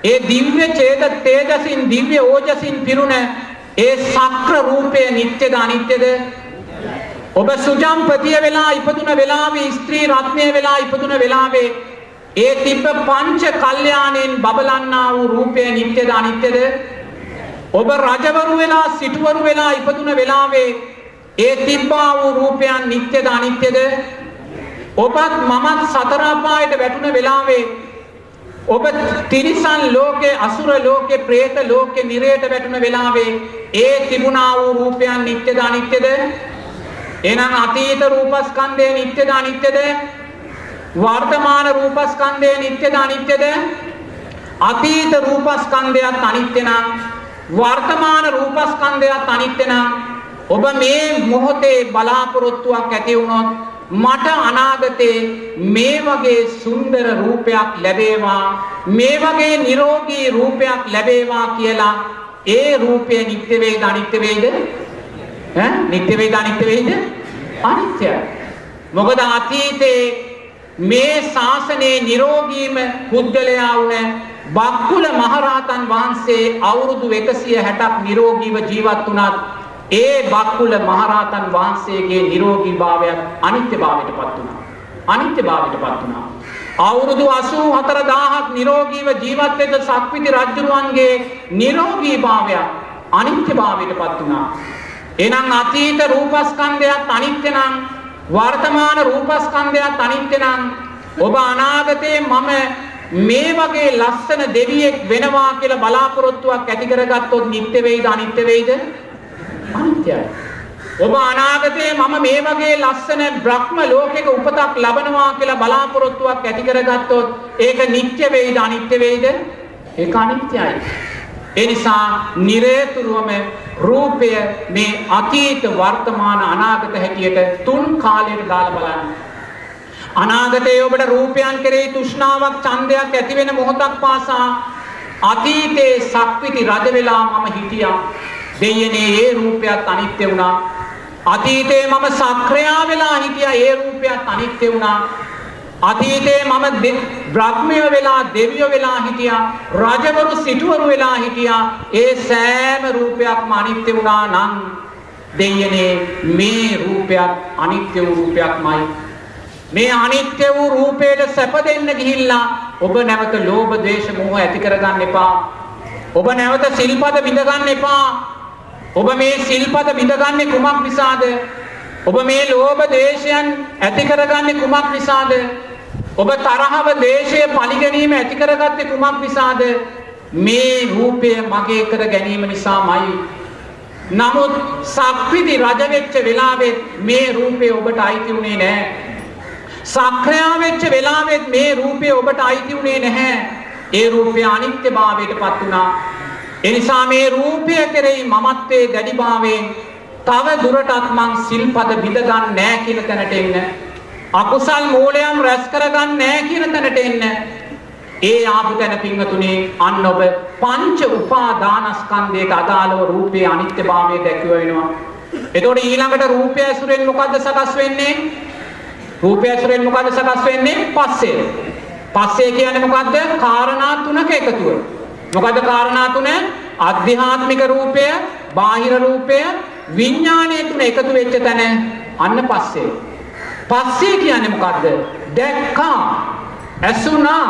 ඒ දිව්‍ය ඡේද තේජසින් දිව්‍ය ඕජසින් පිරුණ ඒ සක්‍ර රූපය නිට්ටයද අනිත්‍යද? ඔබ සුජම්පතිය වෙලා ඉපදුන වෙලාවේ ස්ත්‍රී රත්නය වෙලා ඉපදුන වෙලාවේ ඒ තිබ්බ පංච කල්යාණයෙන් බබලන්නා වූ රූපය නිට්ටයද අනිත්‍යද? ඔබ රජවරු වෙලා සිටුවරු වෙලා ඉපදුන වෙලාවේ ඒ තිබ්බා වූ රූපයන් නිට්ටයද අනිත්‍යද? ඔබත් මමත් සතර අපායට වැටුණ වෙලාවේ ඔබ තිරිසන් ලෝකේ අසුර ලෝකේ പ്രേත ලෝකේ නිරයට වැටුණ වෙලාවේ ඒ තිබුණා වූ රූපයන් නිට්ටයද අනිත්‍යද? එහෙනම් අතීත රූපස්කන්ධය නිට්ටයද අනිත්‍යද? වර්තමාන රූපස්කන්ධය නිට්ටයද අනිත්‍යද? අතීත රූපස්කන්ධයත් අනිත්‍ය නම් වර්තමාන රූපස්කන්ධයත් අනිත්‍ය නම් ඔබ මේ මොහොතේ බලාපොරොත්තුවක් ඇති වුණොත් මට අනාගතේ මේ වගේ සුන්දර රූපයක් ලැබේවා මේ වගේ නිරෝගී රූපයක් ලැබේවා කියලා ඒ රූපය නිත්‍ය වේද අනිත්‍ය වේද ඈ? නිත්‍ය වේද අනිත්‍ය වේද අනිත්‍යයි. මොකද අතීතේ මේ ශාසනයේ නිරෝගීම පුද්ගලයා වුණ බක්කුල මහරහතන් වහන්සේ අවුරුදු 160ක් නිරෝගීව ජීවත් වුණත් ඒ බක්කුල මහරහතන් වහන්සේගේ නිරෝගීභාවයත් අනිත්‍යභාවයටපත් වුණා. අනිත්‍යභාවයටපත් වුණා. අවුරුදු 84000ක් නිරෝගීව ජීවත් වෙච්ච සක්විති රජුරුවන්ගේ නිරෝගීභාවය අනිත්‍යභාවයටපත් වුණා. එහෙනම් අතීත රූපස්කන්ධයත් අනිත්‍ය නම් වර්තමාන රූපස්කන්ධයත් අනිත්‍ය නම් ඔබ අනාගතයේ මම මේ වගේ ලස්සන දෙවියෙක් වෙනවා කියලා බලාපොරොත්තුවක් ඇති කරගත්තොත් නිත්‍ය වෙයිද අනිත්‍ය වෙයිද අනිත්‍යයි. ඔබ අනාගතයේ මම මේ වගේ ලස්සන බ්‍රහ්ම ලෝකයක උපතක් ලබනවා කියලා බලාපොරොත්තුවක් ඇති කරගත්තොත් ඒක නිත්‍ය වෙයිද අනිත්‍ය වෙයිද? ඒක අනිත්‍යයි. ඒ නිසා නිරේතුරුවම රූපය මේ අතීත වර්තමාන අනාගත හැටියට තුන් කාලයකට දාලා බලන්න. අනාගතයේ ඔබට රූපයන් කෙරෙහි තෘෂ්ණාවක් ඡන්දයක් ඇති වෙන මොහොතක් පාසා අතීතේ සක්විති රජ වෙලා මම හිටියා. දෙයනේ ඒ රූපයත් අනිත්‍ය වුණා. අතීතේ මම සක්‍රයා වෙලා හිටියා ඒ රූපයත් අනිත්‍ය වුණා. අතීතේ මම බ්‍රහ්මය වෙලා දෙවියෝ වෙලා හිටියා. රජවරු සිටුවරු වෙලා හිටියා. ඒ සෑම රූපයක්ම අනිත්‍ය වුණා නම් දෙයනේ මේ රූපයත් අනිත්‍ය වූ රූපයක්මයි. මේ අනිත්‍ය වූ රූපයට සැප දෙන්න ගිහිල්ලා ඔබ නැවත ලෝභ ද්වේෂ මෝහ ඇති කරගන්න එපා. ඔබ නැවත සිල්පද බිඳ ගන්න එපා. ඔබ මේ සිල්පද බිඳගන්නේ කුමක් නිසාද? ඔබ මේ ලෝභ දේශයන් ඇති කරගන්නේ කුමක් නිසාද? ඔබ තරහව දේශය පරිගැනීම ඇති කරගත්තේ කුමක් නිසාද? මේ රූපය මගේ කර ගැනීම නිසාමයි. නමුත් සක්විති රජ වෙච්ච වෙලාවෙත් මේ රූපය ඔබට අයිති වුණේ නැහැ. සක්‍රයා වෙච්ච වෙලාවෙත් මේ රූපය ඔබට අයිති වුණේ නැහැ. ඒ රූපය අනිත්‍යභාවයටපත් වුණා. එනිසා මේ රූපය කෙරෙහි මමත්වයේ දැඩිභාවයෙන් තව දුරටත් මං සිල්පද බිඳ ගන්න නෑ කියන තැනට එන්න. අකුසල් මූලයන් රැස් කරගන්න නෑ කියන තැනට එන්න. ඒ ආපු තැන පින්වතුනි අන්න ඔබ පංච උපාදානස්කන්ධයට අදාළව රූපයේ අනිත්‍යභාවය දැක්ව වෙනවා. එතකොට ඊළඟට රූපය ඇසුරෙන් මොකද්ද සකස් වෙන්නේ? රූපය ඇසුරෙන් මොකද්ද සකස් වෙන්නේ? පස්සේ. පස්සේ කියන්නේ මොකද්ද? කාරණා තුනක එකතුව. මොකද කාරණා තුන අධ්‍යාත්මික රූපය, බාහිර රූපය, විඥානය තුන එකතු වෙච්ච තැන අන්න පස්සේ. පස්සේ කියන්නේ මොකද්ද? දැක්කා, ඇසුණා,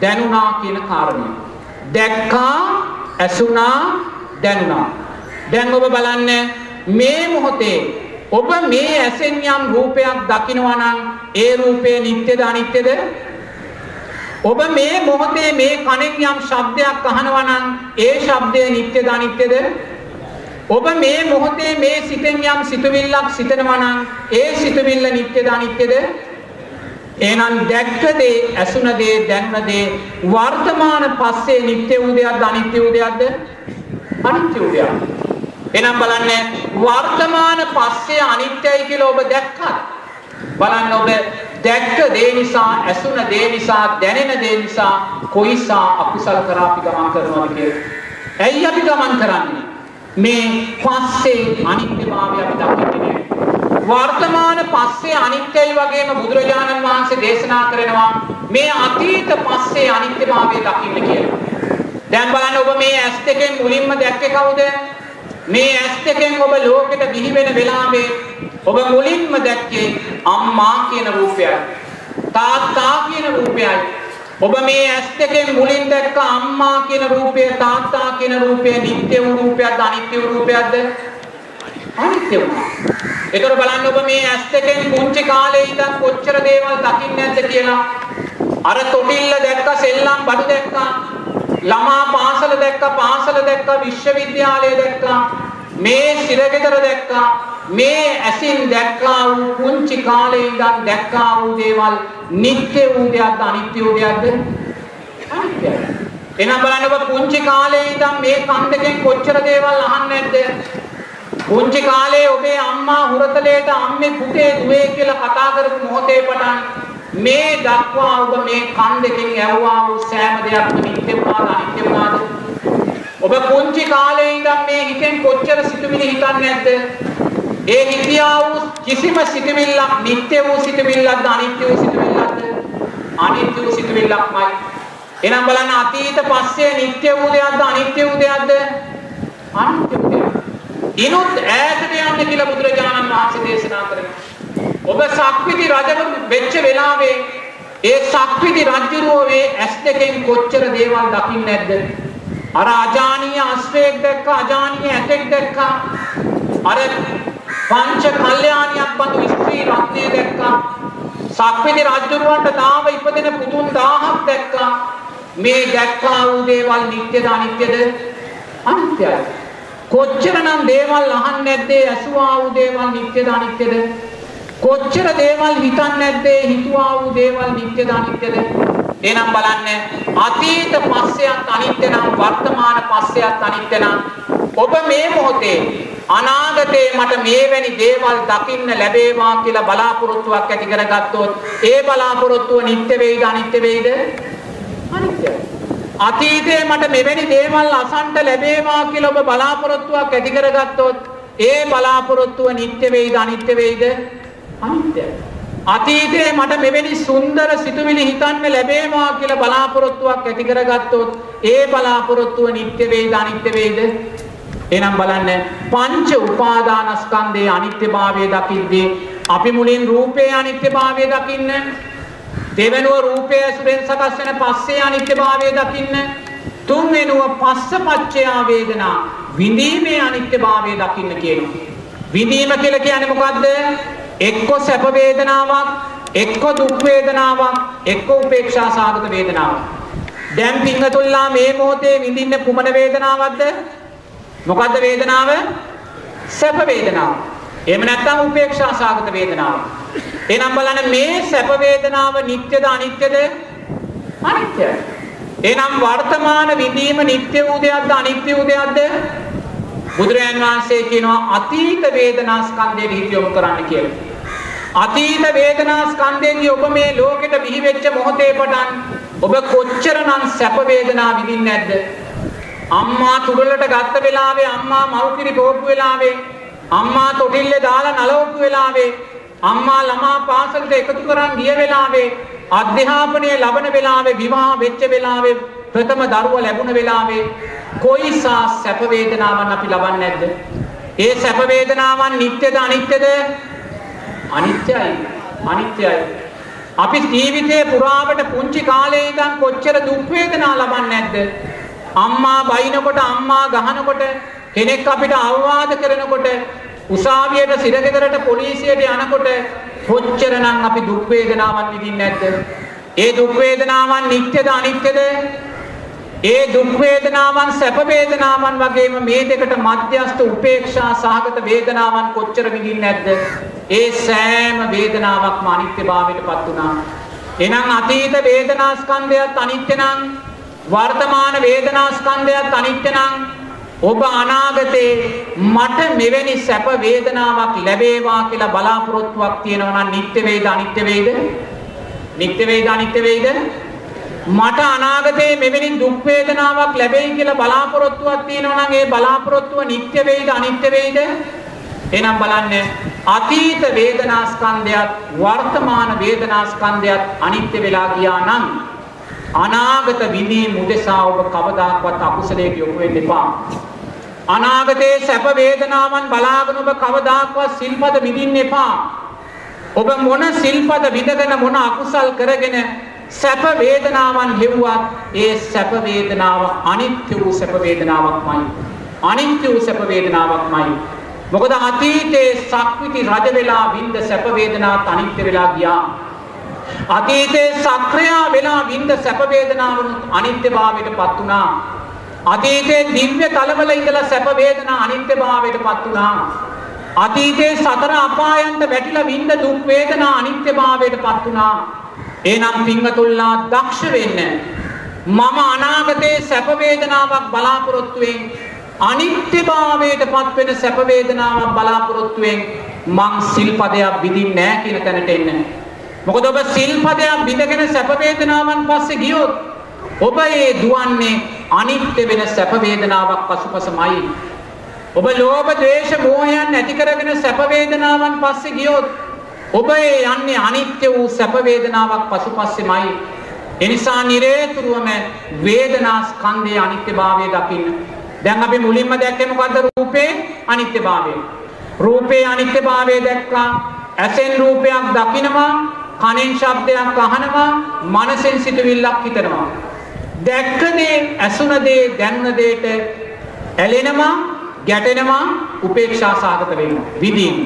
දැනුණා කියන කාරණය. දැක්කා, ඇසුණා, දැනුණා. දැන් ඔබ බලන්න මේ මොහොතේ ඔබ මේ ඇසෙන් යම් රූපයක් දකිනවා නම් ඒ රූපය නිට්ටයද අනිත්‍යද? ඔබ මේ මොහොතේ මේ කණෙන් යම් ශබ්දයක් අහනවා නම් ඒ ශබ්දය නිට්ටයද අනිත්‍යද? ඔබ මේ මොහොතේ මේ සිතෙන් යම් සිතුවිල්ලක් සිතනවා නම් ඒ සිතුවිල්ල නිට්ටයද අනිත්‍යද? එහෙනම් දැක්ක දේ, ඇසුන දේ, දැනුණ දේ වර්තමාන පස්සේ නිට්ටය වූ දෙයක්ද අනිත්‍ය වූ දෙයක්ද? අනිත්‍ය වූ දෙයක්. එහෙනම් බලන්න වර්තමාන පස්සේ අනිත්‍යයි කියලා ඔබ දැක්කත් බලන්න ඔබ දැක්ක දේ නිසා ඇසුන දේ නිසා දැනෙන දේ නිසා කොයිසා අකුසල කරා අපි ගමන් කරනවද කියලා. ඇයි අපි ගමන් කරන්නේ? මේ පස්සේ අනිත්‍යභාවය අපි දකින්නේ වර්තමාන පස්සේ අනිත්‍යයි වගේම බුදුරජාණන් වහන්සේ දේශනා කරනවා මේ අතීත පස්සේ අනිත්‍යභාවය දකින්න කියලා. දැන් බලන්න ඔබ මේ ඇස් දෙකෙන් මුලින්ම දැක්කේ කවුද? මේ ඇස් දෙකෙන් ඔබ ලෝකෙට බිහි වෙන වෙලාවේ ඔබ මුලින්ම දැක්කේ අම්මා කියන රූපයයි. තාත්තා කියන රූපයයි. ඔබ මේ ඇස් දෙකෙන් මුලින් දැක්ක අම්මා කියන රූපය තාත්තා කියන රූපය නිත්‍ය වූ රූපයක්ද අනිත්‍ය වූ රූපයක්ද? අනිත්‍ය වුණා. ඒතර බලන්න ඔබ මේ ඇස් දෙකෙන් පුංචි කාලේ ඉඳන් කොච්චර දේවල් දකින්නේ නැද්ද කියලා. අර තොටිල්ල දැක්ක සෙල්ලම් බඩු දැක්කා. ළමා පාසල දැක්කා පාසල දැක්කා විශ්වවිද්‍යාලය දැක්කා. මේ සිරගෙදර දැක්කා. මේ ඇසින් දැක්කා වූ පුංචි කාලේ ඉඳන් දැක්කා වූ දේවල් නිත්‍ය වූ දෙයක්ද අනිත්‍ය වූ දෙයක්ද? අනිත්‍යයි. එහෙනම් බලන්න ඔබ පුංචි කාලේ ඉඳන් මේ කන් දෙකෙන් කොච්චර දේවල් අහන්නේ නැද්ද? පුංචි කාලේ ඔබේ අම්මා හුරතලේට අම්මේ පුතේ දුවේ කියලා කතා කරපු මොහොතේ පටන් මේ දක්වා ඔබ මේ කන් දෙකෙන් ඇහුවා වූ සෑම දෙයක්ම නිත්‍ය වුණාද අනිත්‍ය වුණාද? ඔබ පුංචි කාලේ ඉඳන් මේ හිතෙන් කොච්චර සිතුවිලි හිතන්නේ නැද්ද? ඒ හිතියා වූ කිසිම සිතුවිල්ලක් නිත්‍ය වූ සිතුවිල්ලක්ද අනිත්‍ය වූ සිතුවිල්ලක්ද? අනිත්‍ය වූ සිතුවිල්ලක්මයි. එහෙනම් බලන්න අතීත පස්සේ නිත්‍ය වූ දෙයක්ද අනිත්‍ය වූ දෙයක්ද? අනිත්‍ය වූ දෙයක්. ඉනුත් ඈතට යන්න කියලා බුදුරජාණන් වහන්සේ දේශනා කරනවා. ඔබ සක්විති රජවරු වෙච්ච වෙලාවේ ඒ සක්විති රජුරුවේ ඇස් දෙකෙන් කොච්චර දේවල් දකින්නේ නැද්ද? අර අජානීය අස්වැක් දැක්ක අජානීය ඇතෙක් දැක්කා. අර පංච කල්යාණියක් බඳු ස්ත්‍රී රත්නය දැක්කා. සක්විති රජුරුවන්ට දාව ඉපදෙන පුතුන් 1000ක් දැක්කා. මේ දැක්කා වූ දේවල් නිට්ටයද අනිත්‍යද? අනිත්‍යයි. කොච්චරනම් දේවල් අහන්නේ නැද්දේ ඇසුවා වූ දේවල් නිට්ටයද අනිත්‍යද? කොච්චර දේවල් හිතන්නේ නැද්දේ හිතුවා වූ දේවල් නිට්ටයද අනිත්‍යද? එහෙනම් බලන්න අතීත පස්සයත් අනිත්‍ය නම් වර්තමාන පස්සයත් අනිත්‍ය නම් ඔබ මේ මොහොතේ අනාගතේ මට මේවැනි දේවල් දකින්න ලැබේවා කියලා බලාපොරොත්තුවක් ඇති කරගත්තොත් ඒ බලාපොරොත්තුව නිත්‍ය වෙයිද අනිත්‍ය වෙයිද? අනිත්‍යයි. අතීතේ මට මෙවැනි දේවල් අසන්න ලැබේවා කියලා ඔබ බලාපොරොත්තුවක් ඇති කරගත්තොත් ඒ බලාපොරොත්තුව නිත්‍ය වෙයිද අනිත්‍ය වෙයිද? අනිත්‍යයි. අතීතේ මට මෙවැනි සුන්දර සිතුවිලි හිතන්න ලැබේවා කියලා බලාපොරොත්තුවක් ඇති කරගත්තොත් ඒ බලාපොරොත්තුව නිත්‍ය වෙයිද අනිත්‍ය වෙයිද? එහෙනම් බලන්න පංච උපාදානස්කන්ධයේ අනිත්‍යභාවය දකිද්දී අපි මුලින් රූපේ අනිත්‍යභාවය දකින්න දෙවෙනුව රූපය ඇසුරෙන් සකස් වෙන පස්සේ අනිත්‍යභාවය දකින්න තුන්වෙනුව පස්සපච්චයා වේදනා විඳීමේ අනිත්‍යභාවය දකින්න කියනවා විඳීම කියලා කියන්නේ මොකද්ද එක්ක සැප වේදනාවක් එක්ක දුක් වේදනාවක් එක්ක උපේක්ෂා සාගත වේදනාවක් දැන් පින්වතුන්ලා මේ මොහොතේ විඳින්න කුමන වේදනාවක්ද මොකද්ද වේදනාව සැප වේදනාව එහෙම නැත්නම් උපේක්ෂා සාගත වේදනාව එහෙනම් බලන්න මේ සැප වේදනාව නිට්ටයද අනිත්‍යද? අනිත්‍යයි. එහෙනම් වර්තමාන විඳීම නිට්ටය වූ දෙයක්ද අනිත්‍ය වූ දෙයක්ද? බුදුරජාන් වහන්සේ කියනවා අතීත වේදනා ස්කන්ධයට හිත යොමු කරන්න කියලා. අතීත වේදනා ස්කන්ධයෙන් ඔබ මේ ලෝකෙට බිහි වෙච්ච මොහොතේ පටන් ඔබ කොච්චරනම් සැප වේදනා විඳින්නේ නැද්ද? අම්මා තුඩලට ගත්ත වෙලාවේ අම්මා මව්කිරි බෝපු වෙලාවේ අම්මා තොටිල්ලේ දාලා නලවපු වෙලාවේ අම්මා ළමා පාසලට එකතු කරන් ගිය වෙලාවේ අධ්‍යාපනය ලබන වෙලාවේ විවාහ වෙච්ච වෙලාවේ ප්‍රථම දරුවා ලැබුණ වෙලාවේ කොයිසා සැප වේදනාවන් අපි ලබන්නේ නැද්ද? ඒ සැප වේදනාවන් නිට්ටයද අනිත්‍යද? අනිත්‍යයි. අනිත්‍යයි. අපි ජීවිතේ පුරාවට පුංචි කාලේ ඉඳන් කොච්චර දුක් වේදනා ලබන්නේ නැද්ද? අම්මා බයිනකොට අම්මා ගහනකොට කෙනෙක් අපිට අවවාද කරනකොට උසාවියට සිරගෙදරට පොලිසියට යනකොට කොච්චරනම් අපි දුක් වේදනාවන් විඳින්නේ නැද්ද? ඒ දුක් වේදනාවන් නිට්ටයද අනිත්‍යද? ඒ දුක් වේදනාවන් සැප වේදනාවන් වගේම මේ දෙකට මධ්‍යස්ථ උපේක්ෂා සහගත වේදනාවන් කොච්චර විඳින්නේ නැද්ද? ඒ සෑම වේදනාවක්ම අනිත්‍යභාවයටපත් වුණා. එහෙනම් අතීත වේදනා ස්කන්ධයත් අනිත්‍ය නම් වර්තමාන වේදනා ස්කන්ධයත් අනිත්‍ය නම් ඔබ අනාගතේ මට මෙවැනි සැප වේදනාවක් ලැබේවා කියලා බලාපොරොත්තුවක් තියෙනවා නම් නිත්‍ය වේද අනිත්‍ය වේද? නිත්‍ය වේද අනිත්‍ය වේද? මට අනාගතේ මෙවැනි දුක් වේදනාවක් ලැබෙයි කියලා බලාපොරොත්තුවක් තියෙනවා නම් ඒ බලාපොරොත්තුව නිත්‍ය වේද අනිත්‍ය වේද? එහෙනම් බලන්න අතීත වේදනා ස්කන්ධයත් වර්තමාන වේදනා ස්කන්ධයත් අනිත්‍ය වෙලා ගියා නම් අනාගත විඳීම් උදෙසා ඔබ කවදාකවත් අකුසලයට යොමු වෙන්න එපා. අනාගතයේ සැප වේදනාවන් බලාගෙන ඔබ කවදාකවත් සිල්පද විඳින්න එපා. ඔබ මොන සිල්පද විඳගෙන මොන අකුසල් කරගෙන සැප වේදනාවන් හෙව්වත් ඒ සැප වේදනාව අනිත්‍ය වූ සැප වේදනාවක්මයි. අනිත්‍ය වූ සැප වේදනාවක්මයි. මොකද අතීතයේ සක්විති රජ වෙලා විඳ සැප වේදනාත් අනිත්‍ය වෙලා ගියා. අතීතයේ සක්‍රියා වෙලා විඳ සැප වේදනාවනුත් අනිත්‍යභාවයටපත් වුණා. අතීතයේ දිව්‍ය තලවල ඉඳලා සැප වේදනා අනිත්‍යභාවයටපත් වුණා. අතීතයේ සතර අපායන්ට වැටිලා විඳ දුක් වේදනා අනිත්‍යභාවයටපත් වුණා. එහෙනම් පින්වතුල්ලා දක්ෂ වෙන්න. මම අනාගතයේ සැප වේදනාවක් බලාපොරොත්තු වෙන්නේ අනිත්‍යභාවයටපත් වෙන සැප වේදනාවක් බලාපොරොත්තු වෙන්නේ මං සිල්පදයක් විඳින්නේ නැහැ කියන තැනට එන්න. මොකද ඔබ සිල්පදයක් විඳගෙන සැප වේදනාවන් පස්සේ ගියොත් ඔබ ඒ දුවන්නේ අනිත්‍ය වෙන සැප වේදනාවක් පසුපසමයි. ඔබ ලෝභ ද්වේෂ මෝහයන් ඇති කරගෙන සැප වේදනාවන් පස්සේ ගියොත් ඔබ ඒ යන්නේ අනිත්‍ය වූ සැප වේදනාවක් පසුපස්සෙමයි. එනිසා නිරේතුරුවම වේදනා ස්කන්ධයේ අනිත්‍යභාවය දකින්න. දැන් අපි මුලින්ම දැක්කේ මොකද්ද රූපේ අනිත්‍යභාවය. රූපේ අනිත්‍යභාවය දැක්කා. ඇසෙන් රූපයක් දකිනවා, කනෙන් ශබ්දයක් අහනවා, මනසෙන් සිතුවිල්ලක් හිතනවා. දැක්ක දේ, ඇසුන දේ, දැනුන දේට ඇලෙනවා, ගැටෙනවා, උපේක්ෂා සාගත වෙනවා. විදීම.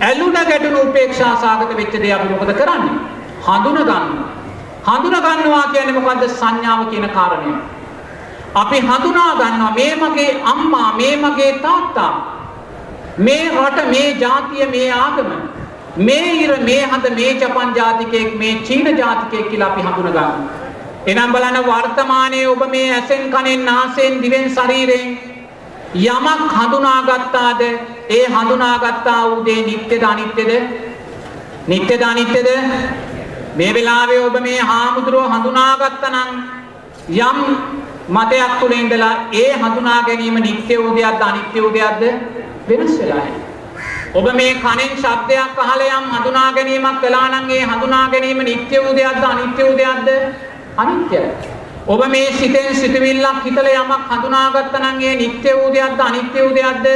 ඇලුන ගැටුණු උපේක්ෂා සාගත වෙච්ච දේ අපි මොකද කරන්නේ? හඳුන ගන්නවා. හඳුන ගන්නවා කියන්නේ මොකද්ද? සංඥාව කියන කාරණය. අපි හඳුනා ගන්නවා මේ මගේ අම්මා මේ මගේ තාත්තා මේ රට මේ ජාතිය මේ ආගම මේ ඉර මේ හඳ මේ ජපන් ජාතිකයෙක් මේ චීන ජාතිකයෙක් කියලා අපි හඳුන ගන්නවා එනම් බලන්න වර්තමානයේ ඔබ මේ ඇසෙන් කනෙන් නාසයෙන් දිවෙන් ශරීරයෙන් යමක් හඳුනාගත්තාද? ඒ හඳුනාගත්තා වූ දේ නිට්ටයද අනිත්‍යද නිට්ටයද අනිත්‍යද මේ වෙලාවේ ඔබ මේ හාමුදුරුව හඳුනාගත්තා නම් යම් මතයක් තුළ ඉඳලා ඒ හඳුනා ගැනීම නිත්‍ය වූ දෙයක්ද අනිත්‍ය වූ දෙයක්ද? වෙනස් වෙලා ඔබ මේ කනෙන් ශබ්දයක් අහලා යම් හඳුනා ගැනීමක් කළා නම් ඒ හඳුනා ගැනීම නිත්‍ය වූ දෙයක්ද අනිත්‍ය වූ දෙයක්ද? අනිත්‍යයි. ඔබ මේ සිතෙන් සිතවිල්ලක් හිතලා යමක් හඳුනාගත්තා නම් ඒ නිත්‍ය වූ දෙයක්ද අනිත්‍ය වූ දෙයක්ද?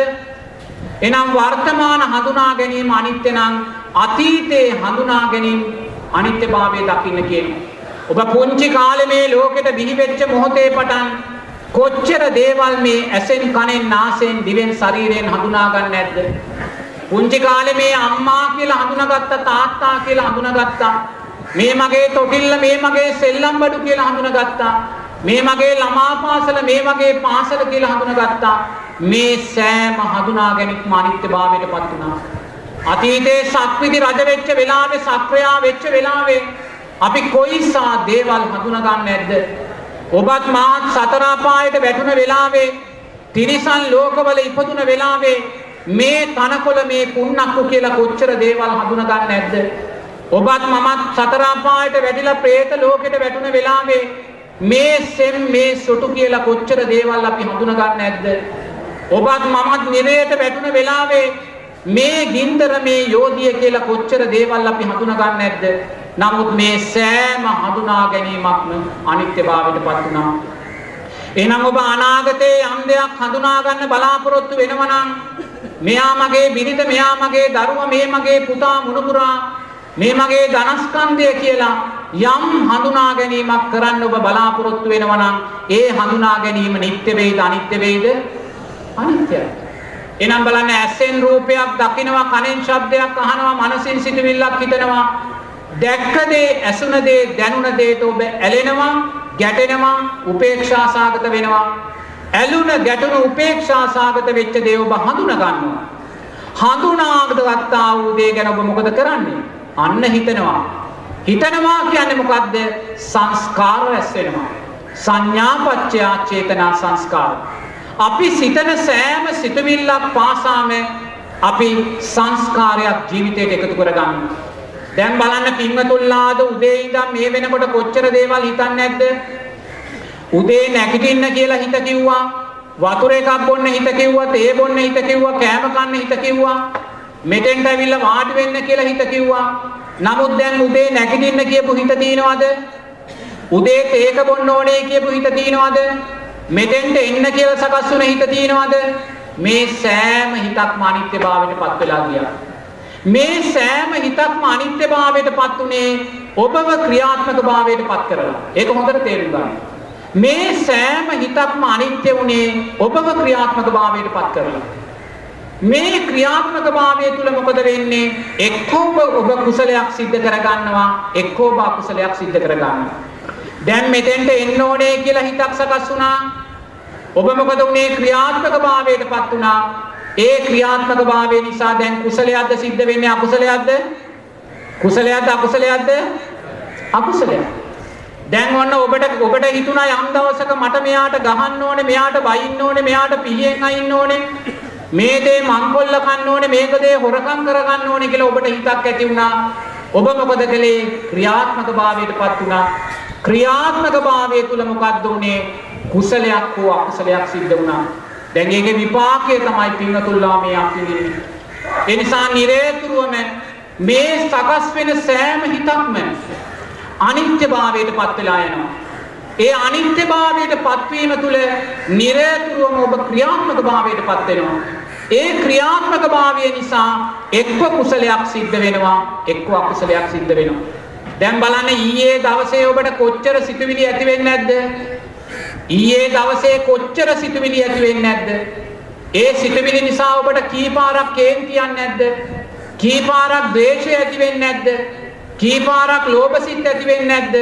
එනම් වර්තමාන හඳුනා ගැනීම අනිත්‍ය නම් අතීතේ හඳුනා ගැනීම අනිත්‍යභාවය දකින්න කියනවා. ඔබ පුංචි කාලේ මේ ලෝකෙට බිහි වෙච්ච මොහොතේ පටන් කොච්චර දේවල් මේ ඇසෙන් කනෙන් නාසයෙන් දිවෙන් ශරීරයෙන් හඳුනා ගන්න නැද්ද? පුංචි කාලේ මේ අම්මා කියලා හඳුනාගත්ත තාත්තා කියලා හඳුනාගත්තා. මේ මගේ තොටිල්ල මේ මගේ සෙල්ලම් බඩු කියලා හඳුනාගත්තා. මේ මගේ ළමා පාසල මේ මගේ පාසල කියලා හඳුනාගත්තා. මේ සෑම හඳුනා ගැනීම අනිත්‍යභාවයටපත් වුණා. අතීතයේ සක්විති රජ වෙච්ච වෙලාවේ සක්‍රියා වෙච්ච වෙලාවේ අපි කොයිසා දේවල් හඳුනා ගන්න නැද්ද? ඔබත් මාත් සතර අපායට වැටුණ වෙලාවේ තිරිසන් ලෝකවල ඉපදුන වෙලාවේ මේ තනකොළ මේ කුන්නක්කු කියලා කොච්චර දේවල් හඳුනා ගන්න නැද්ද? ඔබත් මමත් සතර අපායට වැටිලා പ്രേත ලෝකෙට වැටුණ වෙලාවේ මේ සෙම් මේ සොටු කියලා කොච්චර දේවල් අපි හඳුනා ගන්න නැද්ද? ඔබත් මමත් නිරයට වැටුණ වෙලාවේ මේ ගින්දර මේ යෝධිය කියලා කොච්චර දේවල් අපි හඳුනා ගන්න නැද්ද? නමුත් මේ සෑම හඳුනා ගැනීමක්ම අනිත්‍යභාවයටපත් වුණා. එහෙනම් ඔබ අනාගතයේ යම් දෙයක් හඳුනා ගන්න බලාපොරොත්තු වෙනවා නම් මෙයා මගේ බිරිඳ, මෙයා මගේ දරුවා, මේ මගේ පුතා මුණුපුරා, මේ මගේ ධනස්කන්ධය කියලා යම් හඳුනා ගැනීමක් කරන්න ඔබ බලාපොරොත්තු වෙනවා නම් ඒ හඳුනා ගැනීම නිත්‍ය වේද අනිත්‍ය වේද? අනිත්‍යයි. එනම් බලන්න ඇසෙන් රූපයක් දකිනවා කනෙන් ශබ්දයක් අහනවා මනසින් සිතුවිල්ලක් හිතනවා දැක්ක දේ ඇසුන දේ දැනුන දේට ඔබ ඇලෙනවා ගැටෙනවා උපේක්ෂා සාගත වෙනවා ඇලුන ගැටුණු උපේක්ෂා සාගත වෙච්ච දේ ඔබ හඳුනා ගන්නවා හඳුනාගත ගත්තා වූ දේ ගැන ඔබ මොකද කරන්නේ අන්න හිතනවා හිතනවා කියන්නේ මොකද්ද සංස්කාර රැස් වෙනවා සංඥාපච්චය චේතනා සංස්කාර අපි සිතන සෑම සිතුවිල්ලක් පාසාම අපි සංස්කාරයක් ජීවිතයට එකතු කරගන්නවා. දැන් බලන්න පින්වතුල්ලාද උදේ ඉඳන් මේ වෙනකොට කොච්චර දේවල් හිතන්නේ නැද්ද? උදේ නැගිටින්න කියලා හිත කිව්වා. වතුර එකක් බොන්න හිත කිව්වා, තේ බොන්න හිත කිව්වා, කෑම කන්න හිත කිව්වා. මෙතෙන්ට ඇවිල්ලා වාඩි වෙන්න කියලා හිත කිව්වා. නමුත් දැන් උදේ නැගිටින්න කියපු හිත තියනවද? උදේ තේක බොන්න ඕනේ කියපු හිත තියනවද? මෙතෙන්ට එන්න කියලා සකස් වුණ හිත තියනවද? මේ සෑම හිතක්ම අනිත්‍යභාවයට පත් වෙලා ගියා. මේ සෑම හිතක්ම අනිත්‍යභාවයට පත් උනේ ඔබව ක්‍රියාත්මක භාවයට පත් කරලා. ඒක හොඳට තේරුම් ගන්න. මේ සෑම හිතක්ම අනිත්‍ය උනේ ඔබව ක්‍රියාත්මක භාවයට පත් කරලා. මේ ක්‍රියාත්මක භාවය තුල මොකද වෙන්නේ? එක්කෝ ඔබ කුසලයක් සිද්ධ කරගන්නවා, එක්කෝ ඔබ අකුසලයක් සිද්ධ කරගන්නවා. දැන් මෙතෙන්ට එන්න ඕනේ කියලා හිතක් සකස් වුණා. ඔබ මොකද උනේ ක්‍රියාත්මක භාවයට පත් වුණා. ඒ ක්‍රියාත්මක භාවය නිසා දැන් කුසලයක්ද සිද්ධ වෙන්නේ අකුසලයක්ද? කුසලයක්ද අකුසලයක්ද? අකුසලයක්. දැන් ඔන්න ඔබට ඔබට හිතුණා යම් දවසක මට මෙයාට ගහන්න ඕනේ, මෙයාට බයින්න ඕනේ, මෙයාට පිහියෙන් අයින්න ඕනේ. මේ දේ මංකොල්ල කන්න ඕනේ, මේක දේ හොරකම් කරගන්න ඕනේ කියලා ඔබට හිතක් ඇති වුණා. ඔබ මොකද කළේ? ක්‍රියාත්මක භාවයටපත් වුණා. ක්‍රියාත්මක භාවය තුල මොකද්ද උනේ? කුසලයක් හෝ අකුසලයක් සිද්ධ වුණා. දැන් ඒකේ විපාකය තමයි පින්වතුල්ලා මේ අත්විඳින්නේ. ඒ නිසා නිරේතුරුවම මේ සකස් වෙන සෑම හිතක්ම අනිත්‍යභාවයට පත් වෙලා යනවා. ඒ අනිත්‍යභාවයට පත්වීම තුළ නිරතුරුවම ඔබ ක්‍රියාත්මක භාවයට පත් වෙනවා. ඒ ක්‍රියාත්මක භාවය නිසා එක්ව කුසලයක් සිද්ධ වෙනවා එක්ව අකුසලයක් සිද්ධ වෙනවා. දැන් බලන්න ඊයේ දවසේ ඔබට කොච්චර සිතුවිලි ඇති වෙන්නේ නැද්ද? ඊයේ දවසේ කොච්චර සිතුවිලි ඇති වෙන්නේ නැද්ද? ඒ සිතුවිලි නිසා ඔබට කීපාරක් කේන්තියක් නැද්ද? කීපාරක් ද්වේෂය ඇති වෙන්නේ නැද්ද? කීපාරක් ලෝභසිත ඇති වෙන්නේ නැද්ද?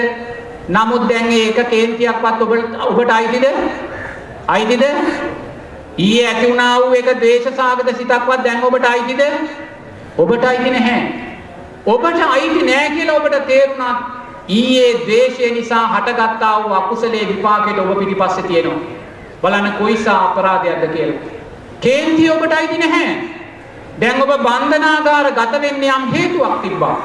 නමුත් දැන් ඒක කේන්තියක්වත් ඔබට ඔබට අයිතිද? අයිතිද? ඊයේ ඇති වුණා වූ එක ද්වේෂසාගත සිතක්වත් දැන් ඔබට අයිතිද? ඔබට අයිති නැහැ. ඔබට අයිති නැහැ කියලා ඔබට තේරුණා ඊයේ ද්වේෂය නිසා හටගත්තා වූ අකුසලයේ විපාකයට ඔබ පිටිපස්සේ තියෙනවා. බලන්න කොයිසා අපරාධයක්ද කියලා. කේන්තිය ඔබට අයිති නැහැ. දැන් ඔබ බන්ධනාගාර ගත වෙන්න යම් හේතුවක් තිබ්බා.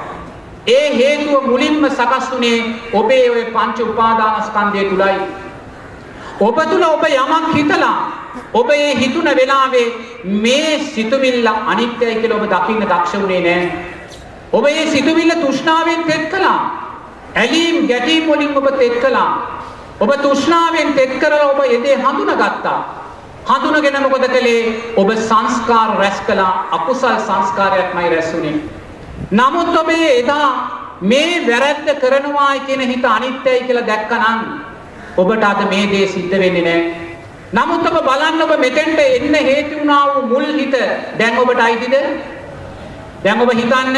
ඒ හේතුව මුලින්ම සකස් වුණේ ඔබේ ওই පංච උපාදානස්කන්ධය තුලයි. ඔබ තුල ඔබ යමක් හිතලා ඔබ ඒ හිතුන වෙලාවේ මේ සිතුවිල්ල අනිත්‍යයි කියලා ඔබ දකින්න දක්ෂ වුණේ නැහැ. ඔබ ඒ සිතුවිල්ල තෘෂ්ණාවෙන් තෙත් කළා. ඇලීම් ගැටීම් වලින් ඔබ තෙත් කළා. ඔබ තෘෂ්ණාවෙන් තෙත් කරලා ඔබ එදේ හඳුනාගත්තා. හඳුනගෙන මොකද කළේ? ඔබ සංස්කාර රැස් කළා. අකුසල් සංස්කාරයක්මයි රැස් වුණේ. නමුත් ඔබ එදා මේ වැරැද්ද කරනවායි කියන හිත අනිත්‍යයි කියලා දැක්කනම් ඔබට අද මේ දේ සිද්ධ වෙන්නේ නැහැ. නමුත් ඔබ බලන්න ඔබ මෙතෙන්ට එන්න හේතු වුණා වූ මුල් හිත දැන් ඔබට අයිතිද? දැන් ඔබ හිතන්න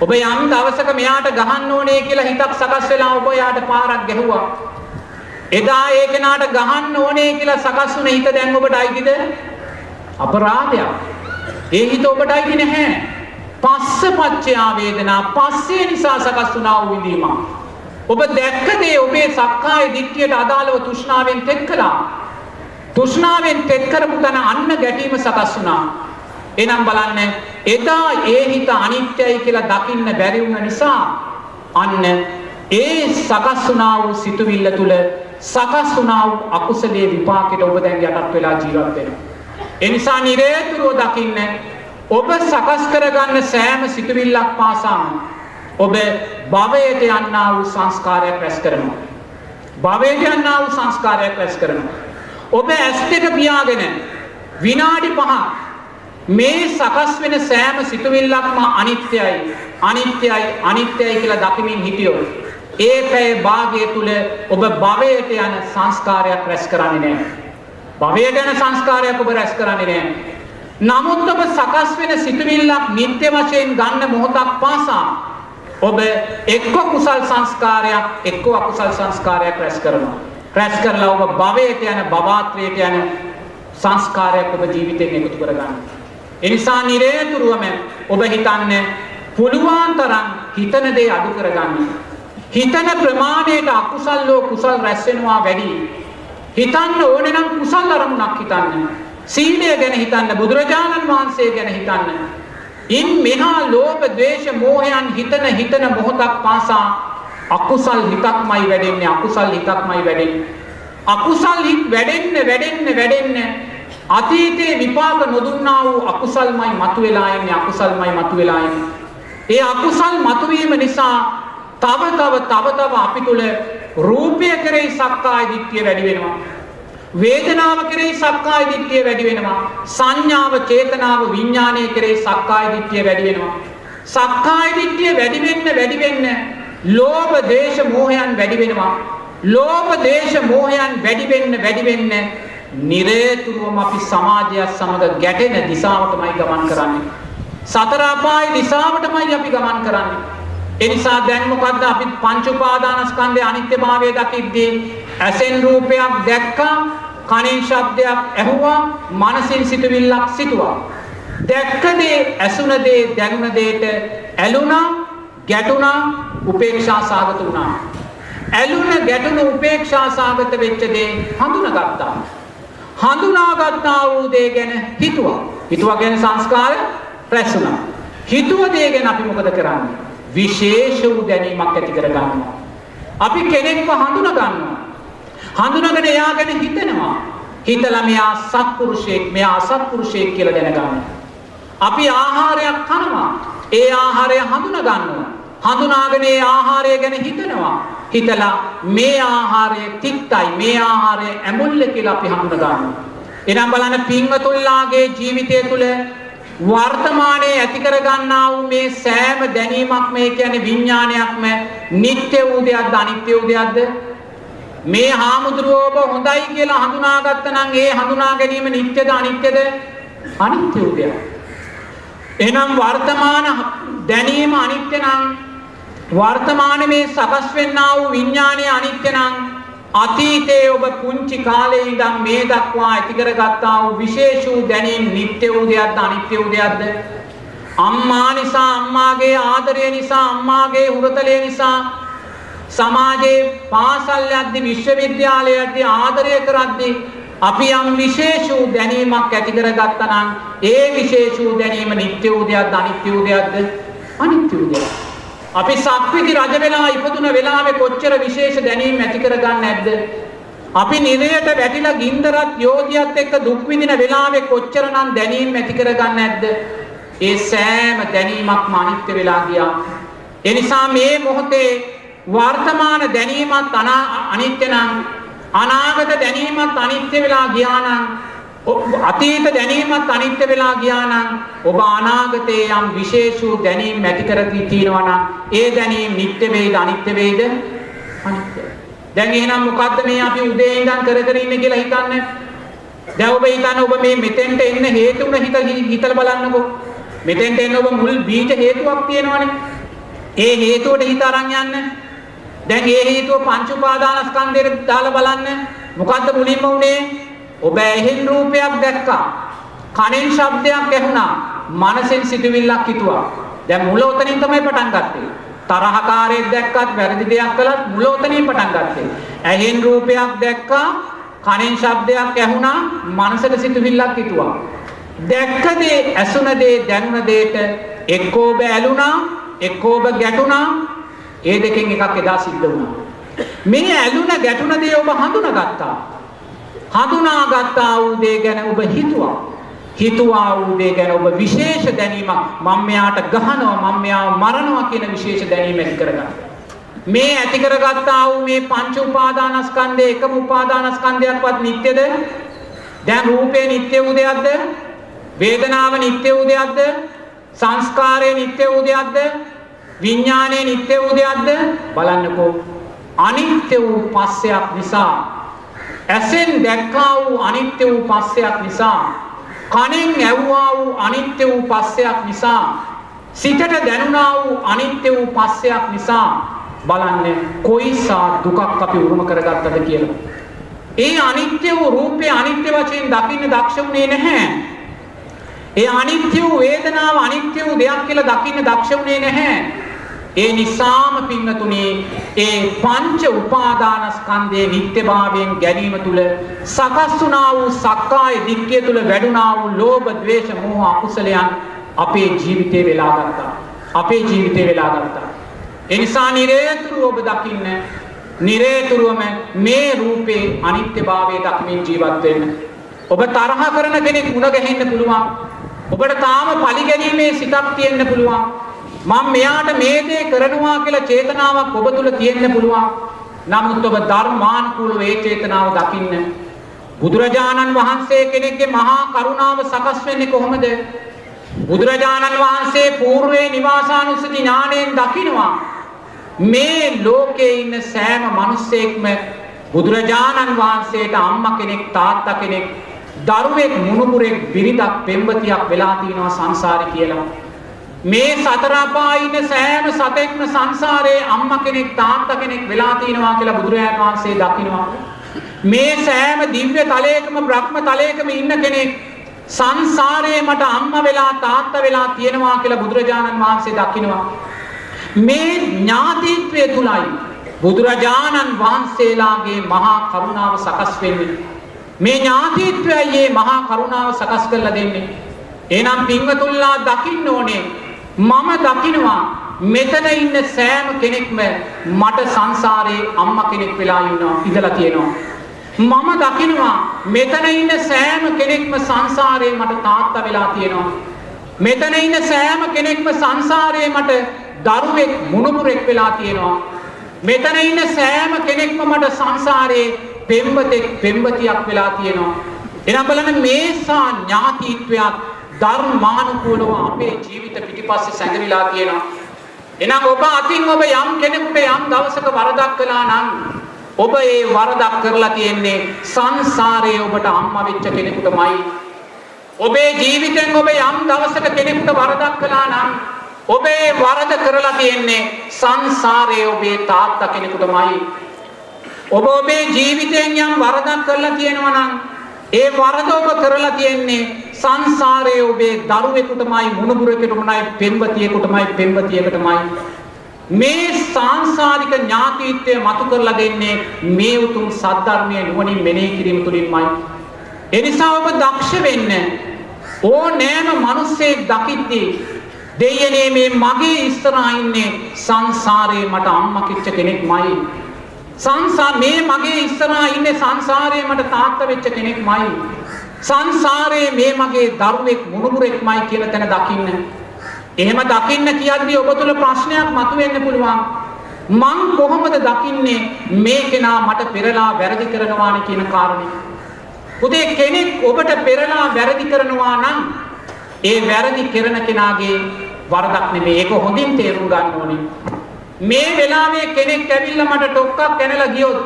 ඔබ යම් දවසක මෙයාට ගහන්න ඕනේ කියලා හිතක් සකස් වෙලා ඔබ යාට පාරක් ගැහුවා. එදා ඒ කෙනාට ගහන්න ඕනේ කියලා සකස් වුණ හිත දැන් ඔබට අයිතිද? අපරාධයක්. ඒ හිත ඔබට අයිති නැහැ. පස්ස පච්චයා වේදනා පස්සේ නිසා සකස් වුණා වූ විඳීම. ඔබ දැක්ක දේ ඔබේ සක්කාය දිට්ඨියට අදාළව තෘෂ්ණාවෙන් තෙත් කළා. තෘෂ්ණාවෙන් තෙත් කරපු තැන අන්න ගැටීම සකස් වුණා. එනම් බලන්න එදා ඒ හිත අනිත්‍යයි කියලා දකින්න බැරි වුණ නිසා අන්න ඒ සකස් වුණා වූ සිතුවිල්ල තුල සකස් වුණා වූ අකුසලයේ විපාකයට ඔබ දැන් යටත් වෙලා ජීවත් වෙනවා. ඒ නිසා නිරේතුරුව දකින්න ඔබ සකස් කරගන්න සෑම සිතුවිල්ලක් පාසාම ඔබ භවයට යන්නා වූ සංස්කාරයක් රැස් කරනවා. භවයට යන්නා වූ සංස්කාරයක් රැස් කරනවා. ඔබ ඇස් දෙක පියාගෙන විනාඩි 5 මේ සකස් වෙන සෑම සිතුවිල්ලක්ම අනිත්‍යයි අනිත්‍යයි අනිත්‍යයි කියලා දකිමින් හිටියොත් ඒ පැය භාගය තුල ඔබ භවයට යන සංස්කාරයක් රැස් කරන්නේ නැහැ. භවයට යන සංස්කාරයක් ඔබ රැස් කරන්නේ නැහැ. නමුත් ඔබ සකස් වෙන සිතුවිල්ලක් නිත්‍ය වශයෙන් ගන්න මොහොතක් පාසා ඔබ එක්ක කුසල් සංස්කාරයක් එක්ක අකුසල් සංස්කාරයක් රැස් කරනවා. රැස් කරලා ඔබ භවයට යන භවාත්‍රයට යන සංස්කාරයක් ඔබ ජීවිතයෙන් එකතු කරගන්න. ඒ නිසා නිරේතුරුවම ඔබ හිතන්නේ පුළුවන් තරම් හිතන දේ අඩු කරගන්න. හිතන ප්‍රමාණයට අකුසල් හෝ කුසල් රැස් වෙනවා වැඩි. හිතන්න ඕනේ නම් කුසල් අරමුණක් හිතන්න. සීලය ගැන හිතන්න බුදුරජාණන් වහන්සේ ගැන හිතන්න. ඉන් මෙහා ලෝභ ද්වේෂ මෝහයන් හිතන හිතන මොහොතක් පාසා අකුසල් හිතක්මයි වැඩෙන්නේ අකුසල් හිතක්මයි වැඩෙන්නේ. අකුසල් හිත් වැඩෙන්න වැඩෙන්න වැඩෙන්න අතීතයේ විපාක නොදුන්නා වූ අකුසල්මයි මතුවලා එන්නේ අකුසල්මයි මතුවලා එන්නේ. ඒ අකුසල් මතුවීම නිසා තව තව තව තව අපි තුල රූපය කෙරෙහි සක්කාය දිට්ඨිය වැඩි වෙනවා. වේදනාව කෙරෙහි සක්කාය දිට්ඨිය වැඩි වෙනවා. සංඥාව, චේතනාව, විඥානය කෙරෙහි සක්කාය දිට්ඨිය වැඩි වෙනවා. සක්කාය දිට්ඨිය වැඩි වෙන්න වැඩි වෙන්න ලෝභ, දේශ, මෝහයන් වැඩි වෙනවා. ලෝභ, දේශ, මෝහයන් වැඩි වෙන්න වැඩි වෙන්න නිරේතුරුවම අපි සමාජයත් සමග ගැටෙන දිශාවටමයි ගමන් කරන්නේ. සතර අපායේ දිශාවටමයි අපි ගමන් කරන්නේ. ඒ නිසා දැන් මොකද්ද අපි පංච උපාදානස්කන්ධයේ අනිත්‍යභාවය දකිද්දී ඇසෙන් රූපයක් දැක්කා කනෙන් ශබ්දයක් ඇහුවා මනසින් සිතුවිල්ලක් සිතුවා. දැක්ක දේ ඇසුන දේ දැනුන දේට ඇලුනා ගැටුණා උපේක්ෂා සාගත වුණා. ඇලුන ගැටුණු උපේක්ෂා සාගත වෙච්ච දේ හඳුනාගත්තා. හඳුනාගත්තා වූ දේ ගැන හිතුවා. හිතුවා ගැන සංස්කාර රැස් වුණා හිතුව දේ ගැන අපි මොකද කරන්නේ? විශේෂ වූ දැනීමක් ඇති කර ගන්නවා අපි කෙනෙක්ව හඳුනා ගන්නවා හඳුනාගෙන එයා ගැන හිතනවා. හිතලා මෙයා සත්පුරුෂයෙක්, මෙයා අසත්පුරුෂයෙක් කියලා දැනගන්නවා. අපි ආහාරයක් කනවා. ඒ ආහාරය හඳුනා ගන්නවා. හඳුනාගෙන ඒ ආහාරය ගැන හිතනවා. හිතලා මේ ආහාරය තික්තයි, මේ ආහාරය ඇඹුල්ල කියලා අපි හඳුනා ගන්නවා. එනම් බලන්න පින්වතුන්ලාගේ ජීවිතය තුළ වර්තමානයේ ඇති කර ගන්නා වූ මේ සෑම දැනීමක් මේ කියන්නේ විඥානයක්ම නිත්‍ය වූ දෙයක්ද අනිත්‍ය වූ දෙයක්ද මේ හාමුදුරුවෝ ඔබ හොඳයි කියලා හඳුනාගත්ත නම් ඒ හඳුනා ගැනීම නිත්‍යද අනිත්‍යද අනිත්‍ය උදයක්. එහෙනම් වර්තමාන දැනීම අනිත්‍ය නම් වර්තමාන මේ සකස් වෙන්නා වූ විඥානය අනිත්‍ය නම් අතීතයේ ඔබ පුංචි කාලේ ඉඳන් මේ දක්වා ඇති කරගත්තා වූ විශේෂ වූ දැනීම් නිත්‍ය වූ දෙයක්ද අනිත්‍ය වූ දෙයක්ද අම්මා නිසා අම්මාගේ ආදරය නිසා අම්මාගේ හුරතලය නිසා සමාජයේ පාසල් යද්දී විශ්වවිද්‍යාලය යද්දී ආදරය කරද්දී අපි යම් විශේෂ වූ දැනීමක් ඇති කරගත්තා නම් ඒ විශේෂ වූ දැනීම නිත්‍ය වූ දෙයක්ද අනිත්‍ය වූ දෙයක්ද අනිත්‍ය වූ දෙයක්. අපි සක්විති රජ වෙලා ඉපදුන වෙලාවේ කොච්චර විශේෂ දැනීම් ඇති කරගන්න නැද්ද? අපි නිරයට වැටිලා ගින්දරත් යෝධියත් එක්ක දුක් විඳින වෙලාවේ කොච්චරනම් දැනීම් ඇති කරගන්න නැද්ද? ඒ සෑම දැනීමක්ම අනිත්‍ය වෙලා ගියා. ඒ නිසා මේ මොහොතේ වර්තමාන දැනීමත් අනිත්‍ය නම් අනාගත දැනීමත් අනිත්‍ය වෙලා ගියා නම් අතීත දැනීමත් අනිත්‍ය වෙලා ගියා නම් ඔබ අනාගතයේ යම් විශේෂ වූ දැනීම් ඇති කරගී තියෙනවා නම් ඒ දැනීම් නිත්‍ය වේද අනිත්‍ය වේද? අනිත්‍ය දැන් එහෙනම් මොකද්ද මේ අපි උදේ ඉඳන් කර කර ඉන්නේ කියලා හිතන්නේ? දැන් ඔබ හිතන්නේ ඔබ මේ මෙතෙන්ට එන්න හේතු වුණ හිත හිතලා බලන්නකෝ. මෙතෙන්ට එන්න ඔබ මුල් බීජ හේතුවක් තියෙනවනේ. ඒ හේතුවට හිත අරන් යන්න. දැන් ඒ හේතුව පංච උපාදානස්කන්ධයට දාලා බලන්න. මොකද්ද මුලින්ම උනේ? ඔබ ඇහෙන් රූපයක් දැක්කා. කනෙන් ශබ්දයක් ඇහුණා. මනසෙන් සිතුවිල්ලක් හිතුවා. දැන් මුල උතනින් තමයි පටන් ගත්තේ. තරහකාරයෙක් දැක්කත් වැරදි දෙයක් කළත් මුල උතනින් පටන් ගත්තේ. ඇහෙන් රූපයක් දැක්කා කනෙන් ශබ්දයක් ඇහුණා මනසට සිතුවිල්ලක් හිතුවා. දැක්ක දේ ඇසුන දේ දැනුණ දේට එක්කෝ ඔබ ඇලුනා එක්කෝ ඔබ ගැටුණා ඒ දෙකෙන් එකක් එදා සිද්ධ වුණා. මේ ඇලුන ගැටුණ දේ ඔබ හඳුනාගත්තා. හඳුනාගත්තා වූ දේ ගැන ඔබ හිතුවා. හිතුවා වූ දේ ගැන ඔබ විශේෂ දැනීමක් මම මෙයාට ගහනවා මම මෙයාව මරනවා කියන විශේෂ දැනීම ඇති කරගන්නවා. මේ ඇති කරගත්තා වූ මේ පංච උපාදානස්කන්ධයේ එකම උපාදානස්කන්ධයක්වත් නිට්ටයද? දැන් රූපේ නිට්ටය වූ දෙයක්ද? වේදනාව නිට්ටය වූ දෙයක්ද? සංස්කාරය නිට්ටය වූ දෙයක්ද? විඥානයේ නිත්‍ය වූ දෙයක්ද බලන්නකෝ අනිත්‍ය වූ පස්සයක් නිසා ඇසෙන් දැක්කා වූ අනිත්‍ය වූ පස්සයක් නිසා කනෙන් ඇහුවා වූ අනිත්‍ය වූ පස්සයක් නිසා සිතට දැනුණා වූ අනිත්‍ය වූ පස්සයක් නිසා බලන්න කොයිසා දුකක් අපි උරුම කරගත්තද කියලා. ඒ අනිත්‍ය වූ රූපේ අනිත්‍ය වශයෙන් දකින්න දක්ෂ වුණේ නැහැ. ඒ අනිත්‍ය වූ වේදනාව අනිත්‍ය වූ දෙයක් කියලා දකින්න දක්ෂ වුණේ නැහැ. ඒ නිසාම පින්නතුනේ ඒ පංච උපාදානස්කන්ධයේ නිට්ටයභාවයෙන් ගැනීම තුල සකස් වුණා වූ සක්කාය දිට්ඨිය තුල වැඩුණා වූ ලෝභ, ද්වේෂ, මෝහ අකුසලයන් අපේ ජීවිතේ වෙලා ගත්තා. අපේ ජීවිතේ වෙලා ගත්තා. ඒ නිසා නිරේතුරු ඔබ දකින්න නිරේතුරුවම මේ රූපේ අනිත්‍යභාවය දක්මින් ජීවත් වෙන්න. ඔබ තරහ කරන කෙනෙක් මුණ ගැහෙන්න පුළුවන්. ඔබට තාම පරිගැනීමේ සිතක් තියෙන්න පුළුවන්. මම මෙයාට මේ දේ කරනවා කියලා චේතනාවක් ඔබ තුල තියෙන්න පුළුවන්. නමුත් ඔබ ධර්මානුකූලව ඒ චේතනාව දකින්න බුදුරජාණන් වහන්සේ කෙනෙක්ගේ මහා කරුණාව සකස් වෙන්නේ කොහොමද? බුදුරජාණන් වහන්සේ పూర్වේ නිවාසානුස්සති ඥාණයෙන් දකිනවා මේ ලෝකේ ඉන්න සෑම මිනිස්සෙක්ම බුදුරජාණන් වහන්සේට අම්මා කෙනෙක් තාත්තා කෙනෙක් දරුවෙක් මුණුපුරෙක් බිරිඳක් පෙම්වතියක් වෙලා තියෙනවා සංසාරේ කියලා. මේ සතර අපායේ ඉන්න සෑම සතෙක්ම සංසාරේ අම්මා කෙනෙක් තාත්තා කෙනෙක් වෙලා තියෙනවා කියලා බුදුරජාණන් වහන්සේ දකිනවා. මේ සෑම දිව්‍ය තලයකම බ්‍රහ්ම තලයකම ඉන්න කෙනෙක් සංසාරේ මට අම්මා වෙලා තාත්තා වෙලා තියෙනවා කියලා බුදුරජාණන් වහන්සේ දකිනවා. මේ ඥාතිත්වය තුලයි බුදුරජාණන් වහන්සේලාගේ මහා කරුණාව සකස් වෙන්නේ. මේ ඥාතිත්වයයි මේ මහා කරුණාව සකස් කරලා දෙන්නේ. එහෙනම් පින්වතුන්ලා දකින්න ඕනේ මම දකිනවා මෙතන ඉන්න සෑම කෙනෙක්ම මට සංසාරේ අම්මා කෙනෙක් වෙලා ඉන්නවා ඉඳලා තියෙනවා. මම දකිනවා මෙතන ඉන්න සෑම කෙනෙක්ම සංසාරේ මට තාත්තා වෙලා තියෙනවා. මෙතන ඉන්න සෑම කෙනෙක්ම සංසාරේ මට දරුවෙක් මුණුපුරෙක් වෙලා තියෙනවා. මෙතන ඉන්න සෑම කෙනෙක්ම මට සංසාරේ පෙම්වතෙක් පෙම්වතියක් වෙලා තියෙනවා. එනම් බලන්න මේසා ඥාතිත්වයක් ධර්මානුකූලව අපේ ජීවිත පිටිපස්සේ සැඟවිලා තියෙනවා. එනම් ඔබ අතින් ඔබ යම් කෙනෙකුට යම් දවසක වරදක් කළා නම් ඔබ ඒ වරදක් කරලා තියෙන්නේ සංසාරයේ ඔබට අම්මා වෙච්ච කෙනෙකුටමයි. ඔබේ ජීවිතෙන් ඔබ යම් දවසක කෙනෙකුට වරදක් කළා නම් ඔබේ වරද කරලා තියෙන්නේ සංසාරයේ ඔබේ තාත්තා කෙනෙකුටමයි. ඔබ ඔබේ ජීවිතයෙන් යම් වරදක් කරලා තියෙනවා නම් ඒ වරද ඔබ කරලා තියෙන්නේ සංසාරයේ ඔබේ දරුවෙකුටමයි මුණුබුරෙකුටමයි පෙම්වතියෙකුටමයි පෙම්වතියකටමයි මේ සාංශාරික ඥාතිත්වය මතු කරලා දෙන්නේ මේ උතුම් සද්ධර්මයේ නුවණින් මෙනෙහි කිරීම තුළින්මයි. ඒ නිසා ඔබ දක්ෂ වෙන්න ඕනෑම මිනිස්සෙක් දකිද්දී දෙයනේ මේ මගේ ඉස්සරහා ඉන්නේ සංසාරේ මට අම්මා කිච්ච කෙනෙක්මයි. සංසාර මේ මගේ ඉස්සරහා ඉන්නේ සංසාරේ මට තාත්තා වෙච්ච කෙනෙක්මයි. සංසාරේ මේ මගේ දරුවෙක් මුණුබුරෙක්මයි කියන තැන දකින්න. එහෙම දකින්න කියද්දී ඔබ තුල ප්‍රශ්නයක් මතුවෙන්න පුළුවන්. මං කොහොමද දකින්නේ මේ කෙනා මට පෙරලා වැරදි කරනවානේ කියන කාරණේ. පුතේ කෙනෙක් ඔබට පෙරලා වැරදි කරනවා නම් ඒ වැරදි කරන කෙනාගේ වරදක් නෙමෙයි. ඒක හොඳින් තේරුම් ගන්න ඕනේ. මේ වෙලාවේ කෙනෙක් ඇවිල්ලා මට ටොක්කක් කනලා ගියොත්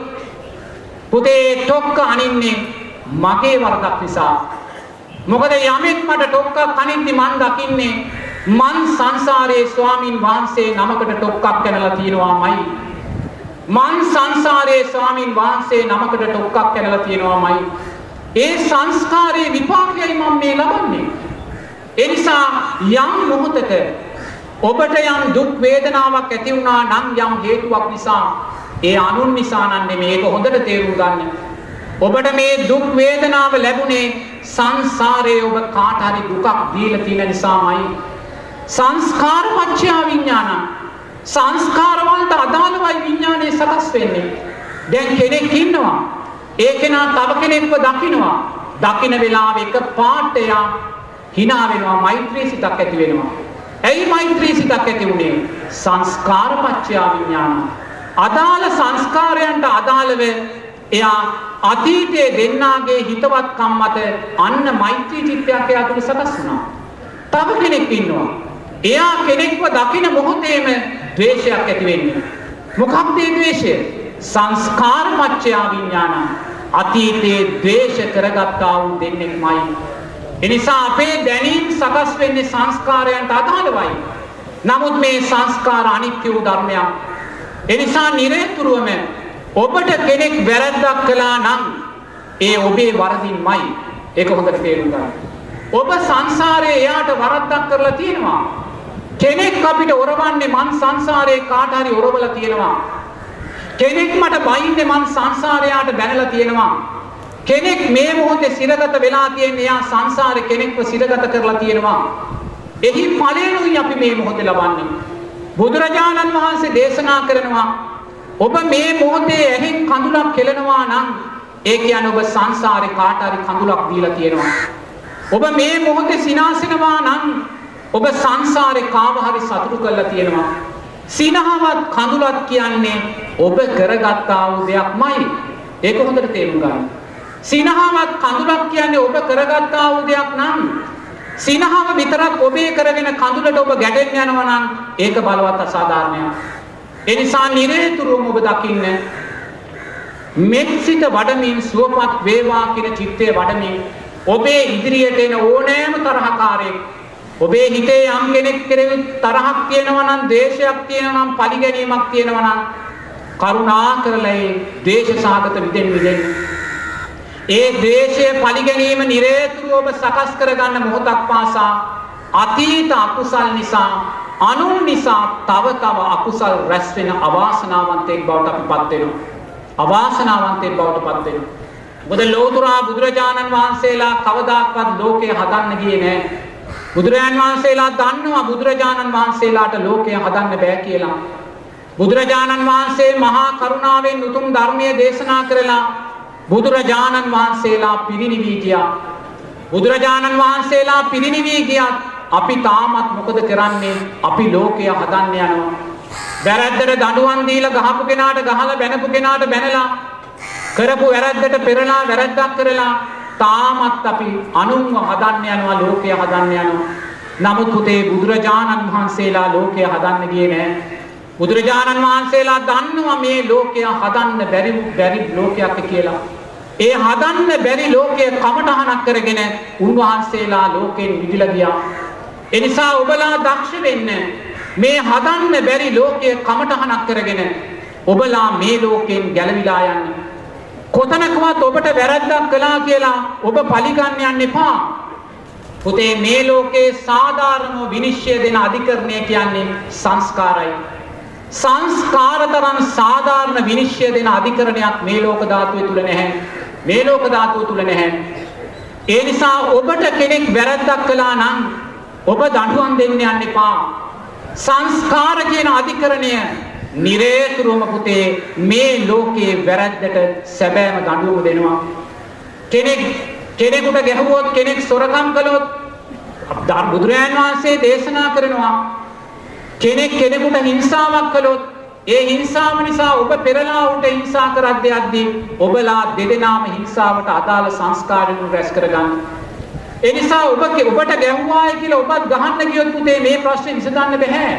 පුතේ ටොක්ක අනින්නේ මගේ වරදක් නිසා. මොකද යමෙක් මට ටොක්කක් අනිද්දි මං දකින්නේ මං සංසාරයේ ස්වාමින් වහන්සේ නමකට ටොක්කක් කනලා තියෙනවාමයි. මං සංසාරයේ ස්වාමින් වහන්සේ නමකට ටොක්කක් කනලා තියෙනවාමයි. ඒ සංස්කාරයේ විපාකයයි මම මේ ලබන්නේ. ඒ නිසා යම් මොහොතක ඔබට යම් දුක් වේදනාවක් ඇති වුණා නම් යම් හේතුවක් නිසා ඒ අනුන් නිසා නම් නෙමෙයි ඒක හොඳට තේරුම් ගන්න. ඔබට මේ දුක් වේදනාව ලැබුණේ සංසාරයේ ඔබ කාට හරි දුකක් දීලා තියෙන නිසාමයි. සංස්කාර පත්‍යා විඥාන සංස්කාර වලට අදාළවයි විඥානය සකස් වෙන්නේ. දැන් කෙනෙක් ඉන්නවා. ඒ කෙනා තව කෙනෙක්ව දකිනවා. දකින වෙලාවෙ එක පාට එයා hina වෙනවා මෛත්‍රී සිතක් ඇති වෙනවා. ඇයි මෛත්‍රී සිතක් ඇති වුනේ? සංස්කාර පත්‍යා විඥාන. අදාළ සංස්කාරයන්ට අදාළව එයා අතීතයේ දෙන්නාගේ හිතවත්කම් මත අන්න මෛත්‍රී චිත්තයක් එයා තුළ සකස් වුණා. තව කෙනෙක් ඉන්නවා. එයා කෙනෙක්ව දකින මොහොතේම ද්වේෂයක් ඇති වෙන්නේ. මොකක්ද මේ ද්වේෂය? සංස්කාර පත්‍යා විඥාන. අතීතයේ ද්වේෂ කරගත්තා වූ දෙන්නෙක්මයි. එනිසා අපේ දැනීම් සකස් වෙන්නේ සංස්කාරයන්ට අදාළවයි. නමුත් මේ සංස්කාර අනිත්‍ය වූ ධර්මයක්. එනිසා නිරේතුරුවම ඔබට කෙනෙක් වැරද්දක් කළා නම් ඒ ඔබේ වරදින්මයි. ඒක හොඳට තේරුම් ගන්න. ඔබ සංසාරයේ එයාට වරද්දක් කරලා තියෙනවා. කෙනෙක් අපිට ඔරවන්නේ මං සංසාරයේ කාට හරි ඔරවලා තියෙනවා. කෙනෙක් මට බයින්නේ මං සංසාරයාට බැනලා තියෙනවා. කෙනෙක් මේ මොහොතේ සිරගත වෙලා තියෙන එයා සංසාරේ කෙනෙක්ව සිරගත කරලා තියෙනවා. එහි ඵලයනුයි අපි මේ මොහොතේ ලබන්නේ. බුදුරජාණන් වහන්සේ දේශනා කරනවා ඔබ මේ මොහොතේ ඇහෙන් කඳුලක් කෙලනවා නම් ඒ කියන්නේ ඔබ සංසාරේ කාට හරි කඳුලක් දීලා තියෙනවා. ඔබ මේ මොහොතේ සිනාසෙනවා නම් ඔබ සංසාරේ කාව හරි සතුටු කරලා තියෙනවා. සිනහවත් කඳුලක් කියන්නේ ඔබ කරගත්තා වූ දෙයක්මයි. ඒක හොඳට තේරුම් ගන්න. සිනහාවත් කඳුලක් කියන්නේ ඔබ කරගත්තා වූ දෙයක් නම් සිනහාව විතරක් ඔබේ කරගෙන කඳුලට ඔබ ගැටෙන්න යනවා නම් ඒක බලවත් අසාධාරණයක්. ඒ නිසා නිරේතුරුවම ඔබ දකින්න මෙත්සිත වඩමින් සුවපත් වේවා කියන චිත්තය වඩමින් ඔබේ ඉදිරියට එන ඕනෑම තරහකාරයෙක් ඔබේ හිතේ යම් කෙනෙක් කෙරෙහි තරහක් තියෙනවා නම් ද්වේෂයක් තියෙනවා නම් පරිගැනීමක් තියෙනවා නම් කරුණා කරලා ඒ ද්වේෂ සහගත විදෙන් විදෙන් ඒ ද්වේෂය පරිගැනීම නිරේතුරුව ඔබ සකස් කරගන්න මොහොතක් පාසා අතීත අකුසල් නිසා අනුන් නිසා තව තව අකුසල් රැස් වෙන අවාසනාවන්තයෙක් බවට අපිපත් වෙනවා. අවාසනාවන්තයෙක් බවට පත් වෙනවා. මොකද ලෝතුරා බුදුරජාණන් වහන්සේලා කවදාක්වත් ලෝකය හදන්න ගියේ නැහැ. බුදුරජාණන් වහන්සේලා දන්නවා බුදුරජාණන් වහන්සේලාට ලෝකය හදන්න බෑ කියලා. බුදුරජාණන් වහන්සේ මහා කරුණාවෙන් උතුම් ධර්මය දේශනා කරලා බුදුරජාණන් වහන්සේලා පිරිනිවී ගියා. බුදුරජාණන් වහන්සේලා පිරිනිවී ගියත් අපි තාමත් මොකද කරන්නේ? අපි ලෝකය හදන්න යනවා. වැරද්දට දඬුවම් දීලා ගහපු කෙනාට ගහලා බැනපු කෙනාට බැනලා කරපු වැරද්දට පෙරලා වැරද්දක් කරලා තාමත් අපි අනුන්ව හදන්න යනවා ලෝකය හදන්න යනවා. නමුත් පුතේ බුදුරජාණන් වහන්සේලා ලෝකය හදන්න ගියේ නෑ. බුදුරජාණන් වහන්සේලා දන්නවා මේ ලෝකය හදන්න බැරි බැරි ලෝකයක් කියලා. ඒ හදන්න බැරි ලෝකය කමටහනක් කරගෙන උන්වහන්සේලා ලෝකෙන් විදිලා ගියා. ඒ නිසා ඔබලා දක්ෂ වෙන්න මේ හදන්න බැරි ලෝකය කමටහනක් කරගෙන ඔබලා මේ ලෝකෙන් ගැලවිලා යන්න. කොතනකවත් ඔබට වැරද්දක් කළා කියලා ඔබ පලිගන්න යන්න එපා. පුතේ මේ ලෝකේ සාධාරණව විනිශ්චය දෙන අධිකරණය කියන්නේ සංස්කාරයි. සංස්කාර තරම් සාධාරණ විනිශ්චය දෙන අධිකරණයක් මේ ලෝක ධාතුවේ තුල නැහැ. මේ ලෝක ධාතුව තුල නැහැ. ඒ නිසා ඔබට කෙනෙක් වැරද්දක් කළා නම් ඔබ දඬුවම් දෙන්න යන්න එපා. සංස්කාර කියන අධිකරණය නිරේතුරුවම පුතේ මේ ලෝකයේ වැරද්දට සැබෑම දඬුවම දෙනවා. කෙනෙක් කෙනෙකුට ගැහුවොත් කෙනෙක් සොරකම් කළොත් බුදුරජාන් වහන්සේ දේශනා කරනවා කෙනෙක් කෙනෙකුට හිංසාවක් කළොත් ඒ හිංසාව නිසා ඔබ පෙරලා උන්ට හිංසා කරද්දී අද්දී ඔබලා දෙදෙනාම හිංසාවට අදාළ සංස්කාරයන් රැස් කරගන්න. ඒ නිසා ඔබ ඔබට ගැහුවායි කියලා ඔබත් ගහන්න ගියොත් පුතේ මේ ප්‍රශ්නේ විසඳන්න බෑ.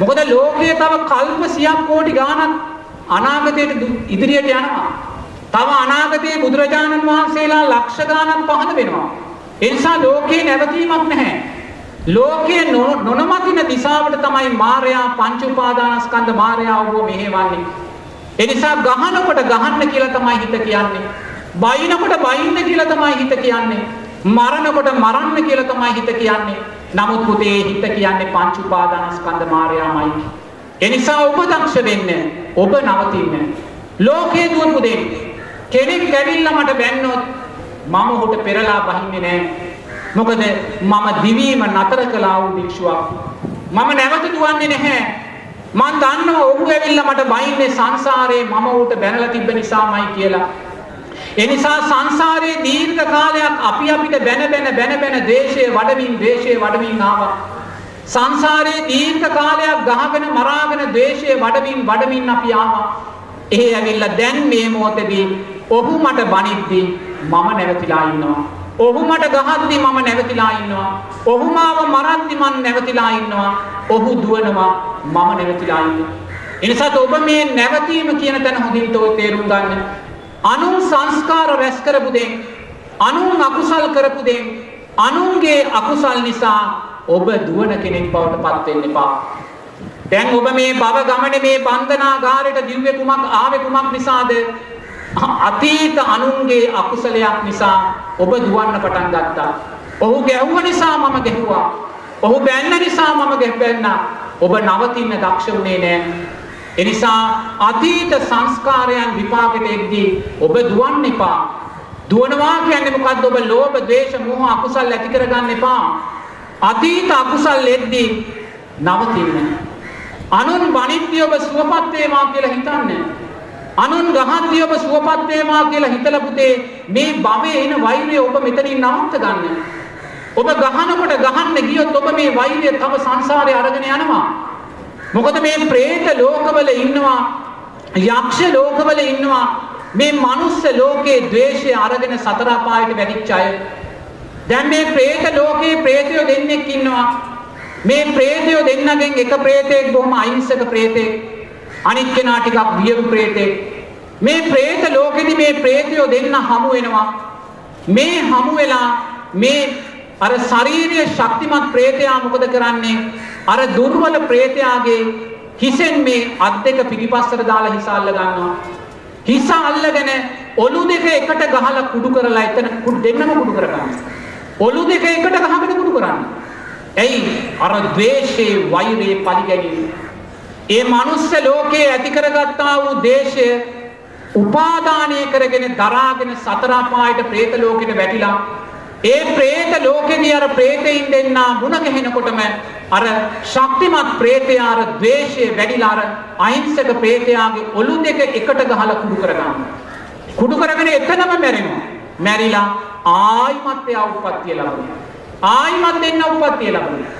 මොකද ලෝකයේ තව කල්ප සියක් කෝටි ගාණක් අනාගතයට ඉදිරියට යනවා. තව අනාගතයේ බුදුරජාණන් වහන්සේලා ලක්ෂ ගාණක් පහළ වෙනවා. ඒ නිසා ලෝකේ නැවතීමක් නැහැ. ලෝකයේ නොනමතින දිශාවට තමයි මායයා පංච උපාදානස්කන්ධ මායයා වෝ මෙහෙවන්නේ. ඒ නිසා ගහනකොට ගහන්න කියලා තමයි හිත කියන්නේ. බයිනකොට බයින්න කියලා තමයි හිත කියන්නේ. මරනකොට මරන්න කියලා තමයි හිත කියන්නේ. නමුත් පුතේ හිත කියන්නේ පංච උපාදානස්කන්ධ මායයාමයි. ඒ නිසා ඔබ දක්ෂ වෙන්න, ඔබ නවතින්න. ලෝකයේ දුවපු දෙන්නේ කෙනෙක් ඇවිල්ලා මට බැන්නොත් මම ඔහුට පෙරලා බහින්නේ නැහැ. මොකද මම දිවීම නතර කළා වූ භික්ෂුවක්. මම නැවත දුවන්නේ නැහැ. මං දන්නවා ඔහු ඇවිල්ලා මට බයින්නේ සංසාරේ මම ඌට බැනලා තිබ්බ නිසාමයි කියලා. ඒ නිසා සංසාරයේ දීර්ඝ කාලයක් අපි අපිට බැන බැන බැන බැන ද්වේෂය වඩමින් ද්වේෂය වඩමින් ආවා. සංසාරයේ දීර්ඝ කාලයක් ගහගෙන මරාගෙන ද්වේෂය වඩමින් වඩමින් අපි ආවා. එහේ ඇවිල්ලා දැන් මේ මොහොතේදී ඔහු මට බනිද්දී මම නැවතිලා ඉන්නවා. ඔහු මට ගහද්දි මම නැවතිලා ඉන්නවා. ඔහු මාව මරද්දි මම නැවතිලා ඉන්නවා. ඔහු දුවනවා මම නැවතිලා ඉන්නවා. එනිසා ඔබ මේ නැවතීම කියන තැන හොඳින් තේරුම් ගන්න. අනුන් සංස්කාර රැස් කරපු දෙන් අනුන් අකුසල් කරපු දෙන් අනුන්ගේ අකුසල් නිසා ඔබ දුවන කෙනෙක් බවට පත් වෙන්න එපා. දැන් ඔබ මේ භව ගමනේ මේ බන්ධනාගාරයට දිව්‍ය කුමක් ආවේ කුමක් නිසාද? අතීත අනුන්ගේ අකුසලයක් නිසා ඔබ දුවන්න පටන් ගත්තා. ඔහු ගැහුව නිසා මම ගැහුවා. ඔහු බැන්න නිසා මම ගැහුවා. ඔබ නවතින්න දක්ෂ වුණේ නෑ. එනිසා අතීත සංස්කාරයන් විපාකෙට එද්දී ඔබ දුවන්න එපා. දුවනවා කියන්නේ මොකද්ද? ඔබ ලෝභ, ද්වේෂ, මෝහ අකුසල් ඇති කරගන්න එපා. අතීත අකුසල් එද්දී නවතින්න. අනුන් වනිද්දී ඔබ සුවපත් වේවා කියලා හිතන්නේ. අනුන් ගහද්දී ඔබ සුවපත් වේවා කියලා හිතලා පුතේ මේ භවයේ එන වෛරය ඔබ මෙතනින් නවත්ත ගන්න. ඔබ ගහනකොට ගහන්න ගියොත් ඔබ මේ වෛරය තම සංසාරේ අරගෙන යනවා. මොකද මේ പ്രേත ලෝකවල ඉන්නවා යක්ෂ ලෝකවල ඉන්නවා මේ මනුස්ස ලෝකයේ द्वේෂය අරගෙන සතර අපායට වැටිච්ච අය. දැන් මේ പ്രേත ලෝකේ പ്രേතයෝ දෙන්නෙක් ඉන්නවා. මේ പ്രേතයෝ දෙන්නගෙන් එක പ്രേතෙක් බොහොම අහිංසක പ്രേතෙක්. අනිත් කෙනා ටිකක් බියු ප්‍රේතෙක් මේ പ്രേත ලෝකෙදි මේ പ്രേතයෝ දෙන්න හමු වෙනවා මේ හමු වෙලා මේ අර ශාරීරික ශක්තිමත් പ്രേතයා මොකද කරන්නේ අර දුර්වල പ്രേතයාගේ හිසෙන් මේ අත් දෙක පිටිපස්සට දාලා හිස අල්ල ගන්නවා හිස අල්ලගෙන ඔලු දෙක එකට ගහලා කුඩු කරලා එතන දෙන්නම කුඩු කර ඔලු දෙක එකට ගහගෙන කුඩු කරන්නේ. ඇයි? අර ද්වේෂයේ වෛරයේ පරිගැනීම. ඒ මනුස්ස ලෝකයේ ඇති කරගත්තා වූ දේශය උපාදානය කරගෙන දරාගෙන සතර අපායට പ്രേත ලෝකෙට වැටිලා ඒ പ്രേත ලෝකෙදී අර പ്രേතයින් දෙන්නා මුණ ගැහෙනකොටම අර ශක්තිමත් പ്രേතයා අර ද්වේෂය වැඩිලා අර අහිංසක പ്രേතයාගේ ඔළු දෙක එකට ගහලා කුඩු කරගන්නවා. කුඩු කරගෙන එතනම මැරෙනවා. මැරිලා ආයිමත් එයා උප්පත්තිය ලබනවා. ආයිමත් දෙන්න උප්පත්තිය ලබනවා.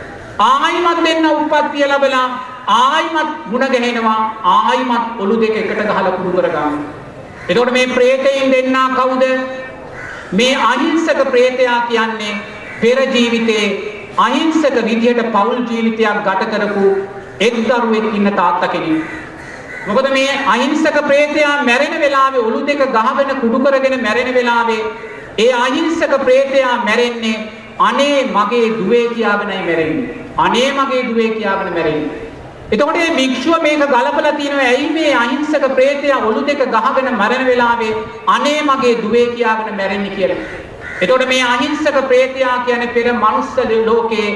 ආයිමත් දෙන්න උප්පත්තිය ලැබලා ආයිමත් ಗುಣ ගහනවා ආයිමත් ඔලු දෙක එකට ගහලා කුඩු කරගන්න. එතකොට මේ പ്രേතයින් දෙන්නා කවුද? මේ අහිංසක പ്രേතයා කියන්නේ පෙර ජීවිතේ අහිංසක විදියට පෞල් ජීවිතයක් ගත කරපු එක් දරුවෙක් ඉන්න තාත්තා කෙනෙක්. මොකද මේ අහිංසක പ്രേතයා මැරෙන වෙලාවේ ඔලු දෙක ගහගෙන කුඩු කරගෙන මැරෙන වෙලාවේ ඒ අහිංසක പ്രേතයා මැරෙන්නේ අනේ මගේ දුවේ කියාගෙනයි මැරෙන්නේ. අනේ මගේ දුවේ කියාගෙන මැරෙන්නේ. එතකොට මේ භික්ෂුව මේක ගලපලා තියෙනවා ඇයි මේ අහිංසක ප්‍රේතයා ඔළු දෙක ගහගෙන මරණ වෙලාවේ අනේ මගේ දුවේ කියාගෙන මැරෙන්නේ කියලා. එතකොට මේ අහිංසක ප්‍රේතයා කියන්නේ පෙර මනුස්ස ලෝකේ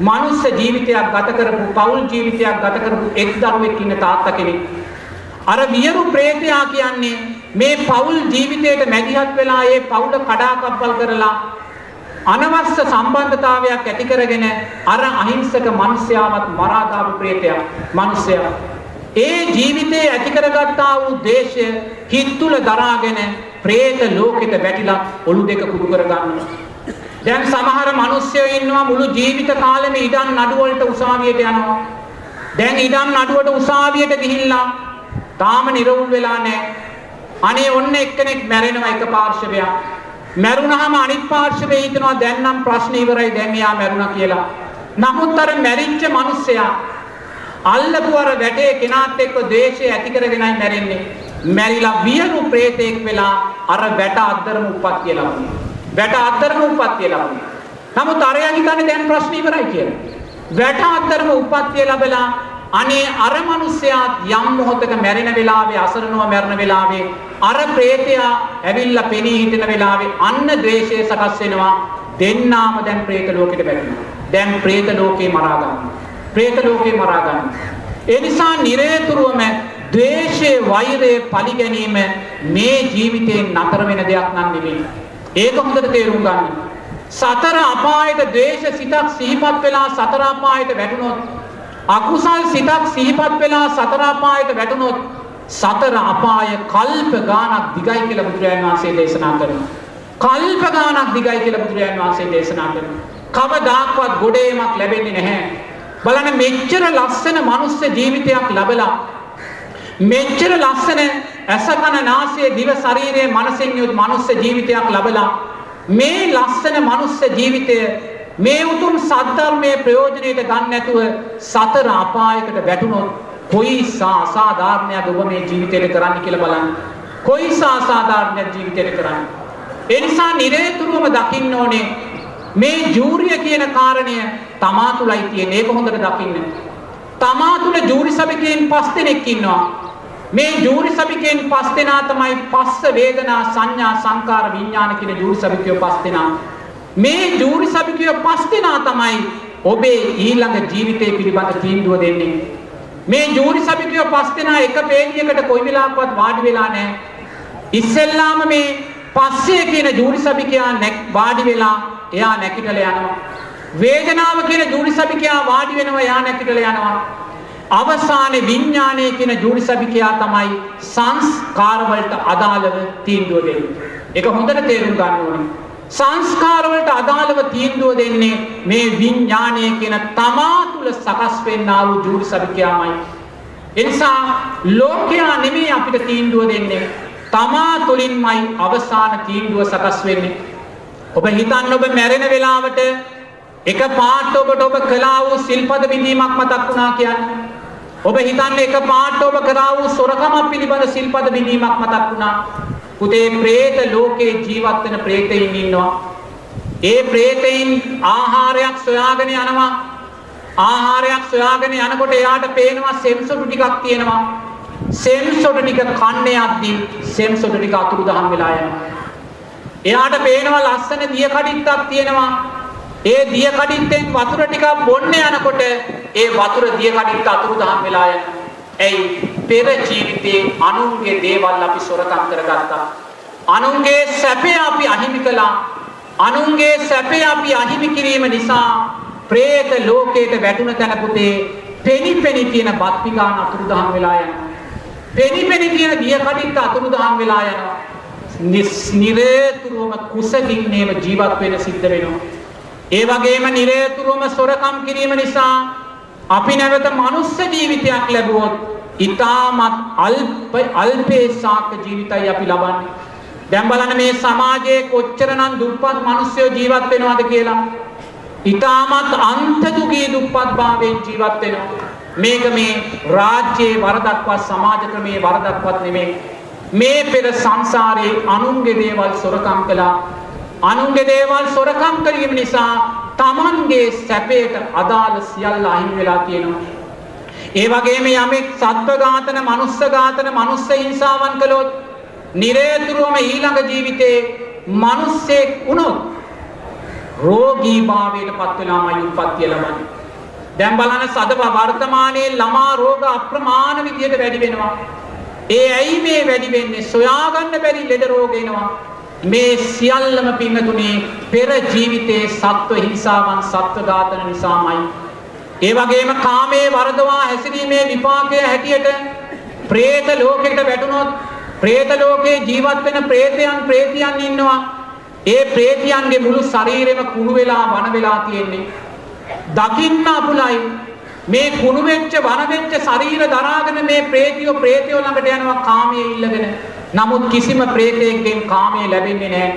මනුස්ස ජීවිතයක් ගත කරපු පෞල් ජීවිතයක් ගත කරපු එක් දරුවෙක් ඉන්න තාත්තා කෙනෙක්. අර වියරු ප්‍රේතයා කියන්නේ මේ පෞල් ජීවිතයට මැදිහත් වෙලා ඒ පෞල කඩාකප්පල් කරලා අනවශ්‍ය සම්බන්ධතාවයක් ඇති කරගෙන අර අහිංසක මිනිස්යාවත් මරා දාපු ප්‍රේතයා මිනිසයා. ඒ ජීවිතේ ඇති කරගත්තා වූ දේශය හිත් තුල දරාගෙන പ്രേත ලෝකෙට වැටිලා ඔලු දෙක කුඩු කරගන්නවා දැන් සමහර මිනිස්සුයෝ ඉන්නවා මුළු ජීවිත කාලෙම ඉඩම් නඩු වලට උසාවියට යනවා. දැන් ඉඩම් නඩුවට උසාවියට ගිහිල්ලා තාම නිරවුල් වෙලා නැහැ. අනේ ඔන්න එක්කෙනෙක් මැරෙනවා එක පාර්ශවයක්. මැරුණාම අනිත් පාර්ශවයේ හිතනවා දැන් නම් ප්‍රශ්න ඉවරයි දැන් එයා මැරුණා කියලා. නමුත් අර මැරිච්ච මිනිස්සයා අල්ලපු අර වැටේ කෙනාත් එක්ක ද්වේෂය ඇති කරගෙනයි මැරෙන්නේ. මැරිලා වියරු പ്രേතෙක් වෙලා අර වැට අද්දරම උප්පත්තිය ලබනවා. වැට අද්දරම උප්පත්තිය ලබනවා. නමුත් අරයා හිතන්නේ දැන් ප්‍රශ්න ඉවරයි කියලා. වැට අද්දරම උප්පත්තිය ලැබලා අනේ අර මිනිස්සයාත් යම් මොහොතක මැරෙන වෙලාවේ අසරණව මැරෙන වෙලාවේ අර പ്രേතයා ඇවිල්ලා පෙනී හිටින වෙලාවේ අන්න ද්වේෂය සකස් වෙනවා. දෙන්නාම දැන් പ്രേත ලෝකෙට වැටෙනවා දැන් പ്രേත ලෝකේ මරා ගන්නවා പ്രേත ලෝකේ මරා ගන්නවා ඒ නිසා නිරේතුරුවම ද්වේෂයේ වෛරයේ පරිගැනීම මේ ජීවිතයෙන් නතර වෙන දෙයක් නම් නෙමෙයි. ඒක හොඳට තේරුම් ගන්න. සතර අපායට ද්වේෂ සිතක් සිහිපත් වෙලා සතර අපායට වැටුනොත් අකුසල් සිතක් සිහිපත් වෙලා සතර අපායට වැටුනොත් සතර අපාය කල්ප ගානක් දිගයි කියලා බුදුරජාණන් වහන්සේ දේශනා කරනවා. කල්ප ගානක් දිගයි කියලා බුදුරජාණන් වහන්සේ දේශනා කරනවා. කවදාක්වත් ගොඩේමක් ලැබෙන්නේ නැහැ. බලන්න මෙච්චර ලස්සන මනුස්ස ජීවිතයක් ලැබලා මෙච්චර ලස්සන ඇස කන නාසය දිව ශරීරය මනසෙන් යුත් මනුස්ස ජීවිතයක් ලැබලා මේ ලස්සන මනුස්ස ජීවිතය මේ උතුම් සද්ධර්මයේ ප්‍රයෝජනෙට ගන්න නැතුව සතර අපායකට වැටුනොත් කොයි අසාධාරණයක් ඔබ මේ ජීවිතේට කරන්න කියලා බලන්න. කොයි අසාධාරණයක් ජීවිතේට කරන්න. ඒ නිසා නිරේතුරුවම දකින්න ඕනේ මේ ජූරිය කියන කාරණය තමා තුලයි තියෙන. ඒක හොඳට දකින්න. තමා තුල ජූරි සභිකයන් පස් දෙනෙක් ඉන්නවා. මේ ජූරි සභිකයන් පස් දෙනා තමයි පස්ස වේදනා සංඥා සංකාර විඥාන කියන ජූරි සභිකයෝ පස් දෙනා. මේ ජූරි සභිකයෝ පස් දෙනා තමයි ඔබේ ඊළඟ ජීවිතය පිළිබඳ තීන්දුව දෙන්නේ. මේ ජූරි සභිකයෝ පස් දෙනා එක පේලියකට කොයි වෙලාවකවත් වාඩි වෙලා නැහැ. ඉස්සෙල්ලාම මේ පස්සේ කියන ජූරි සභිකයා වාඩි වෙලා එයා නැකිටලා යනවා. වේදනාව කියන ජූරි සභිකයා වාඩි වෙනවා එයා නැකිටලා යනවා. අවසානයේ විඥානයේ කියන ජූරි සභිකයා තමයි සංස්කාර වලට අදාළව තීන්දුව දෙන්නේ. ඒක හොඳට තේරුම් ගන්න ඕනේ. සංස්කාර වලට අදාළව තීන්දුව දෙන්නේ මේ විඥානය කියන තමා තුල සකස් වෙන්නා වූ ජූරි සභිකයාමයි. එනිසා ලෝකයා නෙමෙයි අපිට තීන්දුව දෙන්නේ. තමා තුළින්මයි අවසාන තීන්දුව සකස් වෙන්නේ. ඔබ හිතන්න ඔබ මැරෙන වෙලාවට එක පාට ඔබට ඔබ කළා වූ සිල්පද විඳීමක් මතක් වුණා කියන්නේ. ඔබ හිතන්න එක පාට ඔබ කරා වූ සොරකමක් පිළිබඳ සිල්පද විඳීමක් මතක් වුණා. පුතේ പ്രേත ලෝකේ ජීවත් වෙන പ്രേතයින් ඉන්නවා. ඒ പ്രേතයින් ආහාරයක් සොයාගෙන යනවා. ආහාරයක් සොයාගෙන යනකොට එයාට පේනවා සෙම්සොටු ටිකක් තියෙනවා. සෙම්සොටු ටික කන්නේ යද්දී සෙම්සොටු ටික අතුරුදහන් වෙලා යනවා. එයාට පේනවා ලස්සන දිය කඩਿੱත්තක් තියෙනවා. ඒ දිය කඩਿੱත්තෙන් වතුර ටිකක් බොන්න යනකොට ඒ වතුර දිය කඩਿੱත්ත අතුරුදහන් වෙලා යනවා. ඇයි පෙර ජීවිතේ අනුන්ගේ දේවල් අපි සොරකම් කරගත්තා. අනුන්ගේ සැපේ අපි අහිමි කළා. අනුන්ගේ සැපේ අපි අහිමි කිරීම නිසා പ്രേත ලෝකයට වැටුණ තැන පුතේ පෙනි පෙනි තියෙන බත් පිගාන අතුරුදහන් වෙලා යනවා. පෙනි පෙනි තියෙන දිය කඩਿੱත්ත අතුරුදහන් වෙලා යනවා. නිරේතුරුවම කුසගින්නේම ජීවත් වෙන සිද්ධ වෙනවා. ඒ වගේම නිරේතුරුවම සොරකම් කිරීම නිසා අපි නැවත මනුස්ස ජීවිතයක් ලැබුවොත් ඊටමත් අල්ප අල්පේසාක ජීවිතයි අපි ලබන්නේ. දැන් බලන්න මේ සමාජයේ කොච්චරනම් දුප්පත් මිනිස්සු ජීවත් වෙනවද කියලා. ඊටමත් අන්තදුගී දුප්පත් භාවයෙන් ජීවත් වෙනවා. මේක මේ රාජ්‍යයේ වරදක්වත් සමාජ ක්‍රමයේ වරදක්වත් නෙමෙයි. මේ පෙර සංසාරේ අනුන්ගේ දේවල් සොරකම් කළා. අනුන්ගේ දේවල් සොරකම් කිරීම නිසා Tamanගේ සැපයට අදාළ සියල්ල අහිමි වෙලා තියෙනවා. ඒ වගේම යමෙක් සත්ව ඝාතන, මනුස්ස ඝාතන, මනුස්ස හිංසාවන් කළොත් නිරේතුරුවම ඊළඟ ජීවිතේ මිනිස්සෙක් වුණොත් රෝගී භාවයට පත් වෙලාමයි උත්පත්තිය ලබන්නේ. දැන් බලන්න සද වර්තමානයේ ළමා රෝග අප්‍රමාණ විදියට වැඩි වෙනවා. ඒ ඇයි මේ වැඩි වෙන්නේ? සොයාගන්න බැරි ලෙඩ රෝග එනවා. මේ සියල්ලම පින්නතුනේ පෙර ජීවිතයේ සත්ව හිංසාවන් සත්ව ඝාතන නිසාමයි. ඒ වගේම කාමයේ වරදවා හැසිරීමේ විපාකය හැටියට പ്രേත ලෝකෙකට වැටුනොත් പ്രേත ලෝකේ ජීවත් වෙන പ്രേතයන් പ്രേතියන් ඉන්නවා. ඒ പ്രേතියන්ගේ මුළු ශරීරෙම කුණු වෙලා වන වෙලා තියෙන්නේ. දකින්න අපුලයි මේ කුණු වෙච්ච වන වෙච්ච ශරීර දරාගෙන මේ പ്രേතියෝ പ്രേතයෝ ළඟට යනවා කාමයේ ඉල්ලගෙන. නමුත් කිසිම പ്രേතයෙක්ගෙන් කාමයේ ලැබෙන්නේ නැහැ.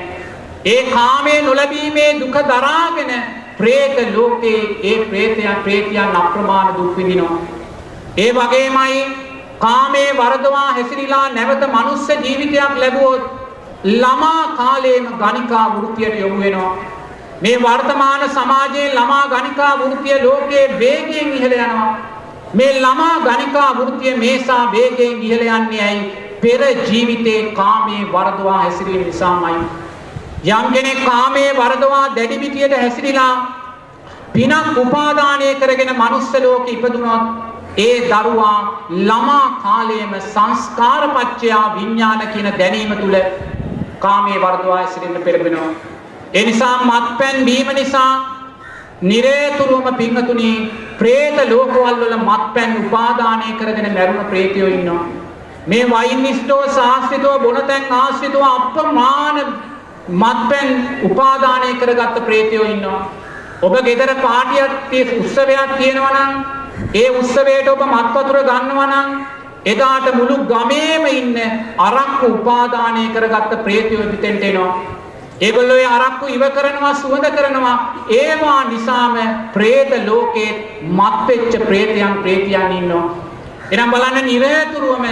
ඒ කාමයේ නොලැබීමේ දුක දරාගෙන പ്രേත ලෝකේ ඒ പ്രേතයා പ്രേතියන් අප්‍රමාණ දුක් විඳිනවා. ඒ වගේමයි කාමයේ වරදවා හැසිරීලා නැවත මනුස්ස ජීවිතයක් ලැබුවොත් ළමා කාලයේම ගණිකා වෘත්තියට යොමු වෙනවා. මේ වර්තමාන සමාජයේ ළමා ගණිකා වෘත්තිය ලෝකයේ වේගයෙන් ඉහළ යනවා. මේ ළමා ගණිකා වෘත්තිය මේසා වේගයෙන් ඉහළ යන්නේ ඇයි? පෙර ජීවිතේ කාමයේ වරදවා හැසිරීම නිසාමයි. යම් කෙනෙක් කාමයේ වර්ධවා දැඩි පිටියට හැසිරීලා පිනක් උපාදානය කරගෙන manuss ලෝකෙ ඉපදුනොත් ඒ දරුවා ළමා කාලයේම සංස්කාරපච්චය විඥාන කියන දැනීම තුල කාමයේ වර්ධවා හැසිරෙන්න පෙළඹෙනවා. ඒ නිසා මත්පැන් බීම නිසා නිරේතුරුවම පින්නතුණි പ്രേත ලෝකවල වල මත්පැන් උපාදානය කරගෙන මැරුණ പ്രേතයෝ ඉන්නවා. මේ වයින් නිෂ්ඨෝ සාස්ත්‍රිතව බොනතෙන් ආශ්‍රිතව අප්‍රමාණ මත්පැන් උපාදානය කරගත්ත ප්‍රේතයෝ ඉන්නවා. ඔබ ගෙදර පාටියක් උත්සවයක් තියෙනවා නම් ඒ උත්සවයට ඔබ මත්වතුර ගන්නවා නම් එදාට මුළු ගමේම ඉන්න අරක්කු උපාදානය කරගත්ත ප්‍රේතයෝ පිටෙන්ට එනවා. ඒගොල්ලෝ ඒ අරක්කු ඉව කරනවා සුවඳ කරනවා ඒවා නිසාම പ്രേත ලෝකේ මත්වෙච්ච പ്രേතයන් പ്രേතියන් ඉන්නවා. එනම් බලන්න නිරතුරුවම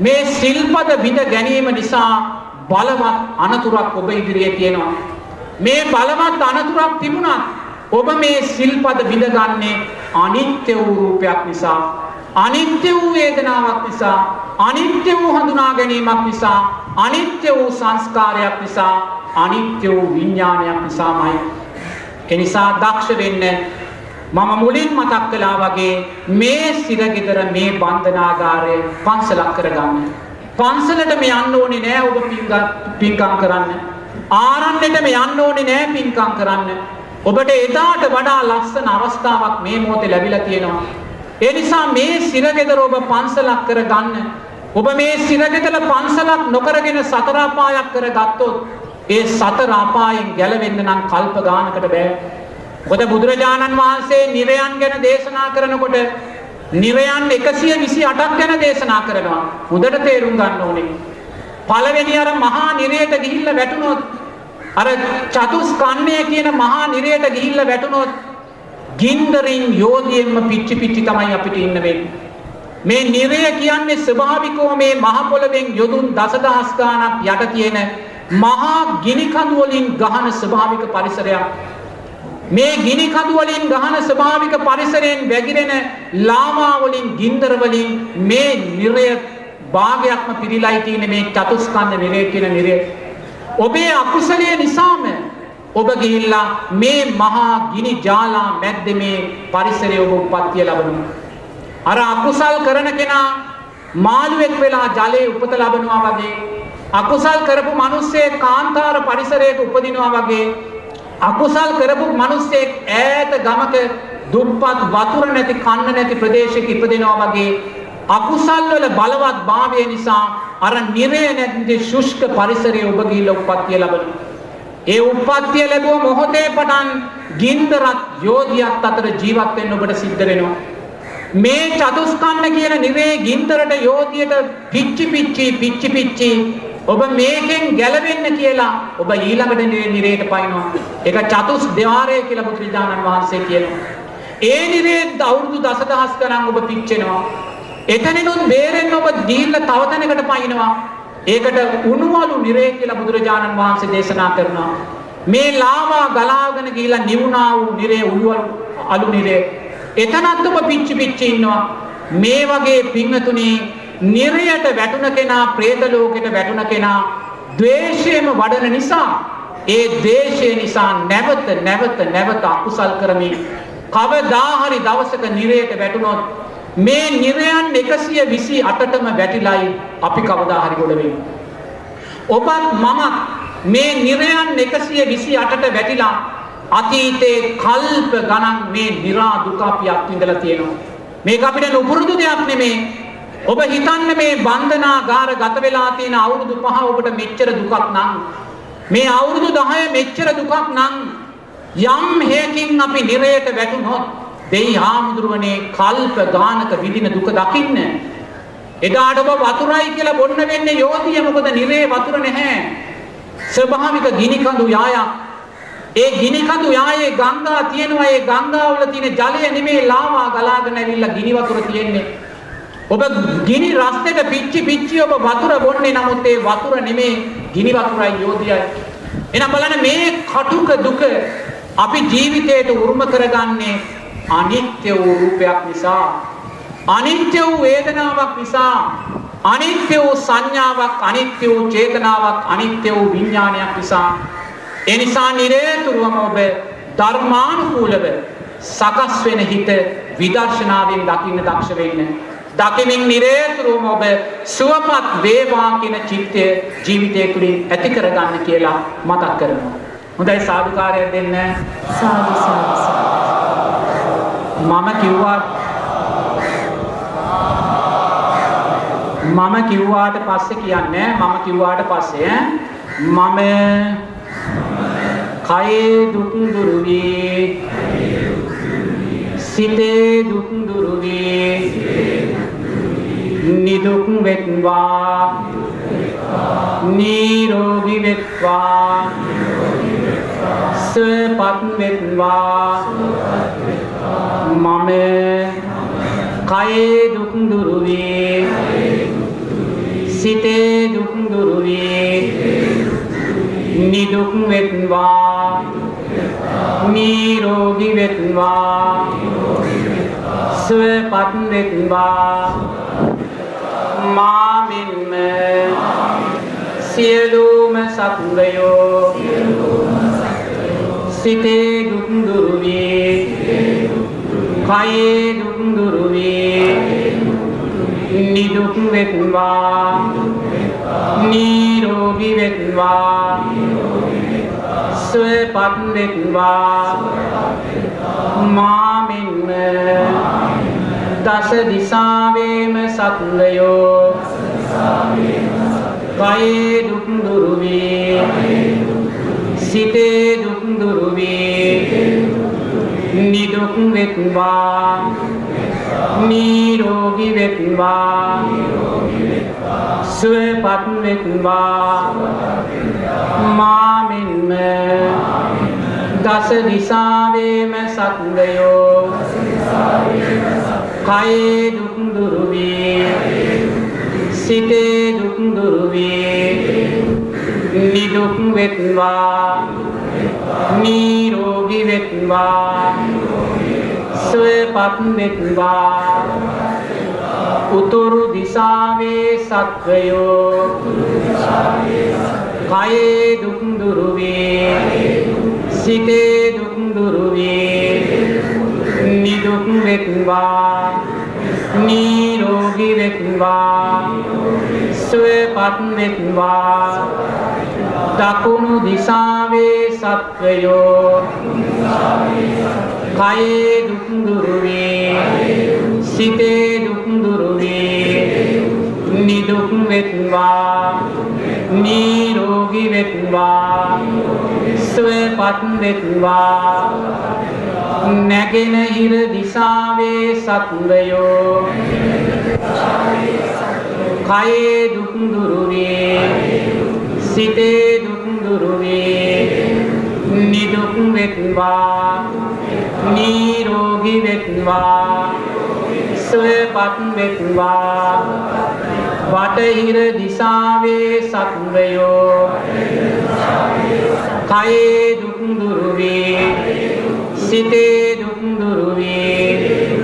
මේ සිල්පද විඳ ගැනීම නිසා බලවත් අනතුරක් ඔබ ඉදිරියේ තියෙනවා. මේ බලවත් අනතුරක් තිබුණත් ඔබ මේ සිල්පද බිඳගන්නේ අනිත්‍ය වූ රූපයක් නිසා අනිත්‍ය වූ වේදනාවක් නිසා අනිත්‍ය වූ හඳුනා ගැනීමක් නිසා අනිත්‍ය වූ සංස්කාරයක් නිසා අනිත්‍ය වූ විඥානයක් නිසාමයි එනිසා දක්ෂ වෙන්න මම මුලින් මතක් කළා වගේ මේ සිරගෙදර මේ බන්ධනාගාරය පන්සලක් කරගන්න පන්සලටම යන්න ඕනේ නෑ ඔබ පින්කම් කරන්න ආරණ්‍යෙටම යන්න ඕනේ නෑ පින්කම් කරන්න ඔබට එදාට වඩා ලස්සන අවස්ථාවක් මේ මොහොතේ ලැබිලා තියෙනවා. ඒ නිසා මේ සිරගෙදර ඔබ පන්සලක් කරගන්න. ඔබ මේ සිරගෙදර පන්සලක් නොකරගෙන සතර අපායක් කරගත්තොත් ඒ සතර අපායෙන් ගැලවෙන්න නම් කල්ප ගානකට බෑ. මොකද බුදුරජාණන් වහන්සේ නිරයන් ගැන දේශනා කරනකොට නිරයන් 128ක් ගැන දේශනා කරනවා. හොඳට තේරුම් ගන්න ඕනේ. පළවෙනි අර මහා නිරයට ගිහිල්ලා වැටුනොත් අර චතුස්කන්ධය කියන මහා නිරයට ගිහිල්ලා වැටුනොත් ගින්දරින් යෝධියෙන්ම පිච්චි පිච්චි තමයි අපිට ඉන්න වෙන්නේ. මේ නිරය කියන්නේ ස්වභාවිකව මේ මහ පොළවෙන් යොදුන් දසදහස් ගාණක් යට තියෙන මහා ගිනි කඳු වලින් ගහන ස්වභාවික පරිසරයක්. මේ ගිනි කඳු වලින් ගහන ස්වභාවික පරිසරයෙන් වැగిරෙන ලාමා වලින් ගින්දර වලින් මේ නිරය භාගයක්ම පිරීලායි තියෙන මේ චතුස්කන්ධ නිරය කියන නිරය. ඔබේ අකුසලයේ නිසාම ඔබ ගිහිල්ලා මේ මහා ගිනි ජාලා මැද්දේ මේ පරිසරයේ ඔබ උප්පත්තිය ලබනවා. අර අකුසල් කරන කෙනා මාළුවෙක් වෙලා ජලයේ උපත ලබනවා වගේ අකුසල් කරපු මිනිස්සෙක් කාන්තාර පරිසරයක උපදිනවා වගේ අකුසල් කරපු මිනිස්සෙක් ඈත ගමක දුප්පත් වතුර නැති කන්න නැති ප්‍රදේශයක ඉපදෙනවා වගේ අකුසල් වල බලවත් භාවය නිසා අර නිරය නැති ශුෂ්ක පරිසරයේ ඔබ ගිහිල්ලා උප්පත්තිය ලබනවා. ඒ උප්පත්තිය ලැබුව මොහොතේ පටන් ගින්දරත් යෝධියත් අතර ජීවත් වෙන්න ඔබට සිද්ධ වෙනවා. මේ චතුස්කන්න කියන නිරේ ගින්දරට යෝධියට පිච්චි පිච්චි පිච්චි පිච්චි ඔබ මේකෙන් ගැලවෙන්න කියලා ඔබ ඊළඟට නිරේට පයින්නවා. ඒක චතුස් ద్వාරය කියලා බුදුරජාණන් වහන්සේ කියනවා. ඒ නිරේත් අවුරුදු දසදහස් ගණන් ඔබ පිච්චෙනවා. එතනිනුත් බේරෙන්න ඔබ ගිහිල්ලා තව තැනකට පයින්නවා. ඒකට උණුවලු නිරේ කියලා බුදුරජාණන් වහන්සේ දේශනා කරනවා. මේ ලාවා ගලාගෙන ගිහිල්ලා නිවුණා වූ නිරේ උණුවලු අලු නිරේ. එතනත් ඔබ පිච්චි පිච්චි ඉන්නවා. මේ වගේ පිංගතුණී නිරයට වැටුණ කෙනා പ്രേත ලෝකෙට වැටුණ කෙනා ද්වේෂයෙන්ම වඩන නිසා ඒ ද්වේෂය නිසා නැවත නැවත නැවත අකුසල් කරමින් කවදා හරි දවසක නිරයට වැටුණොත් මේ නිරයන් 128ටම වැටිලයි අපි කවදා හරි ගොඩ වෙන්නේ. ඔබත් මමත් මේ නිරයන් 128ට වැටිලා අතීතේ කල්ප ගණන් මේ නිරා දුක අපි අත්විඳලා තියෙනවා. මේක අපිට නුපුරුදු දෙයක් නෙමේ. ඔබ හිතන්න මේ බන්ධනාගාර ගත වෙලා තියෙන අවුරුදු 5 ඔබට මෙච්චර දුකක් නම් මේ අවුරුදු 10 මෙච්චර දුකක් නම් යම් හේකින් අපි නිරයට වැටුනොත් දෙයි හාමුදුරුවනේ කල්ප ගානක විදින දුක දකින්න. එදාට ඔබ වතුරයි කියලා බොන්න වෙන්නේ යෝධිය මොකද නිරේ වතුර නැහැ. ස්වභාවික ගිනි කඳු යායක්. ඒ ගිනි කඳු යායේ ගංගා තියෙනවා. ඒ ගංගාවල තියෙන ජලය නෙමේ ලාවා ගලාගෙන ඇවිල්ලා ගිනි වතුර තියෙන්නේ. ඔබ ගිනි රස්තේට පිච්චි පිච්චි ඔබ වතුර බොන්නේ නමුත් ඒ වතුර නෙමේ ගිනි වතුරයි යෝධියයි. එහෙනම් බලන්න මේ කටුක දුක අපි ජීවිතයට උරුම කරගන්නේ අනිත්‍ය වූ රූපයක් නිසා. අනිත්‍ය වූ වේදනාවක් නිසා. අනිත්‍ය වූ සංඥාවක් අනිත්‍ය වූ චේතනාවක් අනිත්‍ය වූ විඥානයක් නිසා. ඒ නිසා නිරේතුරුවම ඔබ ධර්මානුකූලව සකස් වෙන හිත විදර්ශනාවෙන් දකින්න දක්ෂ වෙන්න. දකිමින් නිරේතුරුවම ඔබ සුවපත් වේවා කියන චිත්තය ජීවිතය තුළින් ඇති කරගන්න කියලා මතක් කරනවා. හොඳයි සාදුකාරයක් දෙන්න. සාදු සාදු සාදු. මම කිව්වා මම කිව්වාට පස්සේ කියන්නේ මම කිව්වාට පස්සේ මම කයේ දුක් දුරු වේ සිතේ දුක් දුරු වේ නිදුක් වෙත්වා නිරෝගී වෙත්වා සුවපත් වෙත්වා මම කයේ දුක් දුරු වේ සිතේ දුක් දුරු වේ නිදුක් වෙත්වා නිරෝගී වෙත්වා සුවපත් වෙත්වා මාමින්ම සියලුම සත්වයෝ සිතේ දුක් දුරු වේ කයේ දුක් දුරු වේ නිදුක් වෙත්වා නිරෝගී වෙත්වා සුවපත් වෙත්වා. මාමින්ම දස දිසාවේම සත්වයෝ. කයේ දුක් දුරු වේ සිතේ දුක් දුරු වේ නිදුක් වෙත්වා. නිරෝගී වෙත්වා. සුවපත් වෙත්වා. මාමින්ම දස දිසාවේම සත්වයෝ. කයේ දුක් දුරු වේ සිතේ දුක් දුරු වේ නිදුක් වෙත්වා නිරෝගී වෙත්වා සුවපත් වෙත්වා උතුරු දිසාවේ සත්වයෝ කයේ දුක් දුරු වේ සිතේ දුක් දුරු වේ නිදුක් වෙත්වා නිරෝගී වෙත්වා සුවපත් වෙත්වා දකුණු දිසාවේ සත්වයෝ. කයේ දුක් දුරු වේ සිතේ දුක් දුරු වේ නිදුක් වෙත්වා නිරෝගී වෙත්වා සුවපත් වෙත්වා නැගෙනහිර දිසාවේ සත්වයෝ කයේ දුක් දුරු වේ සිතේ දුක් දුරු වේ නිදුක් වෙත්වා. නිරෝගී වෙත්වා. සුවපත් වෙත්වා. වටහිර දිසාවේ සත්වයෝ කයේ දුක් දුරු වේ සිතේ දුක් දුරු වේ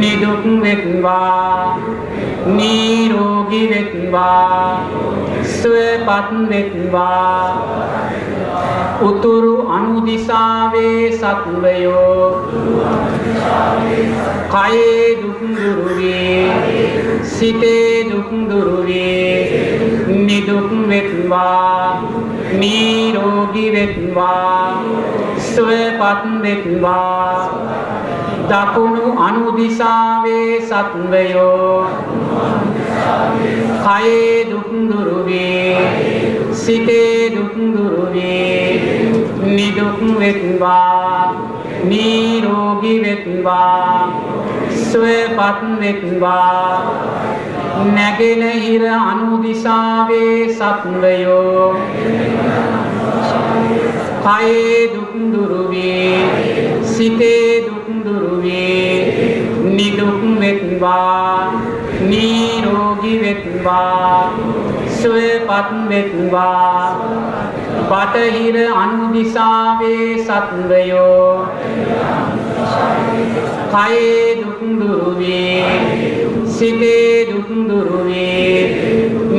නිදුක් වෙත්වා නිරෝගී වෙත්වා සුවපත් වෙත්වා. උතුරු අනුදිසාවේ සත්වයෝ කයේ දුක් දුරු වේ සිතේ දුක් දුරු වේ නිදුක් වෙත්වා නිරෝගී වෙත්වා. සුවපත් වෙත්වා දකුණු අනුදිසාවේ සත්වයෝ. කයේ දුක් දුරු වේ සිතේ දුක් දුරු වේ නිදුක් වෙත්වා. නිරෝගී වෙත්වා. සුවපත් වෙත්වා නැගෙනහිර අනුදිසාවේ සත්වයෝ. කයේ දුක් දුරු වේ සිතේ දුක් දුරු වේ නිදුක් වෙත්වා නිරෝගී වෙත්වා සුවපත් වෙත්වා. බටහිර අනුදිසාවේ සත්වයෝ කයේ දුක් දුරු වේ සිතේ දුක් දුරු වේ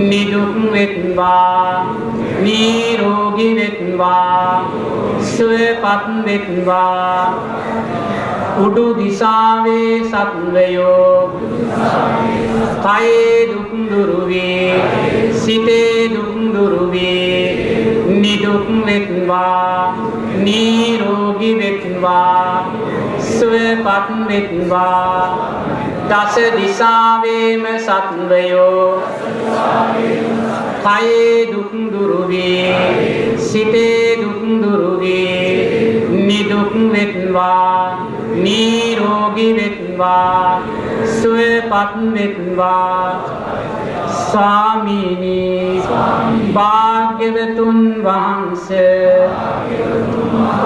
නිදුක් වෙත්වා. නිරෝගී වෙත්වා සුවපත් වෙත්වා. උඩු දිසාවේ සත්වයෝ කයේ දුක් දුරු වේ සිතේ දුක් දුරු වේ නිදුක් වෙත්වා. නිරෝගී වෙත්වා සුවපත් වෙත්වා. දස දිසාවේම සත්වයෝ කයේ දුක් දුරු වේ සිතේ දුක් දුරු වේ නිදුක් වෙත්වා. නිරෝගී වෙත්වා. සුවපත් වෙත්වා. ස්වාමීනි භාග්‍යවතුන් වහන්සේ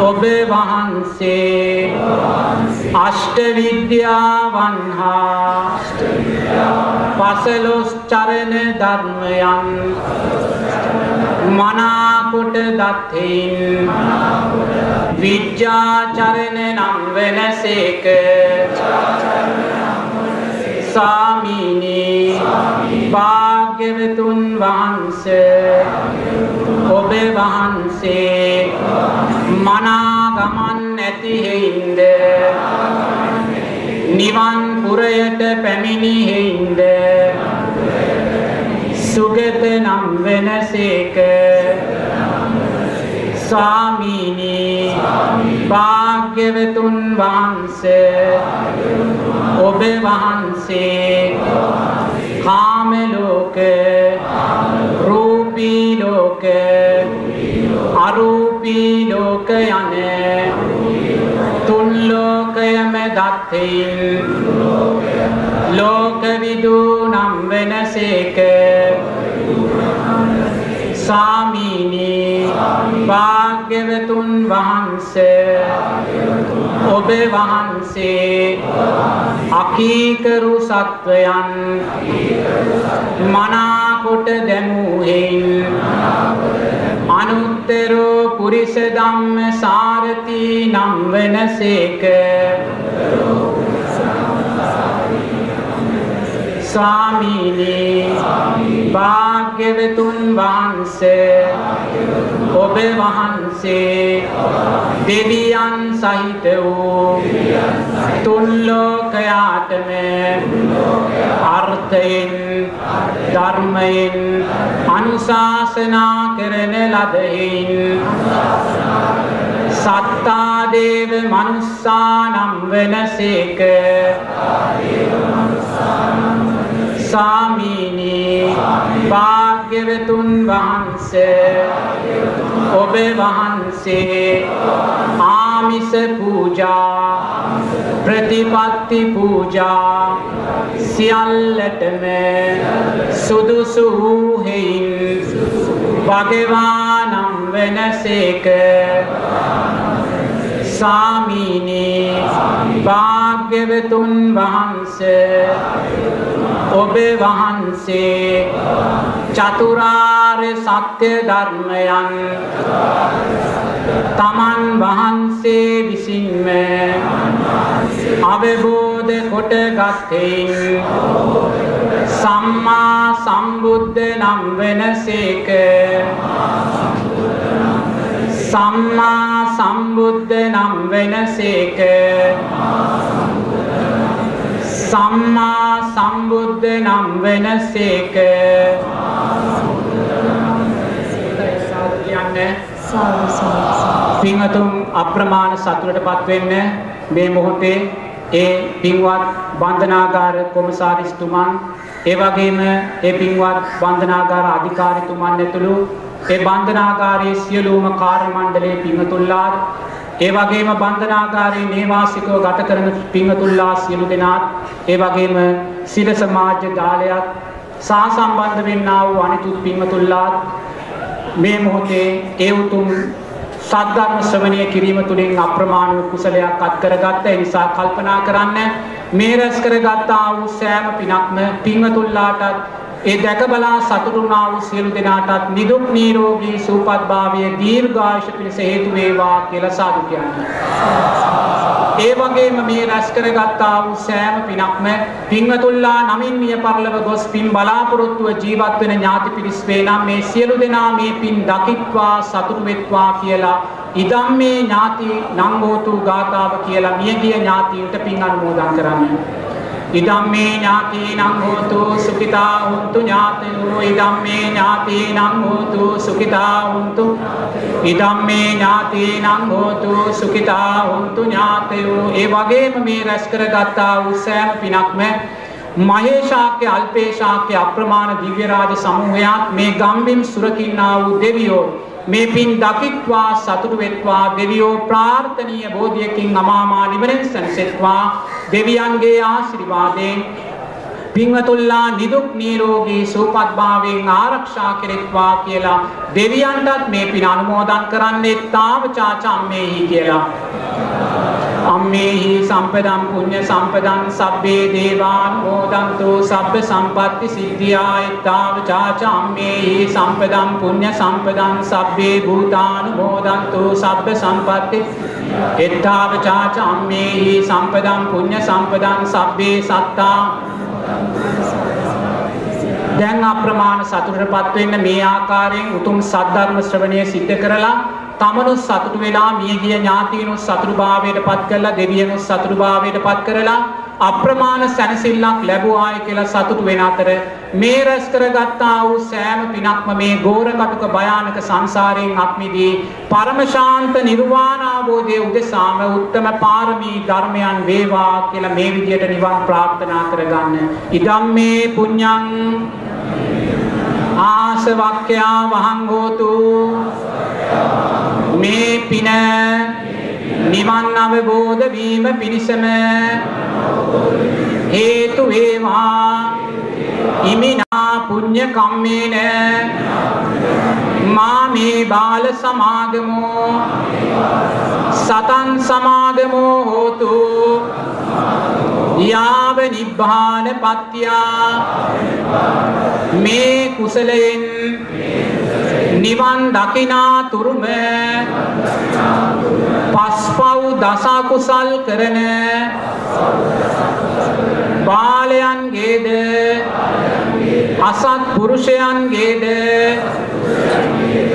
ඔබ වහන්සේ අෂ්ට විද්‍යාවන් හා පසලොස් චරණ ධර්මයන් මනාකොට දත්හෙයින් විද්‍යාචරණ නම් වෙනසේක. සාමීනී භාග්‍යවතුන් වහන්සේ. ඔබ වහන්සේ. මනාගමන් නැතිහෙයින්ද නිවන් පුරයට පැමිණිහෙයින්ද සුගත නම් වෙනසේක ස්වාමීනී. භාග්‍යවතුන් වහන්සේ. ඔබ වහන්සේ. කාම ලෝක රූපී ලෝක අරූපී ලෝක. යන තුන් ලෝකයම දත්තින් ලෝකවිදු නම් වෙනසේක සාමීනි භාග්‍යවතුන් වහන්සේ ඔබ වහන්සේ. අකීකරු සත්වයන් මනාකොට දැමූහෙයින් අනුත්තරෝ පුරිස ධම්ම සාරති නම් වනසේක ස්වාමීනි. භාග්‍යවතුන් වහන්සේ ඔබ වහන්සේ දෙවියන් සහිත වූ තුන් ලෝකයාටම අර්ථයෙන් ධර්මයෙන් අනුශාසනා කරන ලදෙයින් සත්තාදේව මනුස්සානම් වනසේක. සාමීනි භාග්‍යවතුන් වහන්සේ ඔබ වහන්සේ ආමිස පූජා ප්‍රතිපත්ති පූජා සියල්ලටම සුදුසු වූහෙයින් භගවානම් වනසේක. සාමීනි භාග්‍යවතුන් වහන්සේ ඔබ වහන්සේ චතුරාර්ය සත්‍ය ධර්මයන් තමන් වහන්සේ විසින්ම අවබෝධ කොට ගත්තෙයින් සම්මා සම්බුද්ධ නම් වෙනසේක සම්මා සම්බුද්ධ නම් වෙනසේක සම්මා සම්බුද්ධ නම් වෙනසේක. පින්වතුන් අප්‍රමාණ සතුටට පත්වෙන්න මේ මොහොතේ ඒ පින්වත් බන්ධනාගාර කොමසාරිස්තුමන් ඒ වගේම ඒ පින්වත් බන්ධනාගාර අධිකාරිතුමන් ඇතුළු ඒ බන්ධනාගාරයේ සියලුම කාර්ය මණ්ඩලයේ පින්වතුන්ලාත් ඒ වගේම බන්ධනාගාරයේ නේවාසිකව ගත කරන පින්වතුන්ලා සියලු දෙනාත් ඒ වගේම සිර සමාජ දාලයත් සහ සම්බන්ධ වෙන්නා වූ අනිතුත් පින්වතුන්ලාත් මේ මොහොතේ ඒ උතුම් සද්ධර්ම ශ්‍රවණය කිරීම තුළින් අප්‍රමාණ වූ කුසලයක් අත් කරගත්ත ඒ නිසා කල්පනා කරන්න මේ රැස් කරගත්තා වූ සෑම පිනක්ම පින්වතුන්ලාටත් ඒ දැක බලා සතුටුනා වූ සියලු දෙනාටත් නිදුක් නිරෝගී සුවපත් භාවය දීර්ඝායුෂ පිණිස හේතු වේවා කියලා සාදු කියන්නේ. ඒ වගේම මේ රැස් කරගත්තා වූ සෑම පිනක්ම පින්වතුන්ලා නමින් මිය පරලව ගොස් පින් බලාපොරොත්තුව ජීවත් වෙන ඥාති පිරිස් වේ නම් මේ සියලු දෙනා මේ පින් දකිත්වා සතුටු වෙත්වා කියලා ඉදම් මේ ඥාති නංගෝතු ගාතාව කියලා මියගිය ඥාතීන්ට පින් අනුමෝදන් කරන්නේ. ඉදම්මේ ඥාතීනං හෝතු සුඛිතා හුන්තු ඥාතයෝ ඉදම්මේ ඥාතීනං හෝතු සුඛිතා හුන්තු ඉදම්මේ ඥාතීනං හෝතු සුඛිතා හුන්තු ඥාතයෝ. ඒ වගේම මේ රැස් කරගත්තා වූ සෑම පිනක්ම මහේශාක්‍ය අල්පේශාක්‍ය අප්‍රමාණ දිව්‍ය රාජ සමූහයක් මේ ගම්බිම් සුරකින්නා වූ දෙවියෝ මේ පින් දකිත්වා සතුටු වෙත්වා දෙවියෝ ප්‍රාර්ථනීය බෝධියකින් අමාමා නිවනෙන් සැනසෙත්වා දෙවියන්ගේ ආශිර්වාදයෙන් පින්වතුල්ලා නිදුක් නිරෝගී සුවපත් භාවයෙන් ආරක්ෂා කෙරෙත්වා කියලා දෙවියන්ටත් මේ පින අනුමෝදන් කරන්නේ තාවචා චම්මේහි කියලා. අම්මේහි සම්පදම් පුඤ්ඤ සම්පදං සබ්බේ දේවානුමෝදන්තු සබ්බ සම්පatti සිද්ධියා ඊතාවචාච අම්මේහි සම්පදම් පුඤ්ඤ සම්පදං සබ්බේ භූතානුමෝදන්තු සබ්බ සම්පatti ඊතාවචාච අම්මේහි සම්පදම් පුඤ්ඤ සම්පදං සබ්බේ සත්තා දැන් අප්‍රමාණ සතුටටපත් වෙන්න මේ ආකාරයෙන් උතුම් සද්ධර්ම ශ්‍රවණය සිද්ධ කරලා තමනුත් සතුටු වෙලා මියගිය ඥාතීනුත් සතුටුභාවයට පත් කරලා දෙවියනුත් සතුටුභාවයට පත් කරලා අප්‍රමාණ සැනසෙල්ලක් ලැබුවායි කියලා සතුටු වෙන අතර මේ රැස් කරගත්තා වූ සෑම පිනක්ම මේ ගෝර කටුක භයානක සංසාරයෙන් අත්මිදී පරම ශාන්ත නිර්වාණ අවබෝධයේ උදෙසාම උත්තම පාරමී ධර්මයන් වේවා කියලා මේ විදියට නිවන් ප්‍රාර්ථනා කරගන්න. ඉදම්මේ පුඤ්ඤං ආසවක්ඛ්‍යා වහං හෝතු මේ පින නිවන් අවබෝධ වීම පිණිසම හේතු වේවා. ඉමිනා පුඤ්ඤ කම්මේන. මා මේ බාල සමාගමෝ. සතන් සමාගමෝ හෝතු. යාව නිබ්බාන පත්‍යා. මේ කුසලයෙන් නිවන් දකිනා තුරුම පස්පව් දසා කුසල් කරන බාලයන්ගේද අසත් පුරුෂයන්ගේද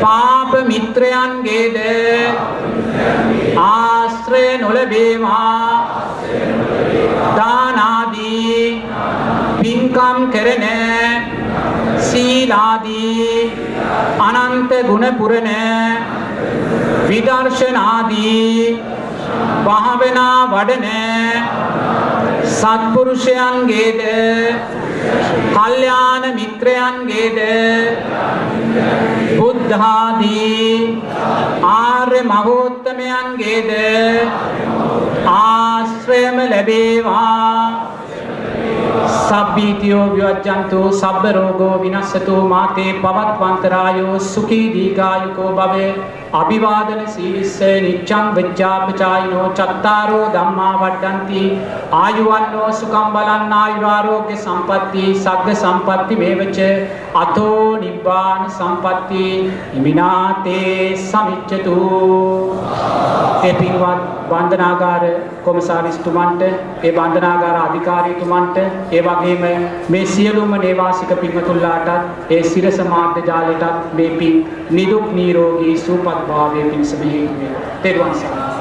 පාප මිත්‍රයන්ගේද ආශ්‍රය නොලබේවා. දානාදී පින්කම් කරන සීලාදී අනන්ත ගුණ පුරණ විදර්ශනාදී භාවනා වඩන සත්පුරුෂයන්ගේද කල්යාණ මිත්‍රයන්ගේද බුද්ධාදී ආර්ය මහෝත්තමයන්ගේද ආශ්‍රයම ලැබේවා. සබ්බීතියෝ විවජ්ජන්තු සබ්බ රෝගෝ විනස්සතු මාතේ පවත්වන්තරායෝ සුඛී දීඝායුකෝ භවේ අභිවාදන සීලිස්ස නිච්ඡං වෙච්ඡාපචායිනෝ චත්තාරෝ ධම්මා වඩ්ඩಂತಿ ආයුවන්නෝ සුඛං බලන්න ආයුරාෝග්‍ය සම්පatti සග්ග සම්පatti මේවච අතෝ නිබ්බාන සම්පatti ඉමිනාතේ සමිච්ඡතු. ඒ පින්වත් වන්දනාගාර කොමසාරිස්තුමන්ට ඒ වන්දනාගාර අධිකාරීතුමන්ට ඒ වගේම මේ සියලුම නේවාසික පින්වතුන්ලාටත් ඒ සිරස මාධ්‍ය ජාලයටත් මේ පින් නිදුක් නිරෝගී සුවපත් භාවය පිණිස හේතු වේවා. තෙරුවන් සරණයි.